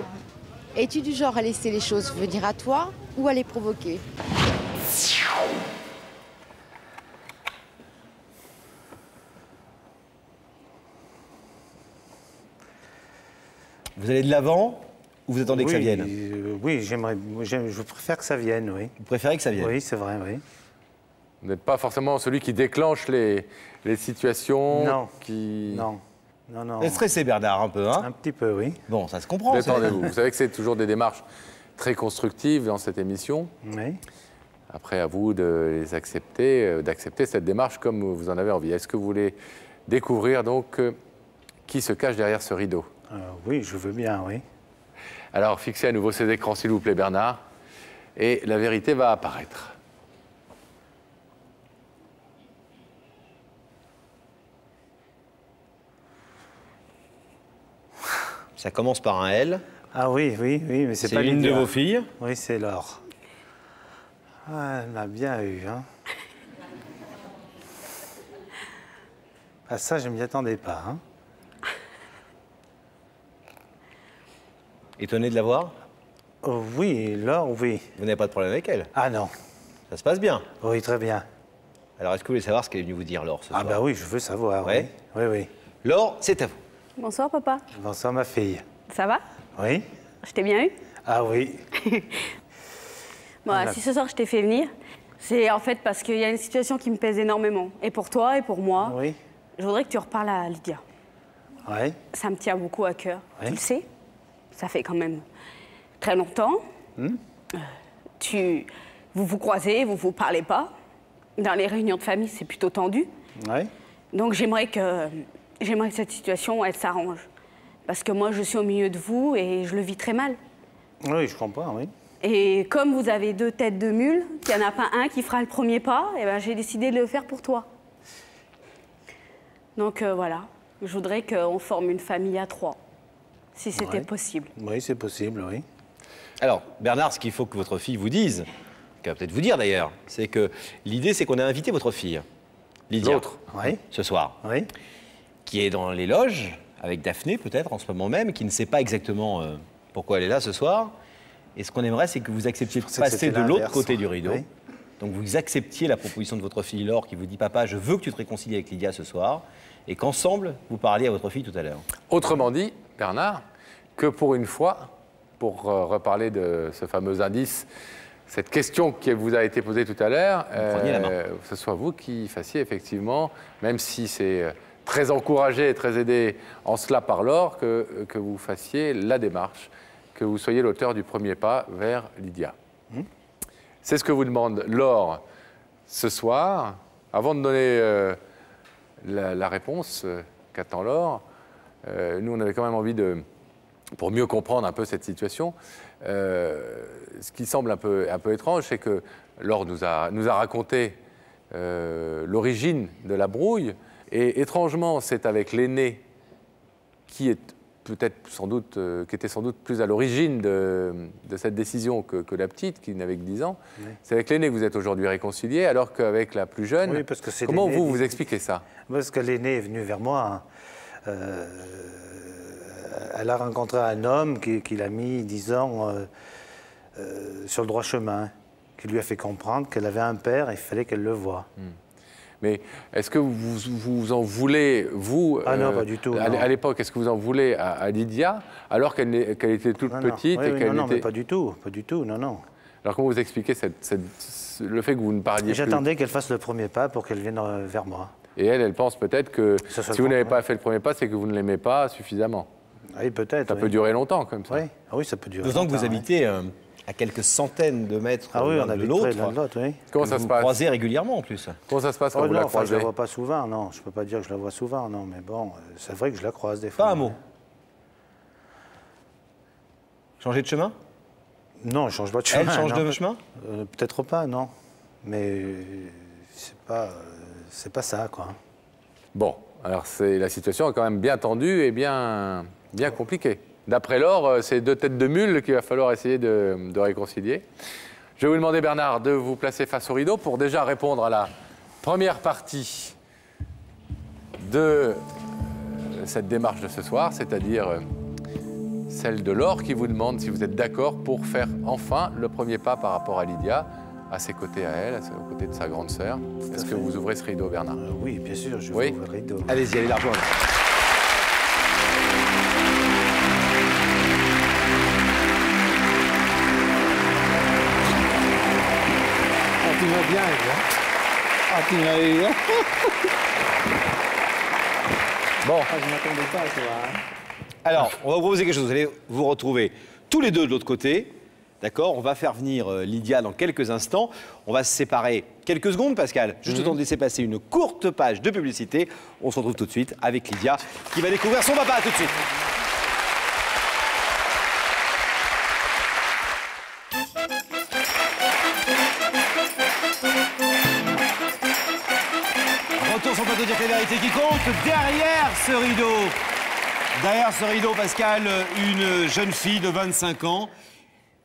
es-tu du genre à laisser les choses venir à toi ou à les provoquer? Vous allez de l'avant? Ou vous attendez que ça vienne euh, Oui, j'aimerais, j'aime- je préfère que ça vienne, oui. Vous préférez que ça vienne Oui, c'est vrai, oui. Vous n'êtes pas forcément celui qui déclenche les, les situations Non. qui... Non. Non, non. Vous êtes stressé, Bernard, un peu, hein Un petit peu, oui. Bon, ça se comprend. Détendez-vous. Vous savez que c'est toujours des démarches très constructives dans cette émission. Oui. Après, à vous de les accepter, euh, d'accepter cette démarche comme vous en avez envie. Est-ce que vous voulez découvrir donc euh, qui se cache derrière ce rideau? Euh, oui, je veux bien, oui. Alors, fixez à nouveau ces écrans, s'il vous plaît, Bernard, et la vérité va apparaître. Ça commence par un L. Ah oui, oui, oui, mais c'est C'est pas une de vos filles Oui, c'est Laure. Ah, elle m'a bien eu, hein. Ah, ça, je m'y attendais pas, hein. Étonné de la voir Oh, oui, Laure, oui. Vous n'avez pas de problème avec elle Ah non. Ça se passe bien Oui, très bien. Alors, est-ce que vous voulez savoir ce qu'elle est venue vous dire, Laure, ce Ah soir bah oui, je veux savoir, Ouais oui. Oui, oui. Laure, c'est à vous. Bonsoir papa. Bonsoir, ma fille. Ça va Oui Je t'ai bien eu Ah oui. *laughs* Bon, Voilà. si ce soir je t'ai fait venir, c'est en fait parce qu'il y a une situation qui me pèse énormément. Et pour toi et pour moi, Oui. je voudrais que tu reparles à Lydia. Oui. Ça me tient beaucoup à cœur. Ouais. Tu le sais Ça fait quand même très longtemps. Hmm? Euh, Tu, vous vous croisez, vous vous parlez pas. Dans les réunions de famille, c'est plutôt tendu. Donc j'aimerais que, j'aimerais que cette situation, elle s'arrange. Parce que moi, je suis au milieu de vous et je le vis très mal. Oui, je comprends, oui. Et comme vous avez deux têtes de mule, qu'il n'y en a pas un qui fera le premier pas, et ben, j'ai décidé de le faire pour toi. Donc euh, voilà, je voudrais qu'on forme une famille à trois, si c'était Ouais. possible. Oui, c'est possible, oui. Alors, Bernard, ce qu'il faut que votre fille vous dise, qu'elle va peut-être vous dire d'ailleurs, c'est que l'idée, c'est qu'on a invité votre fille, Lydia. Oui. ce soir, Oui. qui est dans les loges, avec Daphné peut-être en ce moment même, qui ne sait pas exactement euh, pourquoi elle est là ce soir. Et ce qu'on aimerait, c'est que vous acceptiez de passer de l'autre côté du rideau. Oui. Donc vous acceptiez la proposition de votre fille Laure qui vous dit Papa, je veux que tu te réconcilies avec Lydia ce soir, et qu'ensemble, vous parliez à votre fille tout à l'heure. Autrement dit, Bernard, que pour une fois, pour euh, reparler de ce fameux indice, cette question qui vous a été posée tout à l'heure, que ce soit vous qui fassiez effectivement, même si c'est euh, très encouragé et très aidé en cela par Laure, que, que vous fassiez la démarche, que vous soyez l'auteur du premier pas vers Lydia. C'est ce que vous demande Laure ce soir. Avant de donner euh, la, la réponse euh, qu'attend Laure, euh, nous, on avait quand même envie de, pour mieux comprendre un peu cette situation, euh, ce qui semble un peu, un peu étrange, c'est que Laure nous a, nous a raconté euh, l'origine de la brouille, et étrangement, c'est avec l'aîné qui est peut-être sans doute, euh, qui était sans doute plus à l'origine de, de cette décision que, que la petite, qui n'avait que 10 ans. Oui. C'est avec l'aîné que vous êtes aujourd'hui réconcilié, alors qu'avec la plus jeune, Oui, parce que comment l'aîné vous vous expliquez ça? Parce que l'aînée est venue vers moi. Euh, elle a rencontré un homme qui, qui l'a mis, disons, euh, euh, sur le droit chemin, qui lui a fait comprendre qu'elle avait un père et il fallait qu'elle le voie. Mais est-ce que vous, vous en voulez, vous Ah non, euh, pas du tout, À, non. à l'époque, est-ce que vous en voulez à, à Lydia, alors qu'elle était toute Non, non. petite Oui, et oui, qu'elle non, non, était... mais pas du tout, pas du tout, non, non. Alors comment vous expliquez cette- cette- le fait que vous ne parliez plus? J'attendais qu'elle fasse le premier pas pour qu'elle vienne vers moi. Et elle, elle pense peut-être que si vous n'avez pas fait le premier pas, c'est que vous ne l'aimez pas suffisamment. Oui, peut-être. Ça oui. peut durer longtemps comme ça. Oui, ah oui ça peut durer. D'autant que vous habitez euh, à quelques centaines de mètres Ah oui, l'un on de l'autre. près l'un de l'autre, oui. Comment que ça se vous passe croisez régulièrement en plus. Comment ça se passe quand Oh vous non, la enfin, je croisez la vois pas souvent, non. Je peux pas dire que je la vois souvent, non. Mais bon, euh, c'est vrai que je la croise des fois. Pas un mot. Changer de chemin? Non, je change pas de chemin. Elle change non. de chemin? Euh, Peut-être pas, non. Mais euh, c'est pas, euh, c'est pas ça, quoi. Bon, alors c'est la situation est quand même bien tendue et bien, bien compliquée. D'après Laure, euh, c'est deux têtes de mule qu'il va falloir essayer de, réconcilier. Je vais vous demander, Bernard, de vous placer face au rideau pour déjà répondre à la première partie de euh, cette démarche de ce soir, c'est-à-dire euh, celle de Laure qui vous demande si vous êtes d'accord pour faire enfin le premier pas par rapport à Lydia, à ses côtés à elle, à ses- aux côtés de sa grande sœur. Est-ce que vous ouvrez ce rideau, Bernard? Euh, oui, bien sûr, je Oui. vais ouvrir le rideau. Allez-y, allez la rejoindre. Ah, tu vas bien. Ah, hein *laughs* Bon. Ah, je m'attendais pas à toi. hein. Alors, on va vous proposer quelque chose. Vous allez vous retrouver tous les deux de l'autre côté. D'accord? On va faire venir euh, Lydia dans quelques instants. On va se séparer quelques secondes, Pascal. Juste le temps de laisser passer une courte page de publicité. On se retrouve tout de suite avec Lydia qui va découvrir son papa. À tout de suite. Retour sur le plateau de Dire que la vérité qui compte derrière ce rideau. Derrière ce rideau, Pascal, une jeune fille de 25 ans,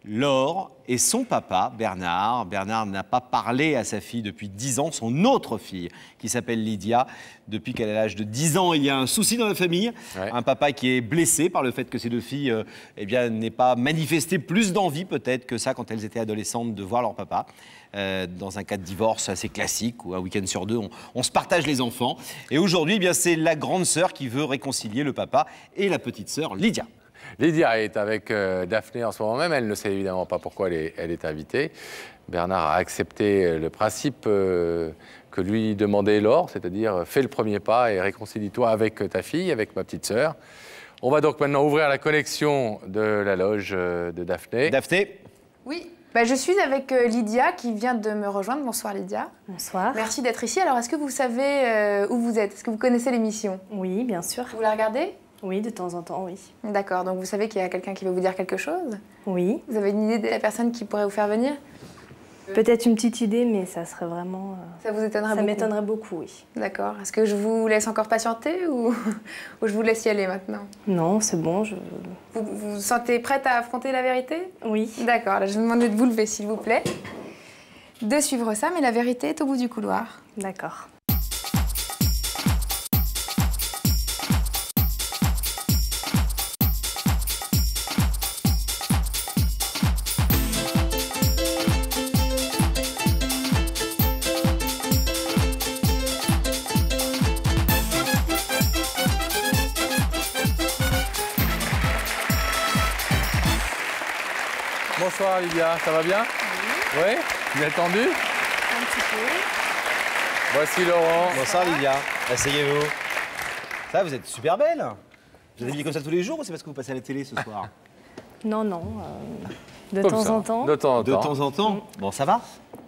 Laure, et son papa, Bernard. Bernard n'a pas parlé à sa fille depuis 10 ans, son autre fille, qui s'appelle Lydia. Depuis qu'elle a l'âge de 10 ans, il y a un souci dans la famille. Ouais. Un papa qui est blessé par le fait que ces deux filles euh, eh bien, n'aient pas manifesté plus d'envie, peut-être, que ça quand elles étaient adolescentes, de voir leur papa. Euh, dans un cas de divorce assez classique, où un week-end sur deux, on, on se partage les enfants. Et aujourd'hui, eh bien, c'est la grande sœur qui veut réconcilier le papa et la petite sœur, Lydia. Lydia est avec euh, Daphné en ce moment même. Elle ne sait évidemment pas pourquoi elle est, elle est invitée. Bernard a accepté euh, le principe euh, que lui demandait Laure, c'est-à-dire fais le premier pas et réconcilie-toi avec ta fille, avec ma petite sœur. On va donc maintenant ouvrir la connexion de la loge euh, de Daphné. Daphné Oui, bah, je suis avec euh, Lydia qui vient de me rejoindre. Bonsoir Lydia. Bonsoir. Merci d'être ici. Alors, est-ce que vous savez euh, où vous êtes? Est-ce que vous connaissez l'émission? Oui, bien sûr. Vous la regardez? Oui, de temps en temps, oui. D'accord, donc vous savez qu'il y a quelqu'un qui veut vous dire quelque chose? Oui. Vous avez une idée de la personne qui pourrait vous faire venir? Peut-être une petite idée, mais ça serait vraiment. euh, Ça vous étonnerait Ça beaucoup m'étonnerait beaucoup, oui. D'accord. Est-ce que je vous laisse encore patienter ou, *laughs* ou je vous laisse y aller maintenant? Non, c'est bon, je. vous, vous vous sentez prête à affronter la vérité? Oui. D'accord, là je vais vous demander de vous lever s'il vous plaît. de suivre ça, mais la vérité est au bout du couloir. D'accord. Bonsoir Lydia, ça va bien Oui. Vous êtes tendu Un petit peu. Voici Laurent. Bonsoir Lydia, asseyez-vous. Ça, vous êtes super belle. Vous êtes habillée comme ça tous les jours ou c'est parce que vous passez à la télé ce soir *laughs* Non, non. euh, de temps ça, en temps. De temps en De temps. temps en temps. Bon, ça va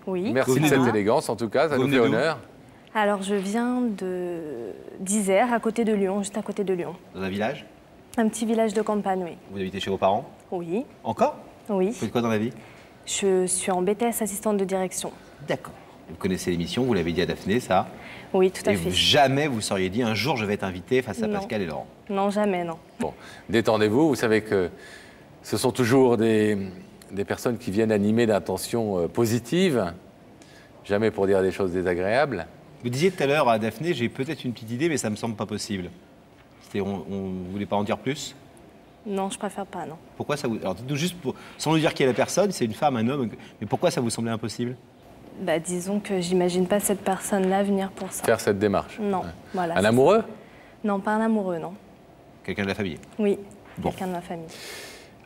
Oui. Merci Vous de cette élégance en tout cas, ça Vous nous fait honneur. Alors, je viens de d'Isère, à côté de Lyon, juste à côté de Lyon. Dans un village Un petit village de campagne, oui. Vous habitez chez vos parents Oui. Encore Oui. Vous faites quoi dans la vie? Je suis en BTS assistante de direction. D'accord. Vous connaissez l'émission, vous l'avez dit à Daphné, ça? Oui, tout à Et fait. jamais vous seriez dit un jour je vais être invité face à Non. Pascal et Laurent. Non, jamais, non. Bon, détendez-vous, vous savez que ce sont toujours des, des personnes qui viennent animer d'intentions euh, positives, jamais pour dire des choses désagréables. Vous disiez tout à l'heure à Daphné, j'ai peut-être une petite idée, mais ça me semble pas possible. C'était, on, on vous voulez pas en dire plus? Non, je préfère pas, non. Pourquoi ça vous. Alors, dites-nous juste, pour- sans nous dire qui est la personne, c'est une femme, un homme, mais pourquoi ça vous semblait impossible Bah, disons que j'imagine pas cette personne-là venir pour ça. Faire cette démarche. Non, voilà. Un amoureux ça. Non, pas un amoureux, non. Quelqu'un de la famille Oui, Bon. quelqu'un de ma famille.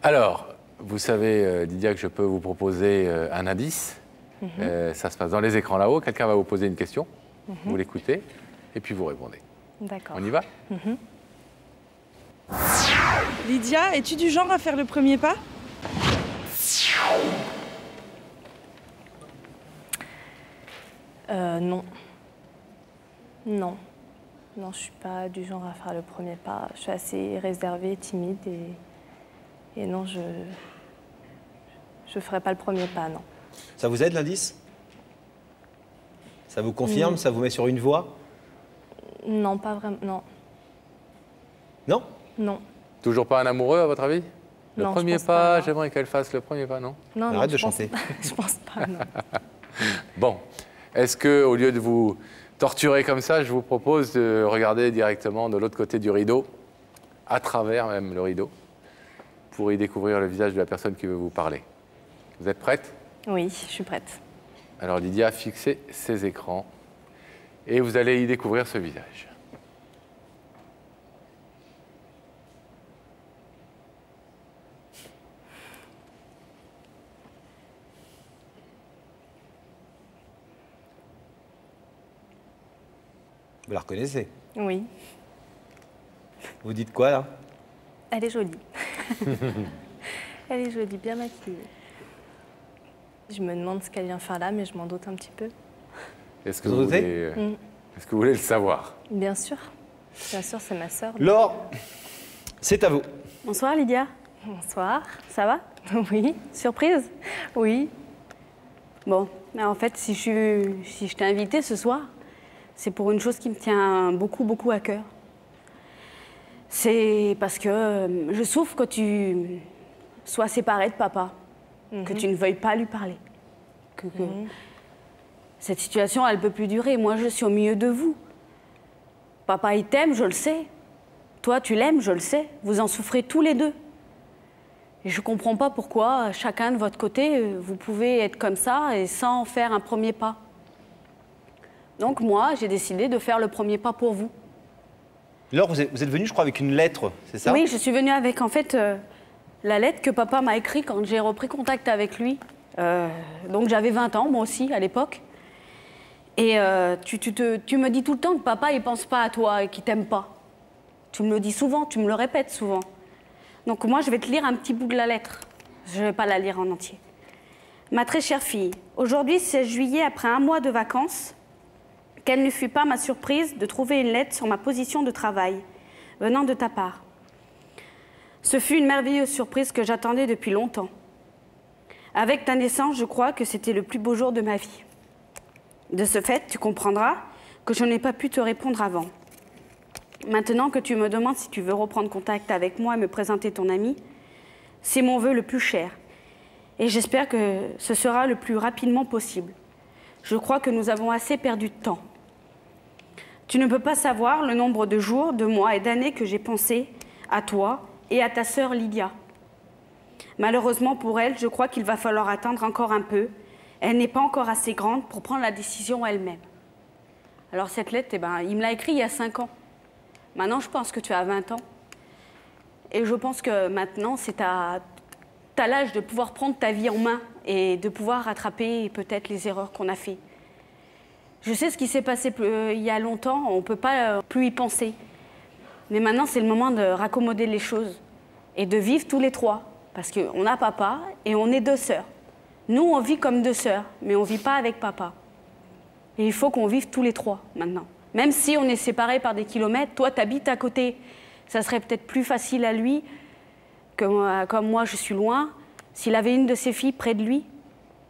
Alors, vous savez, euh, Lydia, que je peux vous proposer euh, un indice. Mhm. Euh, ça se passe dans les écrans là-haut. Quelqu'un va vous poser une question. Mhm. Vous l'écoutez et puis vous répondez. D'accord. On y va Mhm. Lydia, es-tu du genre à faire le premier pas? Euh, non. Non. Non, je suis pas du genre à faire le premier pas. Je suis assez réservée, timide et, et non, je je ferai pas le premier pas, non. Ça vous aide l'indice? Ça vous confirme? Mm. Ça vous met sur une voie? Non, pas vraiment. Non, Non? Non, Toujours pas un amoureux, à votre avis? Le Non, je premier pense pas, pas, non. j'aimerais qu'elle fasse le premier pas, non? Non. non, Arrête de je pense chanter. pas. *laughs* je pense pas. Non. *laughs* Bon, est-ce que au lieu de vous torturer comme ça, je vous propose de regarder directement de l'autre côté du rideau, à travers même le rideau, pour y découvrir le visage de la personne qui veut vous parler? Vous êtes prête? Oui, je suis prête. Alors Lydia, fixez ses écrans et vous allez y découvrir ce visage. Vous la reconnaissez Oui, Vous dites quoi là? Elle est jolie. *laughs* elle est jolie, bien maquillée. Je me demande ce qu'elle vient faire là, mais je m'en doute un petit peu. Est-ce que, Vous vous voulez, euh, Mm. est-ce que vous voulez le savoir? Bien sûr. Bien sûr, c'est ma sœur. Laure, c'est à vous. Bonsoir Lydia. Bonsoir, ça va? Oui. Surprise? Oui. Bon, mais en fait, si je, si je t'ai invité ce soir, c'est pour une chose qui me tient beaucoup, beaucoup à cœur. C'est parce que euh, je souffre que tu sois séparée de papa, que tu ne veuilles pas lui parler. Que, que Cette situation, elle ne peut plus durer. Moi, je suis au milieu de vous. Papa, il t'aime, je le sais. Toi, tu l'aimes, je le sais. Vous en souffrez tous les deux. Et je ne comprends pas pourquoi, chacun de votre côté, euh, vous pouvez être comme ça et sans faire un premier pas. Donc moi, j'ai décidé de faire le premier pas pour vous. Laure, vous êtes, venue, je crois, avec une lettre, c'est ça? Oui, je suis venue avec en fait euh, la lettre que papa m'a écrite quand j'ai repris contact avec lui. Euh, donc j'avais 20 ans, moi aussi, à l'époque. Et euh, tu, tu te- tu me dis tout le temps que papa, il pense pas à toi et qu'il t'aime pas. Tu me le dis souvent, tu me le répètes souvent. Donc moi, je vais te lire un petit bout de la lettre. Je ne vais pas la lire en entier. Ma très chère fille, aujourd'hui 16 juillet, après un mois de vacances, quelle ne fut pas ma surprise de trouver une lettre sur ma position de travail, venant de ta part. Ce fut une merveilleuse surprise que j'attendais depuis longtemps. Avec ta naissance, je crois que c'était le plus beau jour de ma vie. De ce fait, tu comprendras que je n'ai pas pu te répondre avant. Maintenant que tu me demandes si tu veux reprendre contact avec moi et me présenter ton ami, c'est mon vœu le plus cher. Et j'espère que ce sera le plus rapidement possible. Je crois que nous avons assez perdu de temps. Tu ne peux pas savoir le nombre de jours, de mois et d'années que j'ai pensé à toi et à ta sœur Lydia. Malheureusement pour elle, je crois qu'il va falloir attendre encore un peu. Elle n'est pas encore assez grande pour prendre la décision elle-même. Alors cette lettre, eh ben, il me l'a écrit il y a 5 ans. Maintenant, je pense que tu as 20 ans. Et je pense que maintenant, c'est à, as l'âge de pouvoir prendre ta vie en main et de pouvoir rattraper peut-être les erreurs qu'on a faites. Je sais ce qui s'est passé plus- il y a longtemps, on ne peut pas euh, plus y penser. Mais maintenant, c'est le moment de raccommoder les choses et de vivre tous les trois. Parce qu'on a papa et on est deux sœurs. Nous, on vit comme deux sœurs, mais on ne vit pas avec papa. Et il faut qu'on vive tous les trois maintenant. Même si on est séparés par des kilomètres, toi, tu habites à côté. Ça serait peut-être plus facile à lui que moi- comme moi, je suis loin. S'il avait une de ses filles près de lui,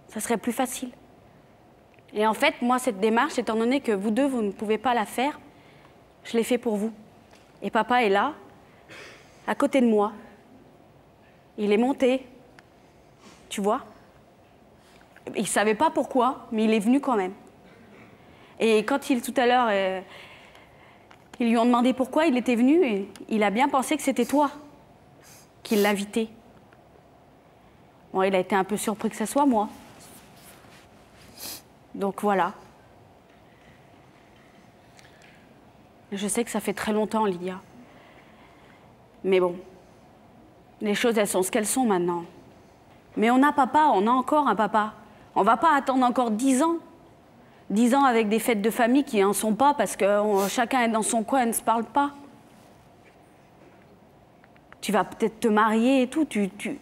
ça serait plus facile. Et en fait, moi, cette démarche, étant donné que vous deux, vous ne pouvez pas la faire, je l'ai fait pour vous. Et papa est là, à côté de moi. Il est monté, tu vois. Il ne savait pas pourquoi, mais il est venu quand même. Et quand il, tout à l'heure, euh, ils lui ont demandé pourquoi il était venu, il a bien pensé que c'était toi qui l'invitait. Bon, il a été un peu surpris que ce soit moi. Donc voilà. Je sais que ça fait très longtemps, Lydia. Mais bon, les choses, elles sont ce qu'elles sont maintenant. Mais on a papa, on a encore un papa. On va pas attendre encore dix ans. Dix ans avec des fêtes de famille qui n'en sont pas parce que chacun est dans son coin et ne se parle pas. Tu vas peut-être te marier et tout. Tu, tu...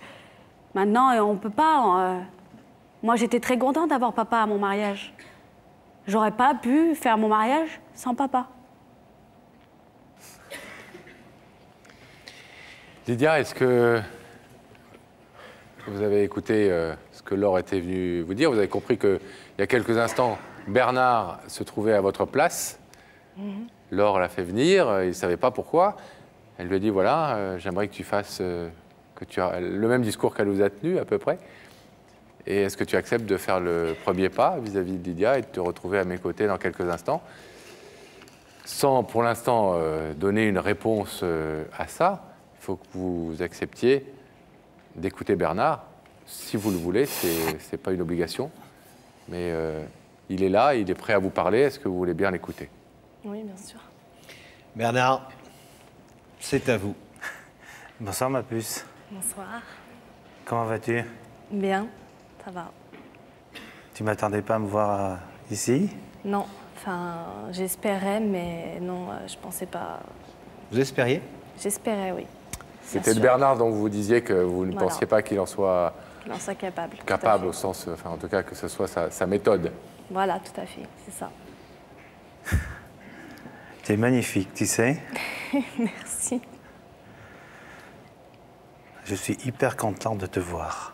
Maintenant, on peut pas. euh, Moi, j'étais très contente d'avoir papa à mon mariage. J'aurais pas pu faire mon mariage sans papa. Lydia, est-ce que vous avez écouté euh, ce que Laure était venue vous dire? Vous avez compris qu'il y a quelques instants, Bernard se trouvait à votre place. Laure l'a fait venir, euh, il ne savait pas pourquoi. Elle lui a dit voilà, euh, j'aimerais que tu fasses que tu as le même discours qu'elle vous a tenu à peu près. Et est-ce que tu acceptes de faire le premier pas vis-à-vis de Lydia et de te retrouver à mes côtés dans quelques instants Sans pour l'instant euh, donner une réponse euh, à ça, il faut que vous acceptiez d'écouter Bernard. Si vous le voulez, ce n'est pas une obligation. Mais euh, il est là, il est prêt à vous parler. Est-ce que vous voulez bien l'écouter? Oui, bien sûr. Bernard, c'est à vous. Bonsoir ma puce. Bonsoir. Comment vas-tu? Bien, ça va. Tu m'attendais pas à me voir euh, ici? Non, enfin, j'espérais, mais non, euh, je pensais pas. Vous espériez? J'espérais, oui. C'était de. Bernard dont vous disiez que vous ne Voilà. pensiez pas qu'il en soit capable. tout à capable fait. au sens, enfin en tout cas que ce soit sa, sa méthode. Voilà, tout à fait, c'est ça. *laughs* Tu es magnifique, tu sais. *laughs* Merci. Je suis hyper content de te voir.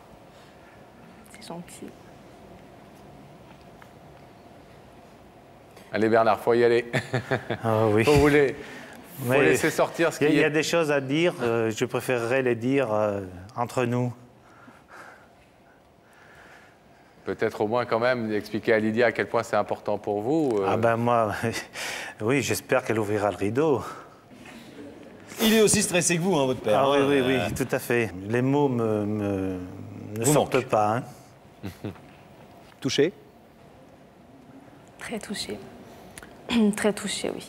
Allez Bernard, faut y aller. *laughs* Ah oui. faut vous les- faut Mais laisser sortir ce Il y, a- qui il y a des choses à dire, euh, je préférerais les dire euh, entre nous. Peut-être au moins quand même expliquer à Lydia à quel point c'est important pour vous. euh, Ah ben moi, *laughs* oui, j'espère qu'elle ouvrira le rideau. Il est aussi stressé que vous, hein, votre père. Ah oui, hein, oui, euh, oui, tout à fait. Les mots me, me- ne Vous sortent pas. hein. *laughs* Touché? Très touchée. *clears throat* Très touchée, oui.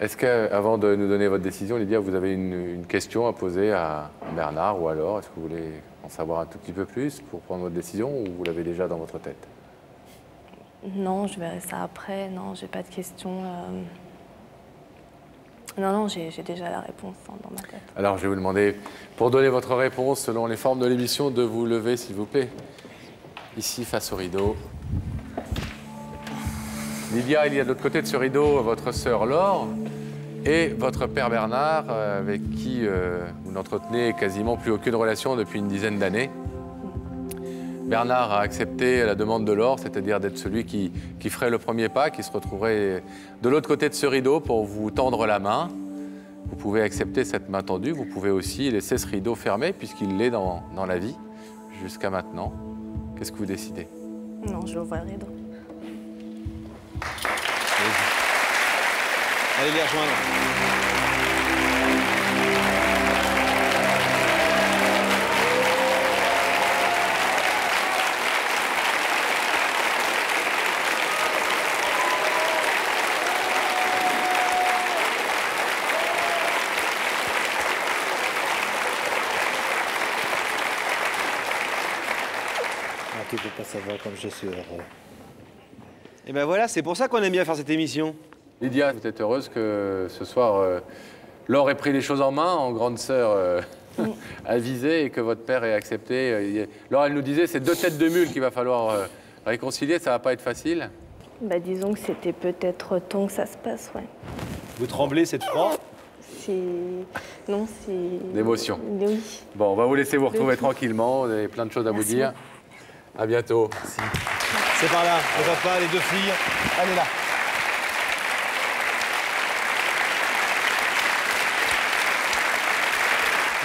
Est-ce qu'avant de nous donner votre décision, Lydia, vous avez une, une question à poser à Bernard ou alors Est-ce que vous voulez en savoir un tout petit peu plus pour prendre votre décision ou vous l'avez déjà dans votre tête? Non, je verrai ça après. Non, j'ai pas de questions. euh. Non, non, j'ai j'ai déjà la réponse hein, dans ma tête. Alors, je vais vous demander, pour donner votre réponse selon les formes de l'émission, de vous lever, s'il vous plaît. Ici, face au rideau. Lydia, il y a de l'autre côté de ce rideau votre sœur Laure et votre père Bernard, euh, avec qui euh, vous n'entretenez quasiment plus aucune relation depuis une dizaine d'années. Bernard a accepté la demande de Laure, c'est-à-dire d'être celui qui, ferait le premier pas, qui se retrouverait de l'autre côté de ce rideau pour vous tendre la main. Vous pouvez accepter cette main tendue, vous pouvez aussi laisser ce rideau fermé puisqu'il l'est dans la vie jusqu'à maintenant. Qu'est-ce que vous décidez? Non, je l'ouvre le rideau. Allez les rejoindre. Je suis heureux. Et ben voilà, c'est pour ça qu'on aime bien faire cette émission. Lydia, vous êtes heureuse que ce soir, euh, Laure ait pris les choses en main, en grande sœur euh, *laughs* avisée, et que votre père ait accepté. Euh, Laure, elle nous disait, c'est deux têtes de mule qu'il va falloir euh, réconcilier, ça va pas être facile. Bah, disons que c'était peut-être temps que ça se passe, ouais. Vous tremblez cette fois? C'est. Non, c'est. D'émotion. Oui. Bon, on va vous laisser vous retrouver tranquillement, vous avez plein de choses à Merci vous dire. À bientôt. C'est par là, le papa, les deux filles. Allez là.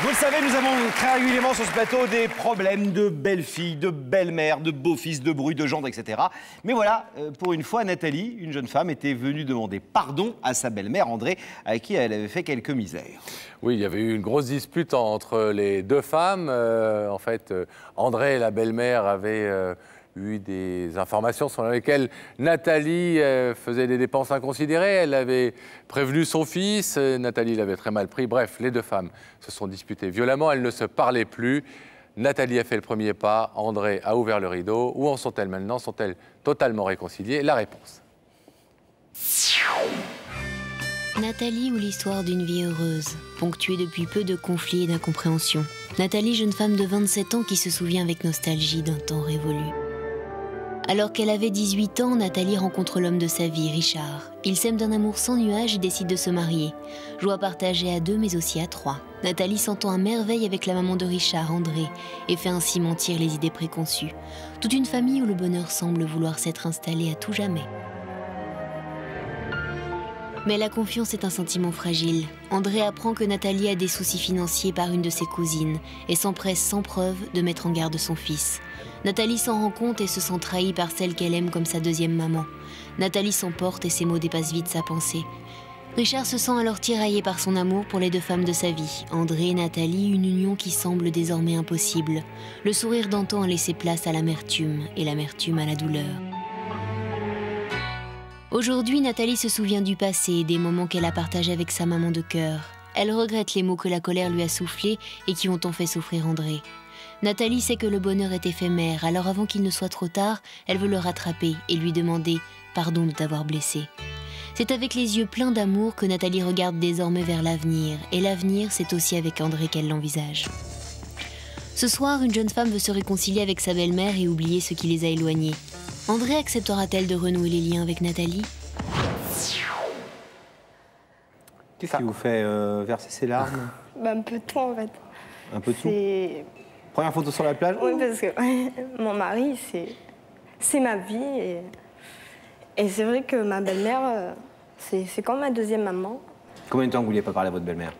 Vous le savez, nous avons très régulièrement sur ce plateau des problèmes de belles-filles, de belles-mères, de beaux-fils, de bruit, de gendre, etc. Mais voilà, euh, pour une fois, Nathalie, une jeune femme, était venue demander pardon à sa belle-mère, André, à qui elle avait fait quelques misères. Oui, il y avait eu une grosse dispute entre les deux femmes. Euh, en fait, euh, André, la belle-mère, avait euh, eu des informations sur lesquelles Nathalie euh, faisait des dépenses inconsidérées. Elle avait prévenu son fils. euh, Nathalie l'avait très mal pris. Bref, les deux femmes se sont disputées violemment. Elles ne se parlaient plus. Nathalie a fait le premier pas. André a ouvert le rideau. Où en sont-elles maintenant? Sont-elles totalement réconciliées? La réponse. Nathalie ou l'histoire d'une vie heureuse, ponctuée depuis peu de conflits et d'incompréhensions. Nathalie, jeune femme de 27 ans qui se souvient avec nostalgie d'un temps révolu. Alors qu'elle avait 18 ans, Nathalie rencontre l'homme de sa vie, Richard. Ils s'aiment d'un amour sans nuage et décident de se marier. Joie partagée à deux mais aussi à trois. Nathalie s'entend à merveille avec la maman de Richard, André, et fait ainsi mentir les idées préconçues. Toute une famille où le bonheur semble vouloir s'être installé à tout jamais. Mais la confiance est un sentiment fragile. André apprend que Nathalie a des soucis financiers par une de ses cousines et s'empresse sans preuve de mettre en garde son fils. Nathalie s'en rend compte et se sent trahie par celle qu'elle aime comme sa deuxième maman. Nathalie s'emporte et ses mots dépassent vite sa pensée. Richard se sent alors tiraillé par son amour pour les deux femmes de sa vie, André et Nathalie, une union qui semble désormais impossible. Le sourire d'antan a laissé place à l'amertume et l'amertume à la douleur. Aujourd'hui, Nathalie se souvient du passé et des moments qu'elle a partagés avec sa maman de cœur. Elle regrette les mots que la colère lui a soufflés et qui ont tant fait souffrir André. Nathalie sait que le bonheur est éphémère, alors avant qu'il ne soit trop tard, elle veut le rattraper et lui demander pardon de t'avoir blessé. C'est avec les yeux pleins d'amour que Nathalie regarde désormais vers l'avenir, et l'avenir, c'est aussi avec André qu'elle l'envisage. Ce soir, une jeune femme veut se réconcilier avec sa belle-mère et oublier ce qui les a éloignés. André acceptera-t-elle de renouer les liens avec Nathalie? Qu'est-ce qui vous fait euh, verser ces larmes? Bah, un peu de tout en fait. Un peu de tout? Première photo sur la plage Oui, parce que mon mari, c'est, c'est ma vie. Et, et c'est vrai que ma belle-mère, euh, c'est, c'est comme ma deuxième maman. Combien de temps vous ne vouliez pas parler à votre belle-mère?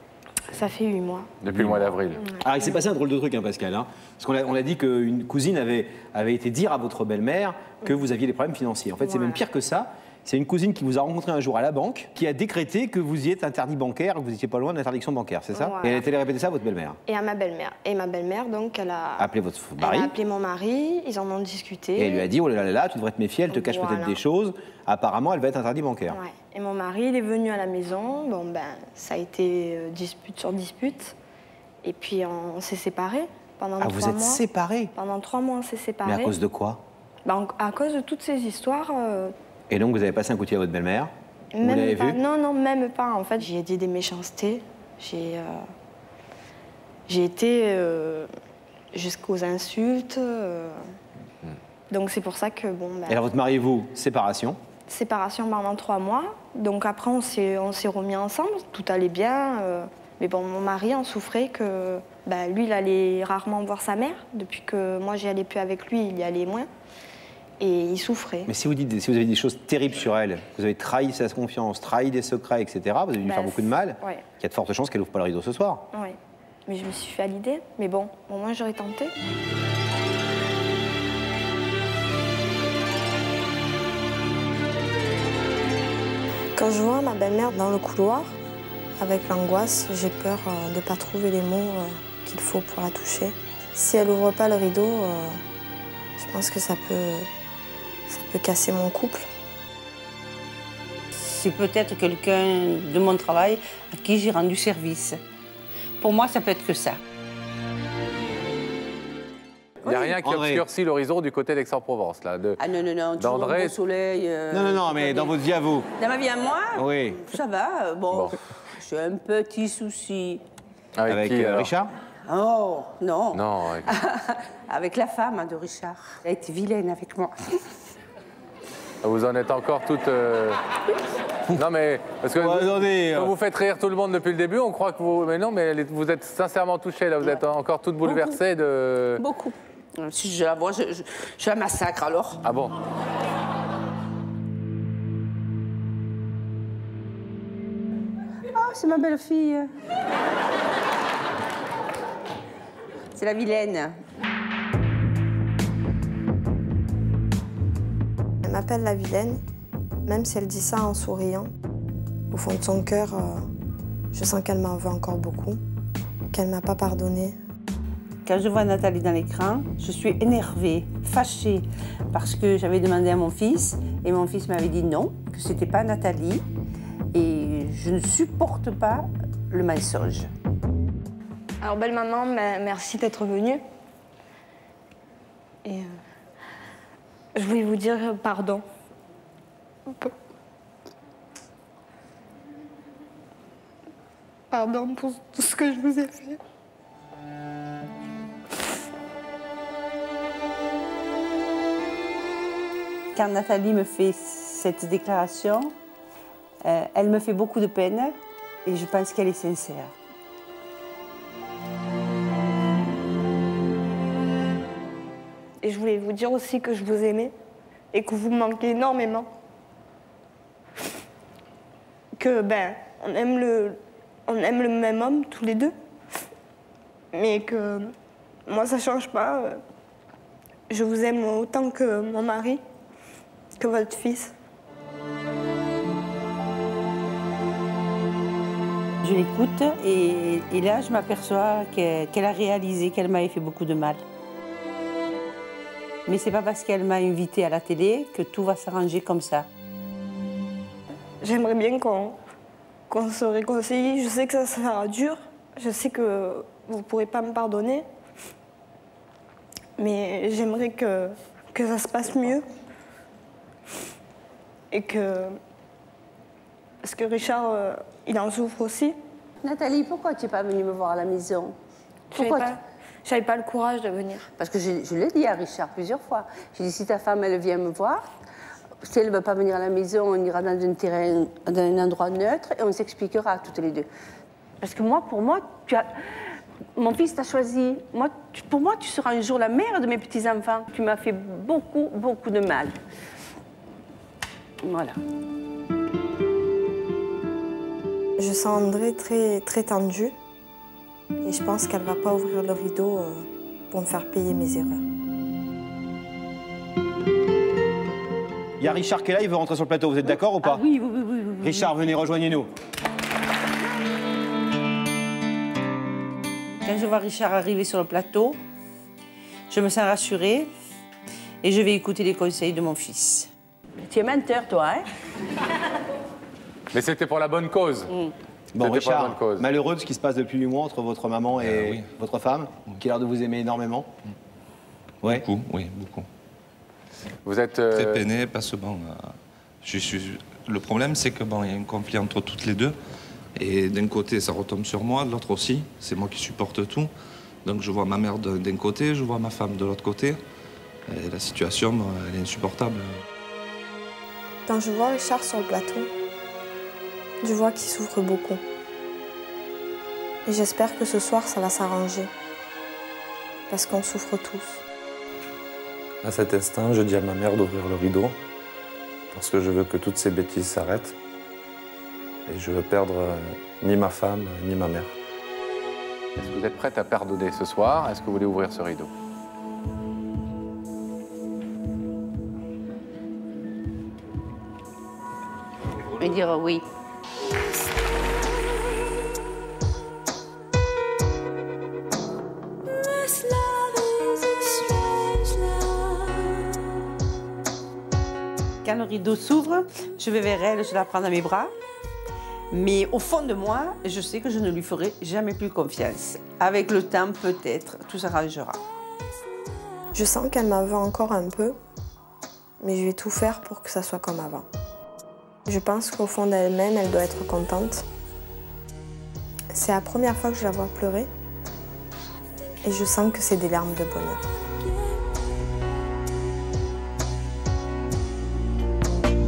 Ça fait huit mois. Depuis le mois d'avril. Alors, il s'est passé un drôle de truc, hein, Pascal. hein. parce qu'on a, on a dit qu'une cousine avait, avait été dire à votre belle-mère que vous aviez des problèmes financiers. En fait, c'est même pire que ça. C'est une cousine qui vous a rencontré un jour à la banque, qui a décrété que vous y êtes interdit bancaire, que vous n'étiez pas loin d'interdiction bancaire, c'est ça Voilà. Et elle a été répéter ça à votre belle-mère. Et à ma belle-mère. Et ma belle-mère, donc, elle a. Appelé votre elle mari. a appelé mon mari, ils en ont discuté. Et elle lui a dit Oh là là là, tu devrais te méfier, elle te cache Voilà. peut-être des choses. Apparemment, elle va être interdit bancaire. Ouais. Et mon mari, il est venu à la maison. Bon, ben, ça a été euh, dispute sur dispute. Et puis, on, s'est séparés pendant Ah, trois vous êtes mois. séparés Pendant trois mois, on s'est séparés. Mais à cause de quoi? Ben, à cause de toutes ces histoires. euh, Et donc, vous avez passé un coup de fil à votre belle-mère Vous même l'avez pas, vu Non, non, même pas. En fait, j'ai dit des méchancetés. J'ai euh, j'ai été euh, jusqu'aux insultes. euh. Donc, c'est pour ça que, bon, ben, Et alors, votre mari et vous, séparation séparation pendant trois mois. Donc, après, on s'est on s'est remis ensemble. Tout allait bien. euh. mais bon, mon mari en souffrait que ben, lui, il allait rarement voir sa mère. Depuis que moi, j'y allais plus avec lui, il y allait moins. Et il souffrait. Mais si vous, dites, si vous avez des choses terribles sur elle, vous avez trahi sa confiance, trahi des secrets, etc., vous avez dû Bah, faire beaucoup de mal, ouais. il y a de fortes chances qu'elle ouvre pas le rideau ce soir. Oui, mais je me suis fait à l'idée. Mais bon, au moins j'aurais tenté. Quand je vois ma belle-mère dans le couloir, avec l'angoisse, j'ai peur euh, de ne pas trouver les mots euh, qu'il faut pour la toucher. Si elle ouvre pas le rideau, euh, je pense que ça peut, ça peut casser mon couple. C'est peut-être quelqu'un de mon travail à qui j'ai rendu service. Pour moi, ça peut être que ça. Il n'y a rien qui André. obscurcit l'horizon du côté d'Aix-en-Provence, là. De... Ah non, non, non, toujours beau soleil. euh, Non, non, non, mais dans votre vie à vous. Dans ma vie à moi, Oui. ça va. Bon, Bon. j'ai un petit souci. Avec, Avec qui, euh, Richard? Oh, non. Non, avec- *laughs* avec la femme hein, de Richard. Elle a été vilaine avec moi. *laughs* vous en êtes encore toute... euh, Non, mais... Parce que vous, attendez, quand euh. vous faites rire tout le monde depuis le début, on croit que vous... Mais non, mais elle est- vous êtes sincèrement touchée, là. Vous êtes encore toute bouleversée de... Beaucoup. Si je la vois, je, je- je la massacre alors. Ah bon? Oh, c'est ma belle-fille. C'est la vilaine. M'appelle la vilaine, même si elle dit ça en souriant. Au fond de son cœur, euh, je sens qu'elle m'en veut encore beaucoup, qu'elle m'a pas pardonné. Quand je vois Nathalie dans l'écran, je suis énervée, fâchée, parce que j'avais demandé à mon fils, et mon fils m'avait dit non, que c'était pas Nathalie, et je ne supporte pas le mensonge. Alors belle maman, me- merci d'être venue. Et euh, je voulais vous dire pardon. Pardon pour tout ce que je vous ai fait. Quand Nathalie me fait cette déclaration, euh, elle me fait beaucoup de peine, et je pense qu'elle est sincère. Et je voulais vous dire aussi que je vous aimais et que vous me manquez énormément. Que ben, on aime le, même homme tous les deux, mais que moi ça change pas. Je vous aime autant que mon mari, que votre fils. Je l'écoute et, là, je m'aperçois que- qu'elle a réalisé qu'elle m'avait fait beaucoup de mal. Mais c'est pas parce qu'elle m'a invitée à la télé que tout va s'arranger comme ça. J'aimerais bien qu'on qu'on se réconcilie. Je sais que ça sera dur. Je sais que vous ne pourrez pas me pardonner. Mais j'aimerais que, que ça se passe mieux. Et que. Parce que Richard, euh, il en souffre aussi. Nathalie, pourquoi tu n'es pas venue me voir à la maison? Pourquoi pas, j'avais pas le courage de venir. Parce que je, je l'ai dit à Richard plusieurs fois. J'ai dit, si ta femme, elle vient me voir, si elle ne veut pas venir à la maison, on ira dans un terrain, dans un endroit neutre et on s'expliquera toutes les deux. Parce que moi, pour moi, tu as... Mon fils t'a choisi. Moi, tu- pour moi, tu seras un jour la mère de mes petits-enfants. Tu m'as fait beaucoup, beaucoup de mal. Voilà. Je sens André très, très tendu. Et je pense qu'elle va pas ouvrir le rideau euh, pour me faire payer mes erreurs. Il y a Richard qui est là, il veut rentrer sur le plateau. Vous êtes d'accord ou pas Ah oui, oui, oui, oui, oui, oui. Richard, venez, rejoignez-nous. Quand je vois Richard arriver sur le plateau, je me sens rassurée et je vais écouter les conseils de mon fils. Tu es menteur, toi, hein? Mais c'était pour la bonne cause. Bon, Richard, cause. malheureux de ce qui se passe depuis 8 mois entre votre maman et Euh, oui. votre femme, qui a l'air de vous aimer énormément. Ouais. Beaucoup, oui, beaucoup. Vous êtes. euh, Très peiné parce que bon, euh, je suis. Le problème, c'est que bon, il y a un conflit entre toutes les deux. Et d'un côté, ça retombe sur moi, de l'autre aussi. C'est moi qui supporte tout. Donc je vois ma mère d'un côté, je vois ma femme de l'autre côté. Et la situation, elle est insupportable. Quand je vois Richard sur le plateau, je vois qu'il souffre beaucoup. Et j'espère que ce soir, ça va s'arranger. Parce qu'on souffre tous. À cet instant, je dis à ma mère d'ouvrir le rideau parce que je veux que toutes ces bêtises s'arrêtent. Et je veux perdre euh, ni ma femme, ni ma mère. Est-ce que vous êtes prête à pardonner ce soir? Est-ce que vous voulez ouvrir ce rideau? Et dire oui. Quand le rideau s'ouvre, je vais vers elle, je la prends dans mes bras. Mais au fond de moi, je sais que je ne lui ferai jamais plus confiance. Avec le temps, peut-être, tout s'arrangera. Je sens qu'elle m'en encore un peu, mais je vais tout faire pour que ça soit comme avant. Je pense qu'au fond d'elle-même, elle doit être contente. C'est la première fois que je la vois pleurer et je sens que c'est des larmes de bonheur.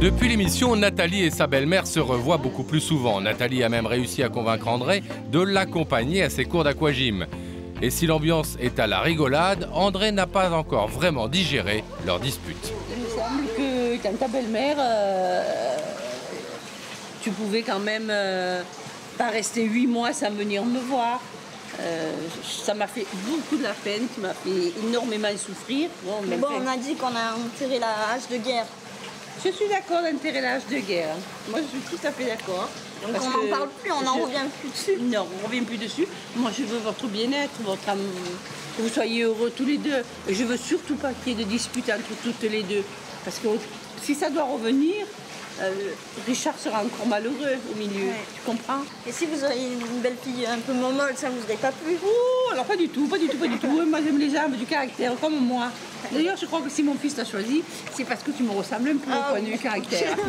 Depuis l'émission, Nathalie et sa belle-mère se revoient beaucoup plus souvent. Nathalie a même réussi à convaincre André de l'accompagner à ses cours d'aquagym. Et si l'ambiance est à la rigolade, André n'a pas encore vraiment digéré leur dispute. Il me semble que quand ta belle-mère, euh, tu pouvais quand même euh, pas rester huit mois sans venir me voir. Euh, ça m'a fait beaucoup de la peine, tu m'as fait énormément souffrir. Bon, Mais bon, on a dit qu'on a enterré la hache de guerre. Je suis d'accord l'âge de guerre. Moi, je suis tout à fait d'accord. Donc Parce on n'en parle plus, on n'en je- revient plus dessus. Non, on ne revient plus dessus. Moi, je veux votre bien-être, votre am- que vous soyez heureux tous les deux. Et je veux surtout pas qu'il y ait de dispute entre toutes les deux. Parce que si ça doit revenir, euh, Richard sera encore malheureux au milieu. Tu comprends Et si vous auriez une belle fille un peu momolle, ça vous aurait pas plu Oh, alors pas du tout, pas du tout, pas du tout. Moi, j'aime les gens avec du caractère, comme moi. D'ailleurs, je crois que si mon fils t'a choisi, c'est parce que tu me ressembles un peu au point de vue caractère. *laughs*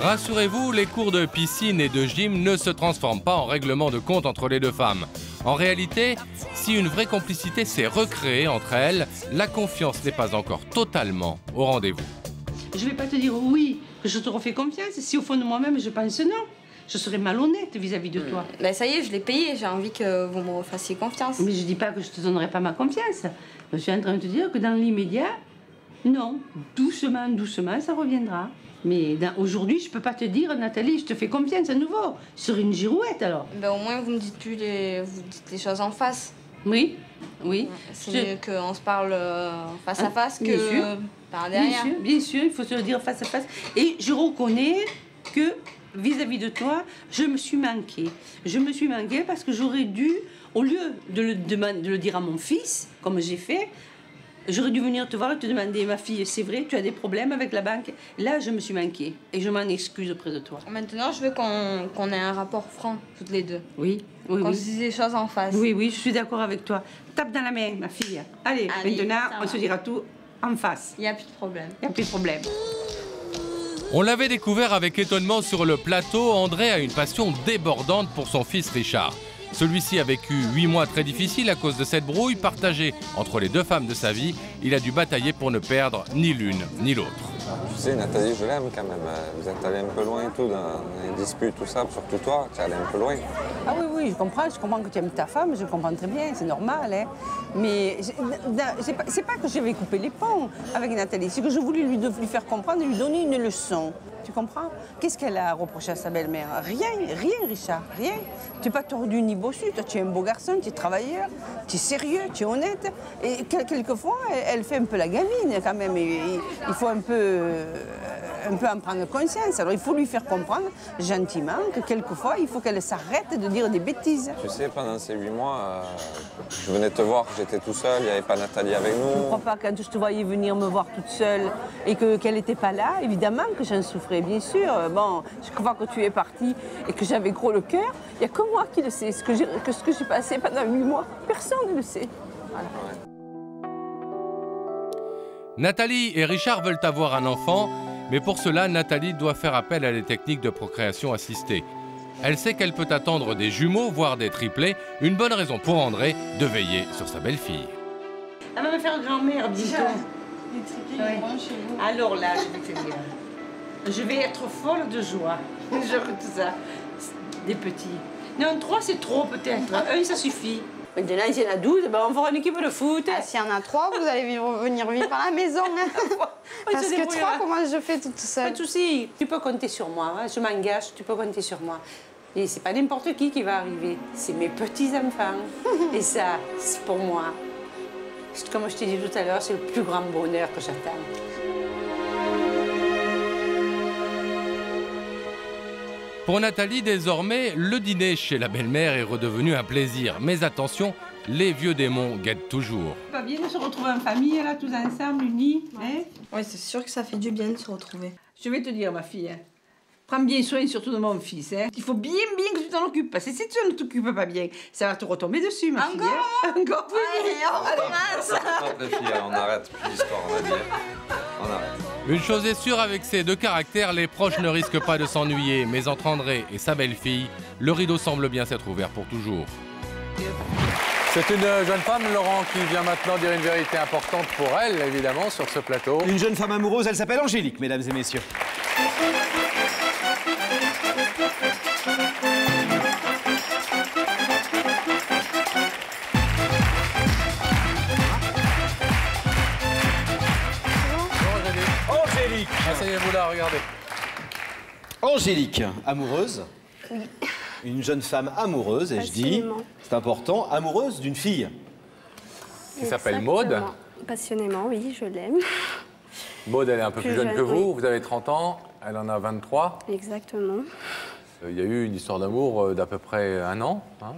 Rassurez-vous, les cours de piscine et de gym ne se transforment pas en règlement de compte entre les deux femmes. En réalité, si une vraie complicité s'est recréée entre elles, la confiance n'est pas encore totalement au rendez-vous. Je vais pas te dire oui, que je te refais confiance, si au fond de moi-même je pense non. Je serais malhonnête vis-à-vis de toi. Ben ça y est, je l'ai payé, j'ai envie que vous me refassiez confiance. Mais je dis pas que je te donnerai pas ma confiance. Je suis en train de te dire que dans l'immédiat, non, doucement, doucement, ça reviendra. Mais aujourd'hui, je peux pas te dire, Nathalie, je te fais confiance à nouveau. Serai une girouette alors. Ben au moins vous me dites plus les, vous dites les choses en face. Oui, oui. C'est Je- mieux qu'on se parle euh, face à Ah, face que bien sûr. par Bien derrière. sûr, bien sûr, il faut se le dire face à face. Et je reconnais que vis-à-vis de toi, je me suis manquée. Je me suis manquée parce que j'aurais dû, au lieu de le, deman- de le dire à mon fils, comme j'ai fait, j'aurais dû venir te voir et te demander, ma fille, c'est vrai, tu as des problèmes avec la banque? Là, je me suis manquée et je m'en excuse auprès de toi. Maintenant, je veux qu'on qu'on ait un rapport franc, toutes les deux. Oui, oui, Qu'on oui. se dise les choses en face. Oui, oui, je suis d'accord avec toi. Tape dans la main, ma fille. Allez, Allez, maintenant, on va. se dira tout en face. Il n'y a plus de problème. Il n'y a plus de problème. On l'avait découvert avec étonnement sur le plateau, André a une passion débordante pour son fils Richard. Celui-ci a vécu huit mois très difficiles à cause de cette brouille partagée entre les deux femmes de sa vie. Il a dû batailler pour ne perdre ni l'une ni l'autre. Tu sais, Nathalie, je l'aime quand même. Vous êtes allé un peu loin et tout dans les disputes, tout ça. Surtout toi, tu es allé un peu loin. Ah oui, oui, je comprends, je comprends que tu aimes ta femme, je comprends très bien, c'est normal. Hein. Mais c'est pas, que j'avais coupé les ponts avec Nathalie, c'est que je voulais lui, lui faire comprendre et lui donner une leçon. Tu comprends? Qu'est-ce qu'elle a reproché à sa belle-mère? Rien, rien, Richard, rien. Tu n'es pas tordu ni bossu, toi tu es un beau garçon, tu es travailleur, tu es sérieux, tu es honnête. Et quel- quelquefois, elle, fait un peu la gamine quand même. Il faut un peu, euh, un peu en prendre conscience. Alors il faut lui faire comprendre gentiment que quelquefois, il faut qu'elle s'arrête de dire des bêtises. Tu sais, pendant ces huit mois, euh, je venais te voir, j'étais tout seul, il n'y avait pas Nathalie avec Je ne nous. crois pas quand je te voyais venir me voir toute seule et que qu'elle n'était pas là, évidemment que j'en souffrais, bien sûr. Bon, je crois que tu es partie et que j'avais gros le cœur. Il n'y a que moi qui le sais, ce que j'ai que ce que j'ai passé pendant huit mois. Personne ne le sait. Voilà. Nathalie et Richard veulent avoir un enfant, mais pour cela, Nathalie doit faire appel à des techniques de procréation assistée. Elle sait qu'elle peut attendre des jumeaux, voire des triplés, une bonne raison pour André de veiller sur sa belle-fille. Elle va me faire grand-mère, dis-donc. Ouais. Alors là, je vais te dire. Je vais être folle de joie. *laughs* Genre tout ça. Des petits. Non, trois, c'est trop peut-être. Un, ça suffit. Maintenant, il y en a 12, ben on va avoir une équipe de foot. Ah, S'il y en a trois, vous allez vivre- venir vivre à la maison. hein. *laughs* Parce que trois, comment je fais toute seule Pas de souci. Tu peux compter sur moi. hein. Je m'engage, tu peux compter sur moi. Et c'est pas n'importe qui qui va arriver. C'est mes petits-enfants. *laughs* Et ça, c'est pour moi. C'est Comme je t'ai dit tout à l'heure, c'est le plus grand bonheur que j'attends. Pour Nathalie, désormais, le dîner chez la belle-mère est redevenu un plaisir. Mais attention, les vieux démons guettent toujours. Pas bien de se retrouver en famille, là, tous ensemble, unis. Hein Oui, c'est sûr que ça fait du bien de se retrouver. Je vais te dire, ma fille, hein, prends bien soin surtout de mon fils. Hein. Il faut bien, bien que tu t'en occupes, parce que si tu ne t'occupes pas bien, ça va te retomber dessus, ma fille. hein. Encore? Plus Allez, on les filles, on arrête plus l'histoire, on va dire. On arrête. Une chose est sûre, avec ces deux caractères, les proches ne risquent pas de s'ennuyer. Mais entre André et sa belle-fille, le rideau semble bien s'être ouvert pour toujours. C'est une jeune femme, Laurent, qui vient maintenant dire une vérité importante pour elle, évidemment, sur ce plateau. Une jeune femme amoureuse, elle s'appelle Angélique, mesdames et messieurs. Angélique, amoureuse Oui. Une jeune femme amoureuse, et je dis, c'est important, amoureuse d'une fille. Qui s'appelle Maude. Passionnément, oui, je l'aime. Maud, elle est un peu plus, Plus jeune jeune, que vous. oui. Vous avez 30 ans, elle en a 23. Exactement. Euh, Il y a eu une histoire d'amour euh, d'à peu près un an. hein.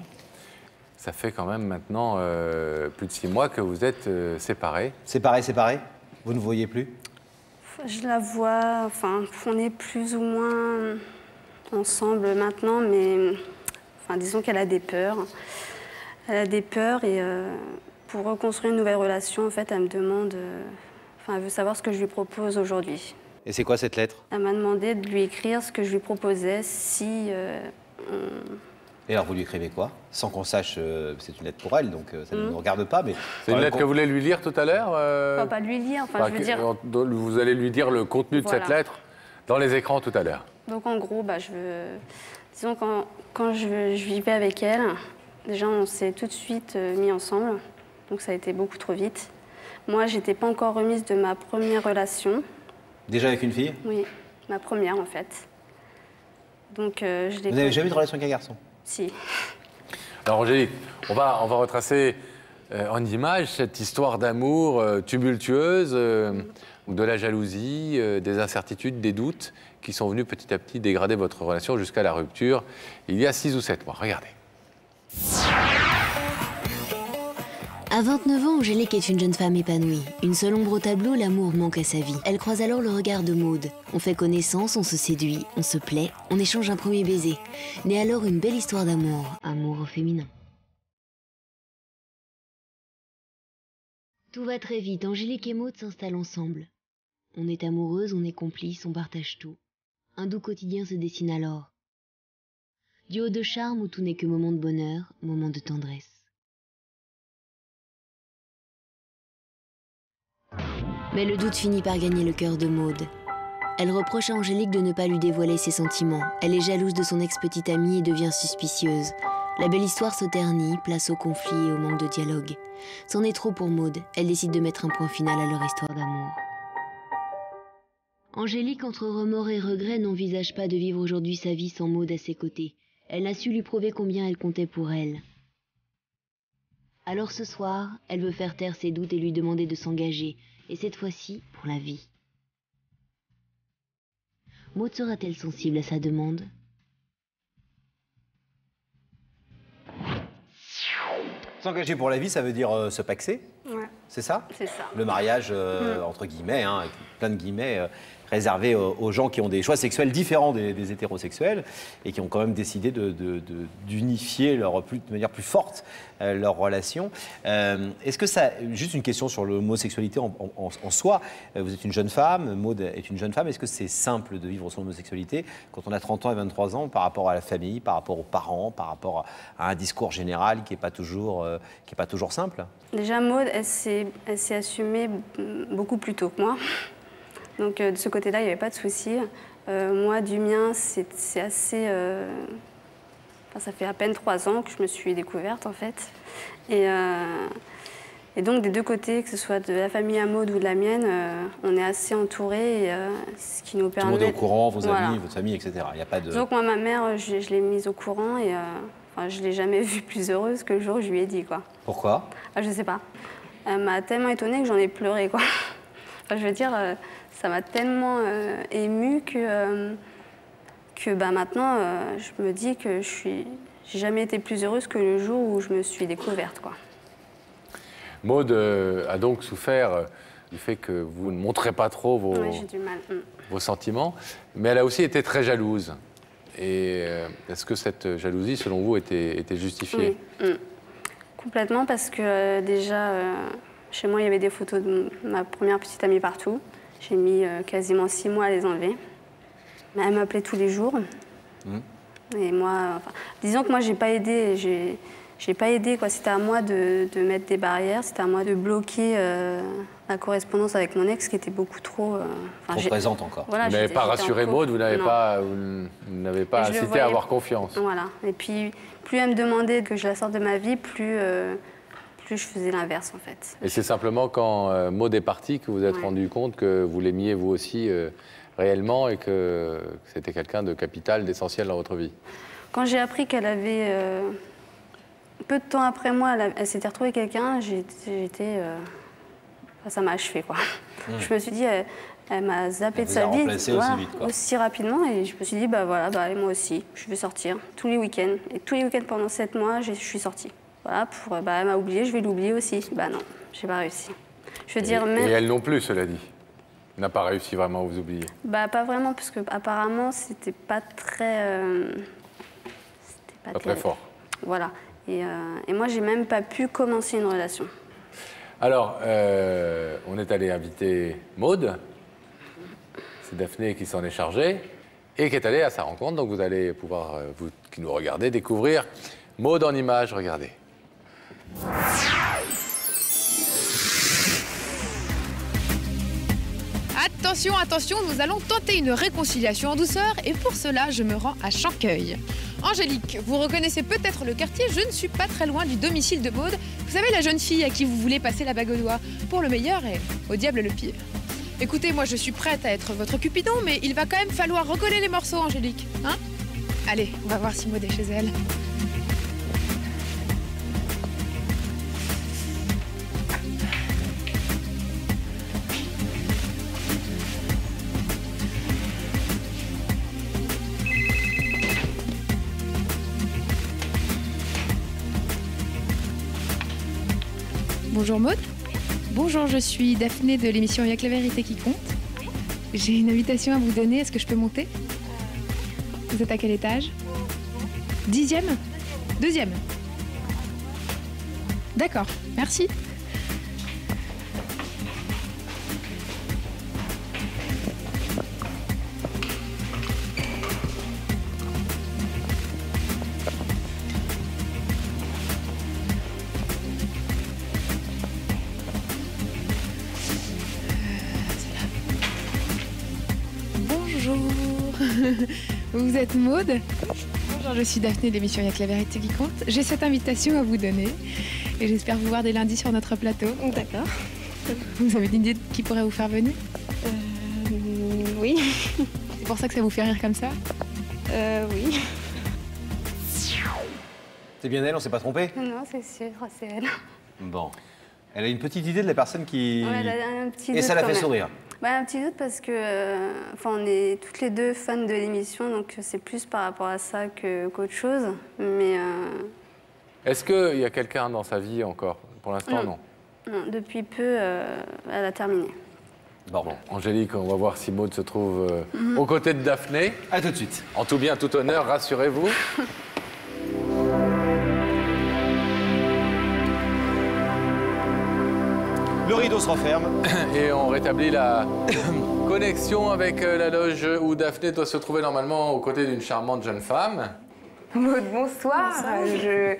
Ça fait quand même maintenant euh, plus de six mois que vous êtes euh, séparés. Séparés, séparés? Vous ne voyez plus? Je la vois, enfin, on est plus ou moins ensemble maintenant, mais enfin, disons qu'elle a des peurs. Elle a des peurs et euh, pour reconstruire une nouvelle relation, en fait, elle me demande, euh, enfin, elle veut savoir ce que je lui propose aujourd'hui. Et c'est quoi cette lettre? Elle m'a demandé de lui écrire ce que je lui proposais si euh, on- Et alors vous lui écrivez quoi? Sans qu'on sache, euh, c'est une lettre pour elle, donc euh, ça ne Hmm. nous regarde pas, mais... C'est une lettre que vous voulez lui lire tout à l'heure euh, Enfin, pas lui lire, enfin, enfin, je veux que- dire. dont Vous allez lui dire le contenu de cette Voilà. lettre dans les écrans tout à l'heure. Donc en gros, bah, je veux... disons quand, quand je, je vivais avec elle, déjà on s'est tout de suite euh, mis ensemble, donc ça a été beaucoup trop vite. Moi, j'étais pas encore remise de ma première relation, Déjà avec une fille? Oui, ma première en fait. Donc euh, je l'ai. Vous n'avez jamais eu de relation avec un garçon? Alors Angélique, on va, retracer euh, en images cette histoire d'amour euh, tumultueuse, euh, de la jalousie, des incertitudes, des doutes qui sont venus petit à petit dégrader votre relation jusqu'à la rupture il y a six ou sept mois. Regardez. À 29 ans, Angélique est une jeune femme épanouie. Une seule ombre au tableau, l'amour manque à sa vie. Elle croise alors le regard de Maude. On fait connaissance, on se séduit, on se plaît, on échange un premier baiser. Naît alors une belle histoire d'amour, amour féminin. Tout va très vite, Angélique et Maude s'installent ensemble. On est amoureuse, on est complice, on partage tout. Un doux quotidien se dessine alors. Duo de charme où tout n'est que moment de bonheur, moment de tendresse. Mais le doute finit par gagner le cœur de Maude. Elle reproche à Angélique de ne pas lui dévoiler ses sentiments. Elle est jalouse de son ex-petite amie et devient suspicieuse. La belle histoire se ternit, place au conflit et au manque de dialogue. C'en est trop pour Maude. Elle décide de mettre un point final à leur histoire d'amour. Angélique, entre remords et regrets, n'envisage pas de vivre aujourd'hui sa vie sans Maude à ses côtés. Elle a su lui prouver combien elle comptait pour elle. Alors ce soir, elle veut faire taire ses doutes et lui demander de s'engager, et cette fois-ci pour la vie. Maud sera-t-elle sensible à sa demande? S'engager pour la vie, ça veut dire euh, se paxer, Ouais, c'est ça? C'est ça. Le mariage, euh, Mm. entre guillemets, hein, avec plein de guillemets, euh, réservé aux, gens qui ont des choix sexuels différents des, hétérosexuels et qui ont quand même décidé de- de- de- d'unifier de manière plus forte euh, leur relation. Euh, Est-ce que ça, juste une question sur l'homosexualité en, soi, euh, vous êtes une jeune femme, Maud est une jeune femme, est-ce que c'est simple de vivre son homosexualité quand on a 30 ans et 23 ans par rapport à la famille, par rapport aux parents, par rapport à un discours général qui n'est pas, toujours, euh, pas toujours simple? Déjà, Maud, elle s'est assumée beaucoup plus tôt que moi. Donc, euh, de ce côté-là, il n'y avait pas de souci. Euh, moi, du mien, c'est assez. euh, enfin, ça fait à peine trois ans que je me suis découverte, en fait. Et, et donc, des deux côtés, que ce soit de la famille à Maud ou de la mienne, euh, on est assez entourés, et, euh, ce qui nous Tout le permet. monde est au courant, vos Voilà. amis, votre famille, etc. Il n'y a pas de... Donc, moi, ma mère, je, je l'ai mise au courant, et euh, enfin, je ne l'ai jamais vue plus heureuse que le jour où je lui ai dit, quoi. Pourquoi? Ah, je sais pas. Elle m'a tellement étonnée que j'en ai pleuré, quoi. *laughs* Enfin, je veux dire, ça m'a tellement euh, émue que, euh, que bah, maintenant, euh, je me dis que je suis, j'ai jamais été plus heureuse que le jour où je me suis découverte, quoi. Maud euh, a donc souffert du fait que vous ne montrez pas trop vos, Ouais, j'ai du mal. Mm. vos sentiments, mais elle a aussi été très jalouse. Et euh, est-ce que cette jalousie, selon vous, était, était justifiée? Oui, mm. Complètement, parce que euh, déjà, chez moi, il y avait des photos de ma première petite amie partout. J'ai mis euh, quasiment six mois à les enlever. Elle m'appelait tous les jours. Et moi, enfin, disons que moi, j'ai pas aidé. J'ai, j'ai pas aidé. Quoi. C'était à moi de, de mettre des barrières. C'était à moi de bloquer euh, la correspondance avec mon ex, qui était beaucoup trop. euh, enfin, Trop j'ai- présente encore. Voilà, Vous n'avez pas rassuré. Maud, vous n'avez Non. pas, vous n'avez pas incité voyais- à avoir confiance. Voilà. Et puis, plus elle me demandait que je la sorte de ma vie, plus, euh, plus je faisais l'inverse, en fait. Et c'est simplement quand euh, Maud est partie que vous vous êtes Ouais. rendu compte que vous l'aimiez vous aussi euh, réellement et que, que c'était quelqu'un de capital, d'essentiel dans votre vie. Quand j'ai appris qu'elle avait. euh, peu de temps après moi, elle, s'était retrouvée quelqu'un, j'ai- j'étais. euh, enfin, ça m'a achevé, quoi. Mm. Je me suis dit, elle, elle m'a zappé Elle de sa vie. remplacé aussi voilà, vite, quoi. aussi rapidement. Et je me suis dit, bah voilà, bah, allez, moi aussi, je vais sortir tous les week-ends. Et tous les week-ends pendant sept mois, j'ai- je suis sortie. Voilà, pour. euh, Bah, elle m'a oublié, je vais l'oublier aussi. Bah non, j'ai pas réussi. Je veux dire, et, elle non plus, cela dit, n'a pas réussi vraiment à vous oublier. Bah pas vraiment, parce que apparemment c'était pas très. euh, c'était Pas très fort. Voilà. Et, euh, et moi j'ai même pas pu commencer une relation. Alors, euh, on est allé inviter Maude. C'est Daphné qui s'en est chargée et qui est allée à sa rencontre. Donc vous allez pouvoir, vous qui nous regardez, découvrir Maude en images. Regardez. Attention, attention, nous allons tenter une réconciliation en douceur et pour cela, je me rends à Chancueil. Angélique, vous reconnaissez peut-être le quartier, je ne suis pas très loin du domicile de Maude. Vous savez, la jeune fille à qui vous voulez passer la bague au doigt, pour le meilleur et au diable le pire. Écoutez, moi je suis prête à être votre cupidon, mais il va quand même falloir recoller les morceaux, Angélique. Hein? Allez, on va voir si Maude est chez elle. Bonjour Maude. Bonjour, je suis Daphné de l'émission Y'a que la vérité qui compte. J'ai une invitation à vous donner, est-ce que je peux monter? Vous êtes à quel étage? Dixième? Deuxième? D'accord, merci. *laughs* Vous êtes Maude Bonjour, je suis Daphné de l'émission Y'a que la vérité qui compte. J'ai cette invitation à vous donner et j'espère vous voir dès lundi sur notre plateau. D'accord. Vous avez une idée de qui pourrait vous faire venir? Oui. *laughs* C'est pour ça que ça vous fait rire comme ça? Oui. C'est bien elle, on s'est pas trompé? Non, c'est sûr, c'est elle. Bon. Elle a une petite idée de la personne qui. Ouais, elle a un petit Et ça la fait même. sourire. Bah, un petit doute parce que, euh, enfin, on est toutes les deux fans de l'émission, donc c'est plus par rapport à ça que- qu'autre chose. Mais euh, Est-ce qu'il y a quelqu'un dans sa vie encore? Pour l'instant, non. non, depuis peu, euh, elle a terminé. Bon, Angélique, on va voir si Maud se trouve euh, Mhm. aux côtés de Daphné. À tout de suite. En tout bien, tout honneur, rassurez-vous. *laughs* Le rideau se referme. *coughs* Et on rétablit la *coughs* connexion avec euh, la loge où Daphné doit se trouver normalement aux côtés d'une charmante jeune femme. Maud, bonsoir. Je-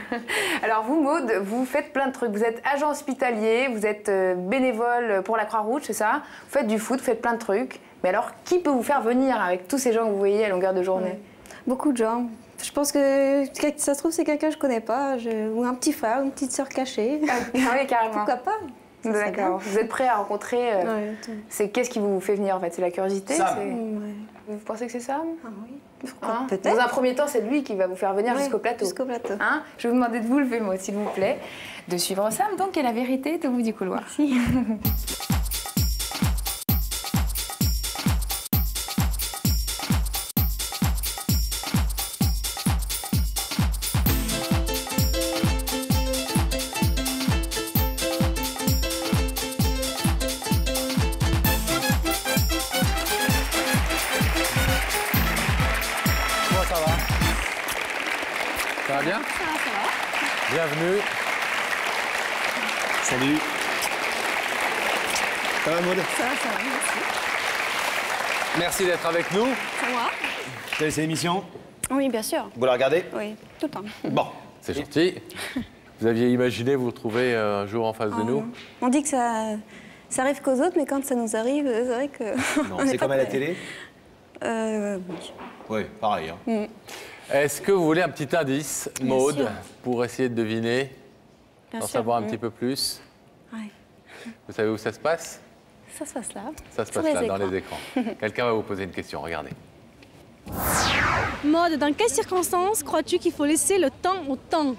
*laughs* Alors vous, Maud, vous faites plein de trucs. Vous êtes agent hospitalier, vous êtes euh, bénévole pour la Croix-Rouge, c'est ça? Vous faites du foot, vous faites plein de trucs. Mais alors, qui peut vous faire venir avec tous ces gens que vous voyez à longueur de journée? Beaucoup de gens. Je pense que ça se trouve, c'est quelqu'un que je connais pas, je- ou un petit frère, ou une petite sœur cachée. Ah oui, carrément. *laughs* Pourquoi pas? D'accord. Vous êtes prêt à rencontrer euh, Ouais, C'est qu'est-ce qui vous fait venir en fait? C'est la curiosité Ouais. Vous pensez que c'est Sam? Ah oui. Hein? Peut-être. Dans un premier temps, c'est lui qui va vous faire venir Ouais, jusqu'au plateau. jusqu'au plateau. Hein? Je vais vous demander de vous lever, moi, s'il vous plaît, de suivre Sam, donc, et la vérité au bout du couloir. Merci. *laughs* Ça Ça va, ça va, merci. Merci d'être avec nous. Ça va Vous connaissez l'émission Oui, bien sûr. Vous la regardez Oui, tout le temps. Bon. C'est gentil. Vous aviez imaginé vous retrouver euh, un jour en face de Oh, nous non. On dit que ça, ça arrive qu'aux autres, mais quand ça nous arrive, c'est vrai que. C'est comme à la télé Euh, oui. Oui, pareil. hein. Mm. Est-ce que vous voulez un petit indice, Maude, pour essayer de deviner, Bien en sûr, savoir un mm. petit peu plus Ouais. Vous savez où ça se passe? Ça se passe là. Ça se passe là, dans les écrans. *laughs* Quelqu'un va vous poser une question, regardez. Mode, dans quelles circonstances crois-tu qu'il faut laisser le temps au temps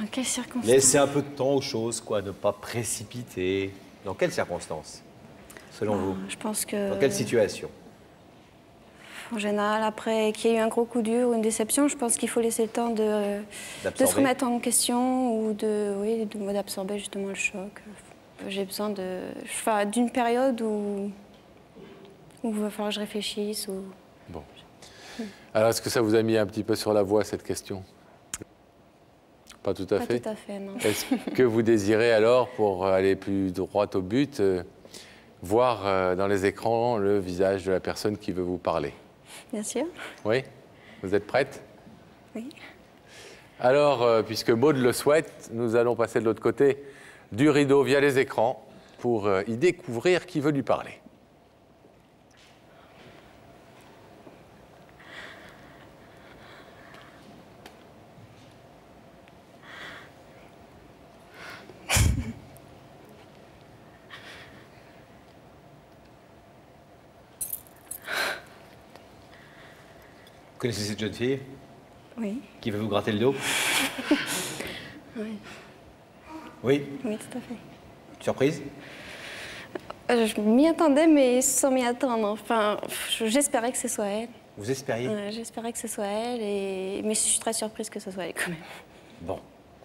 Dans quelles circonstances? Laissez un peu de temps aux choses, quoi, ne pas précipiter. Dans quelles circonstances, selon vous? Je pense que. Dans quelle situation? En général, après qu'il y ait eu un gros coup dur ou une déception, je pense qu'il faut laisser le temps de, se remettre en question ou de, oui, d'absorber justement le choc. J'ai besoin de, enfin, d'une période où, où il va falloir que je réfléchisse. Ou... Bon. Alors, est-ce que ça vous a mis un petit peu sur la voie, cette question? Pas tout à Pas fait tout à fait, non. Est-ce que vous désirez alors, pour aller plus droit au but, euh, voir euh, dans les écrans le visage de la personne qui veut vous parler? Bien sûr. Oui Vous êtes prête? Oui. Alors, euh, puisque Maud le souhaite, nous allons passer de l'autre côté du rideau via les écrans pour euh, y découvrir qui veut lui parler. Vous connaissez cette jeune fille Oui. qui veut vous gratter le dos *laughs* Oui. Oui Oui, tout à fait. Surprise Euh, Je m'y attendais, mais sans m'y attendre. Enfin, je- j'espérais que ce soit elle. Vous espériez Ouais, j'espérais que ce soit elle, et... mais je suis très surprise que ce soit elle quand même. Bon,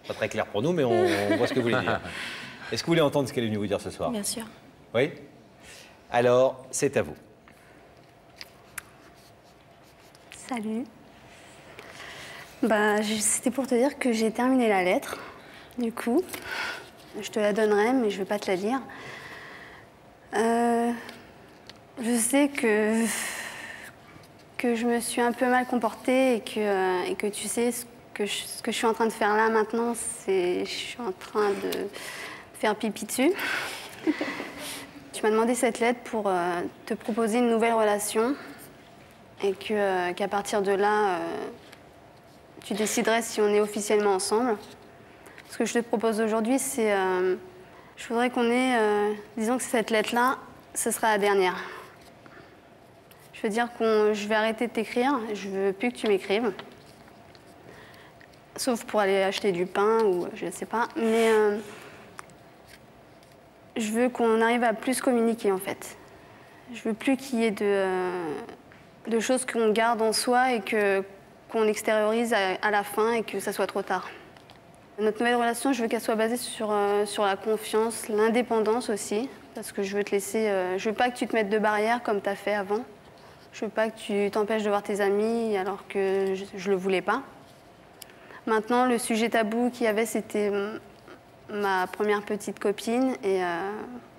pas très clair pour nous, mais on, on voit ce que vous voulez dire. *laughs* Est-ce que vous voulez entendre ce qu'elle est venue vous dire ce soir Bien sûr. Oui? Alors, c'est à vous. Salut. Bah, je- c'était pour te dire que j'ai terminé la lettre. Du coup, je te la donnerai, mais je vais pas te la lire. Euh, je sais que que je me suis un peu mal comportée et que euh, et que tu sais ce que je, ce que je suis en train de faire là maintenant, c'est je suis en train de faire pipi dessus. *laughs* tu m'as demandé cette lettre pour euh, te proposer une nouvelle relation et euh, qu'à partir de là, euh, tu déciderais si on est officiellement ensemble. Ce que je te propose aujourd'hui, c'est. euh, je voudrais qu'on ait. disons que cette lettre-là, ce sera la dernière. Je veux dire que je vais arrêter de t'écrire, je veux plus que tu m'écrives. Sauf pour aller acheter du pain ou je ne sais pas. Mais je veux qu'on arrive à plus communiquer en fait. Je veux plus qu'il y ait de, de choses qu'on garde en soi et qu'on extériorise à, la fin et que ça soit trop tard. Notre nouvelle relation, je veux qu'elle soit basée sur, euh, la confiance, l'indépendance aussi, parce que je veux te laisser. euh, je veux pas que tu te mettes de barrières comme tu as fait avant. Je veux pas que tu t'empêches de voir tes amis alors que je, le voulais pas. Maintenant, le sujet tabou qu'il y avait, c'était ma première petite copine et euh,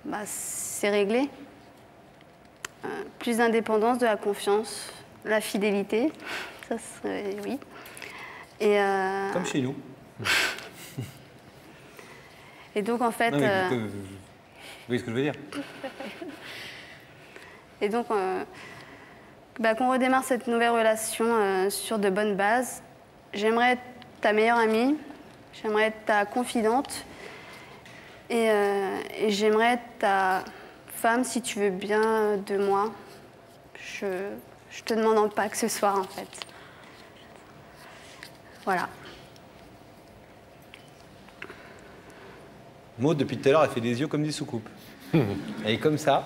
bah, c'est réglé. Euh, plus d'indépendance, de la confiance, la fidélité, ça serait oui. Et, euh, Comme chez nous. *laughs* et donc en fait, Non, mais euh, vous voyez ce que je veux dire? Et donc euh, bah, qu'on redémarre cette nouvelle relation sur de bonnes bases. J'aimerais être ta meilleure amie, j'aimerais être ta confidente et, et j'aimerais être ta femme si tu veux bien de moi. Je, je te demande en pas que ce soir en fait. Voilà. Maud, depuis tout à l'heure, elle fait des yeux comme des soucoupes. *laughs* elle est comme ça,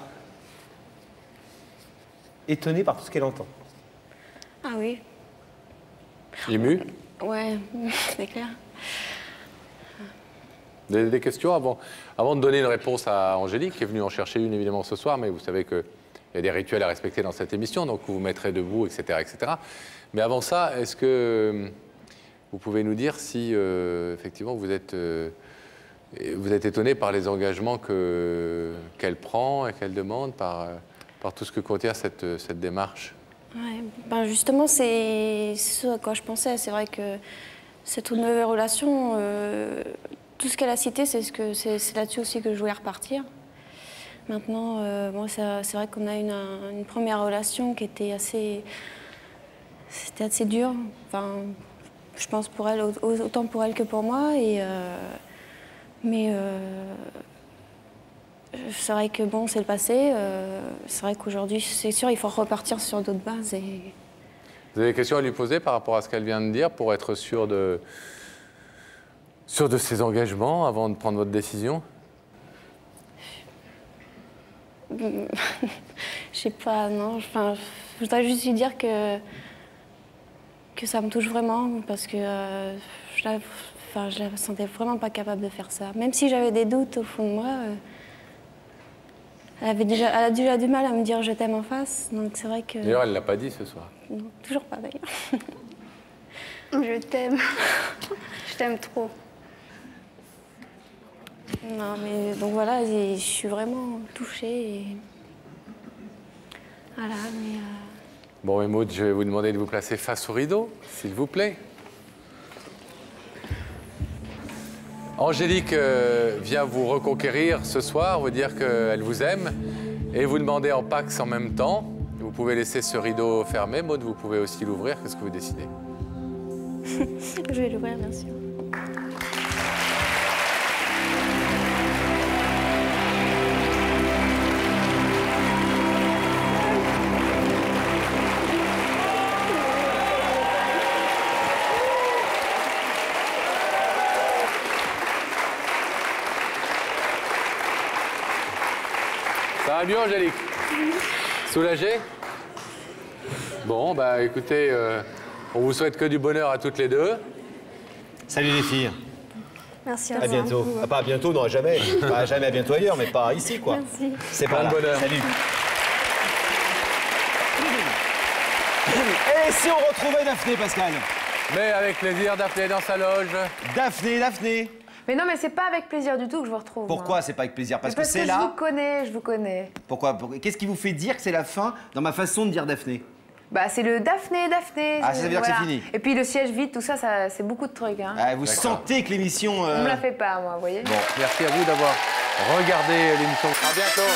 étonnée par tout ce qu'elle entend. Ah oui, Ému ouais, *laughs* c'est clair. Des, questions avant, de donner une réponse à Angélique, qui est venue en chercher une évidemment ce soir, mais vous savez que il y a des rituels à respecter dans cette émission, donc vous vous mettrez debout, etc. etc. Mais avant ça, est-ce que vous pouvez nous dire si euh, effectivement vous êtes, euh, vous êtes étonné par les engagements que- qu'elle prend et qu'elle demande, par, euh, tout ce que contient cette, cette démarche? Ben justement, c'est ce à quoi je pensais. C'est vrai que cette nouvelle relation, euh, tout ce qu'elle a cité, c'est ce que c'est là-dessus aussi que je voulais repartir. Maintenant, euh, c'est vrai qu'on a une, un- une première relation qui était assez, c'était assez dur. Enfin, je pense pour elle, au- autant pour elle que pour moi. Et euh, mais euh, c'est vrai que bon, c'est le passé. euh, c'est vrai qu'aujourd'hui, c'est sûr, il faut repartir sur d'autres bases. Vous avez des questions à lui poser par rapport à ce qu'elle vient de dire pour être sûr de, sûr de ses engagements avant de prendre votre décision *laughs* Je sais pas, non. Enfin, je voudrais juste lui dire que, que ça me touche vraiment parce que euh, je, la, enfin, je la sentais vraiment pas capable de faire ça. Même si j'avais des doutes au fond de moi, euh, elle, avait déjà, elle a déjà du mal à me dire je t'aime en face. Donc c'est vrai que. D'ailleurs, elle ne l'a pas dit ce soir. Non, toujours pas d'ailleurs. Je t'aime. *laughs* je t'aime trop. Non, mais donc voilà, je suis vraiment touchée. Et... Voilà, mais. euh, Bon, Maud, je vais vous demander de vous placer face au rideau, s'il vous plaît. Angélique euh, vient vous reconquérir ce soir, vous dire qu'elle vous aime, et vous demander en pax en même temps. Vous pouvez laisser ce rideau fermé. Maud, vous pouvez aussi l'ouvrir. Qu'est-ce que vous décidez? *laughs* Je vais l'ouvrir, bien sûr. Va mieux, Angélique Soulagée? Bon, bah écoutez, euh, on vous souhaite que du bonheur à toutes les deux. Salut les filles. Merci À bientôt. Ah, pas à bientôt, non, à jamais. *laughs* Pas à jamais, à bientôt ailleurs, mais pas ici, quoi. Merci. C'est pas Plein de là. bonheur. Salut. Et si on retrouvait Daphné, Pascal? Mais avec plaisir, Daphné dans sa loge. Daphné, Daphné. Mais non, mais c'est pas avec plaisir du tout que je vous retrouve. Pourquoi moi. c'est pas avec plaisir? Parce, Mais que c'est je là. vous connais, je vous connais. Pourquoi? Pour- Qu'est-ce qui vous fait dire que c'est la fin dans ma façon de dire Daphné? Bah, c'est le Daphné, Daphné. Ah, ça veut dire que c'est fini. Et puis le siège vide, tout ça, ça c'est beaucoup de trucs. Hein. Ah, Vous sentez que l'émission. euh, On me la fait pas, moi, vous voyez. Bon, merci à vous d'avoir regardé l'émission. À bientôt.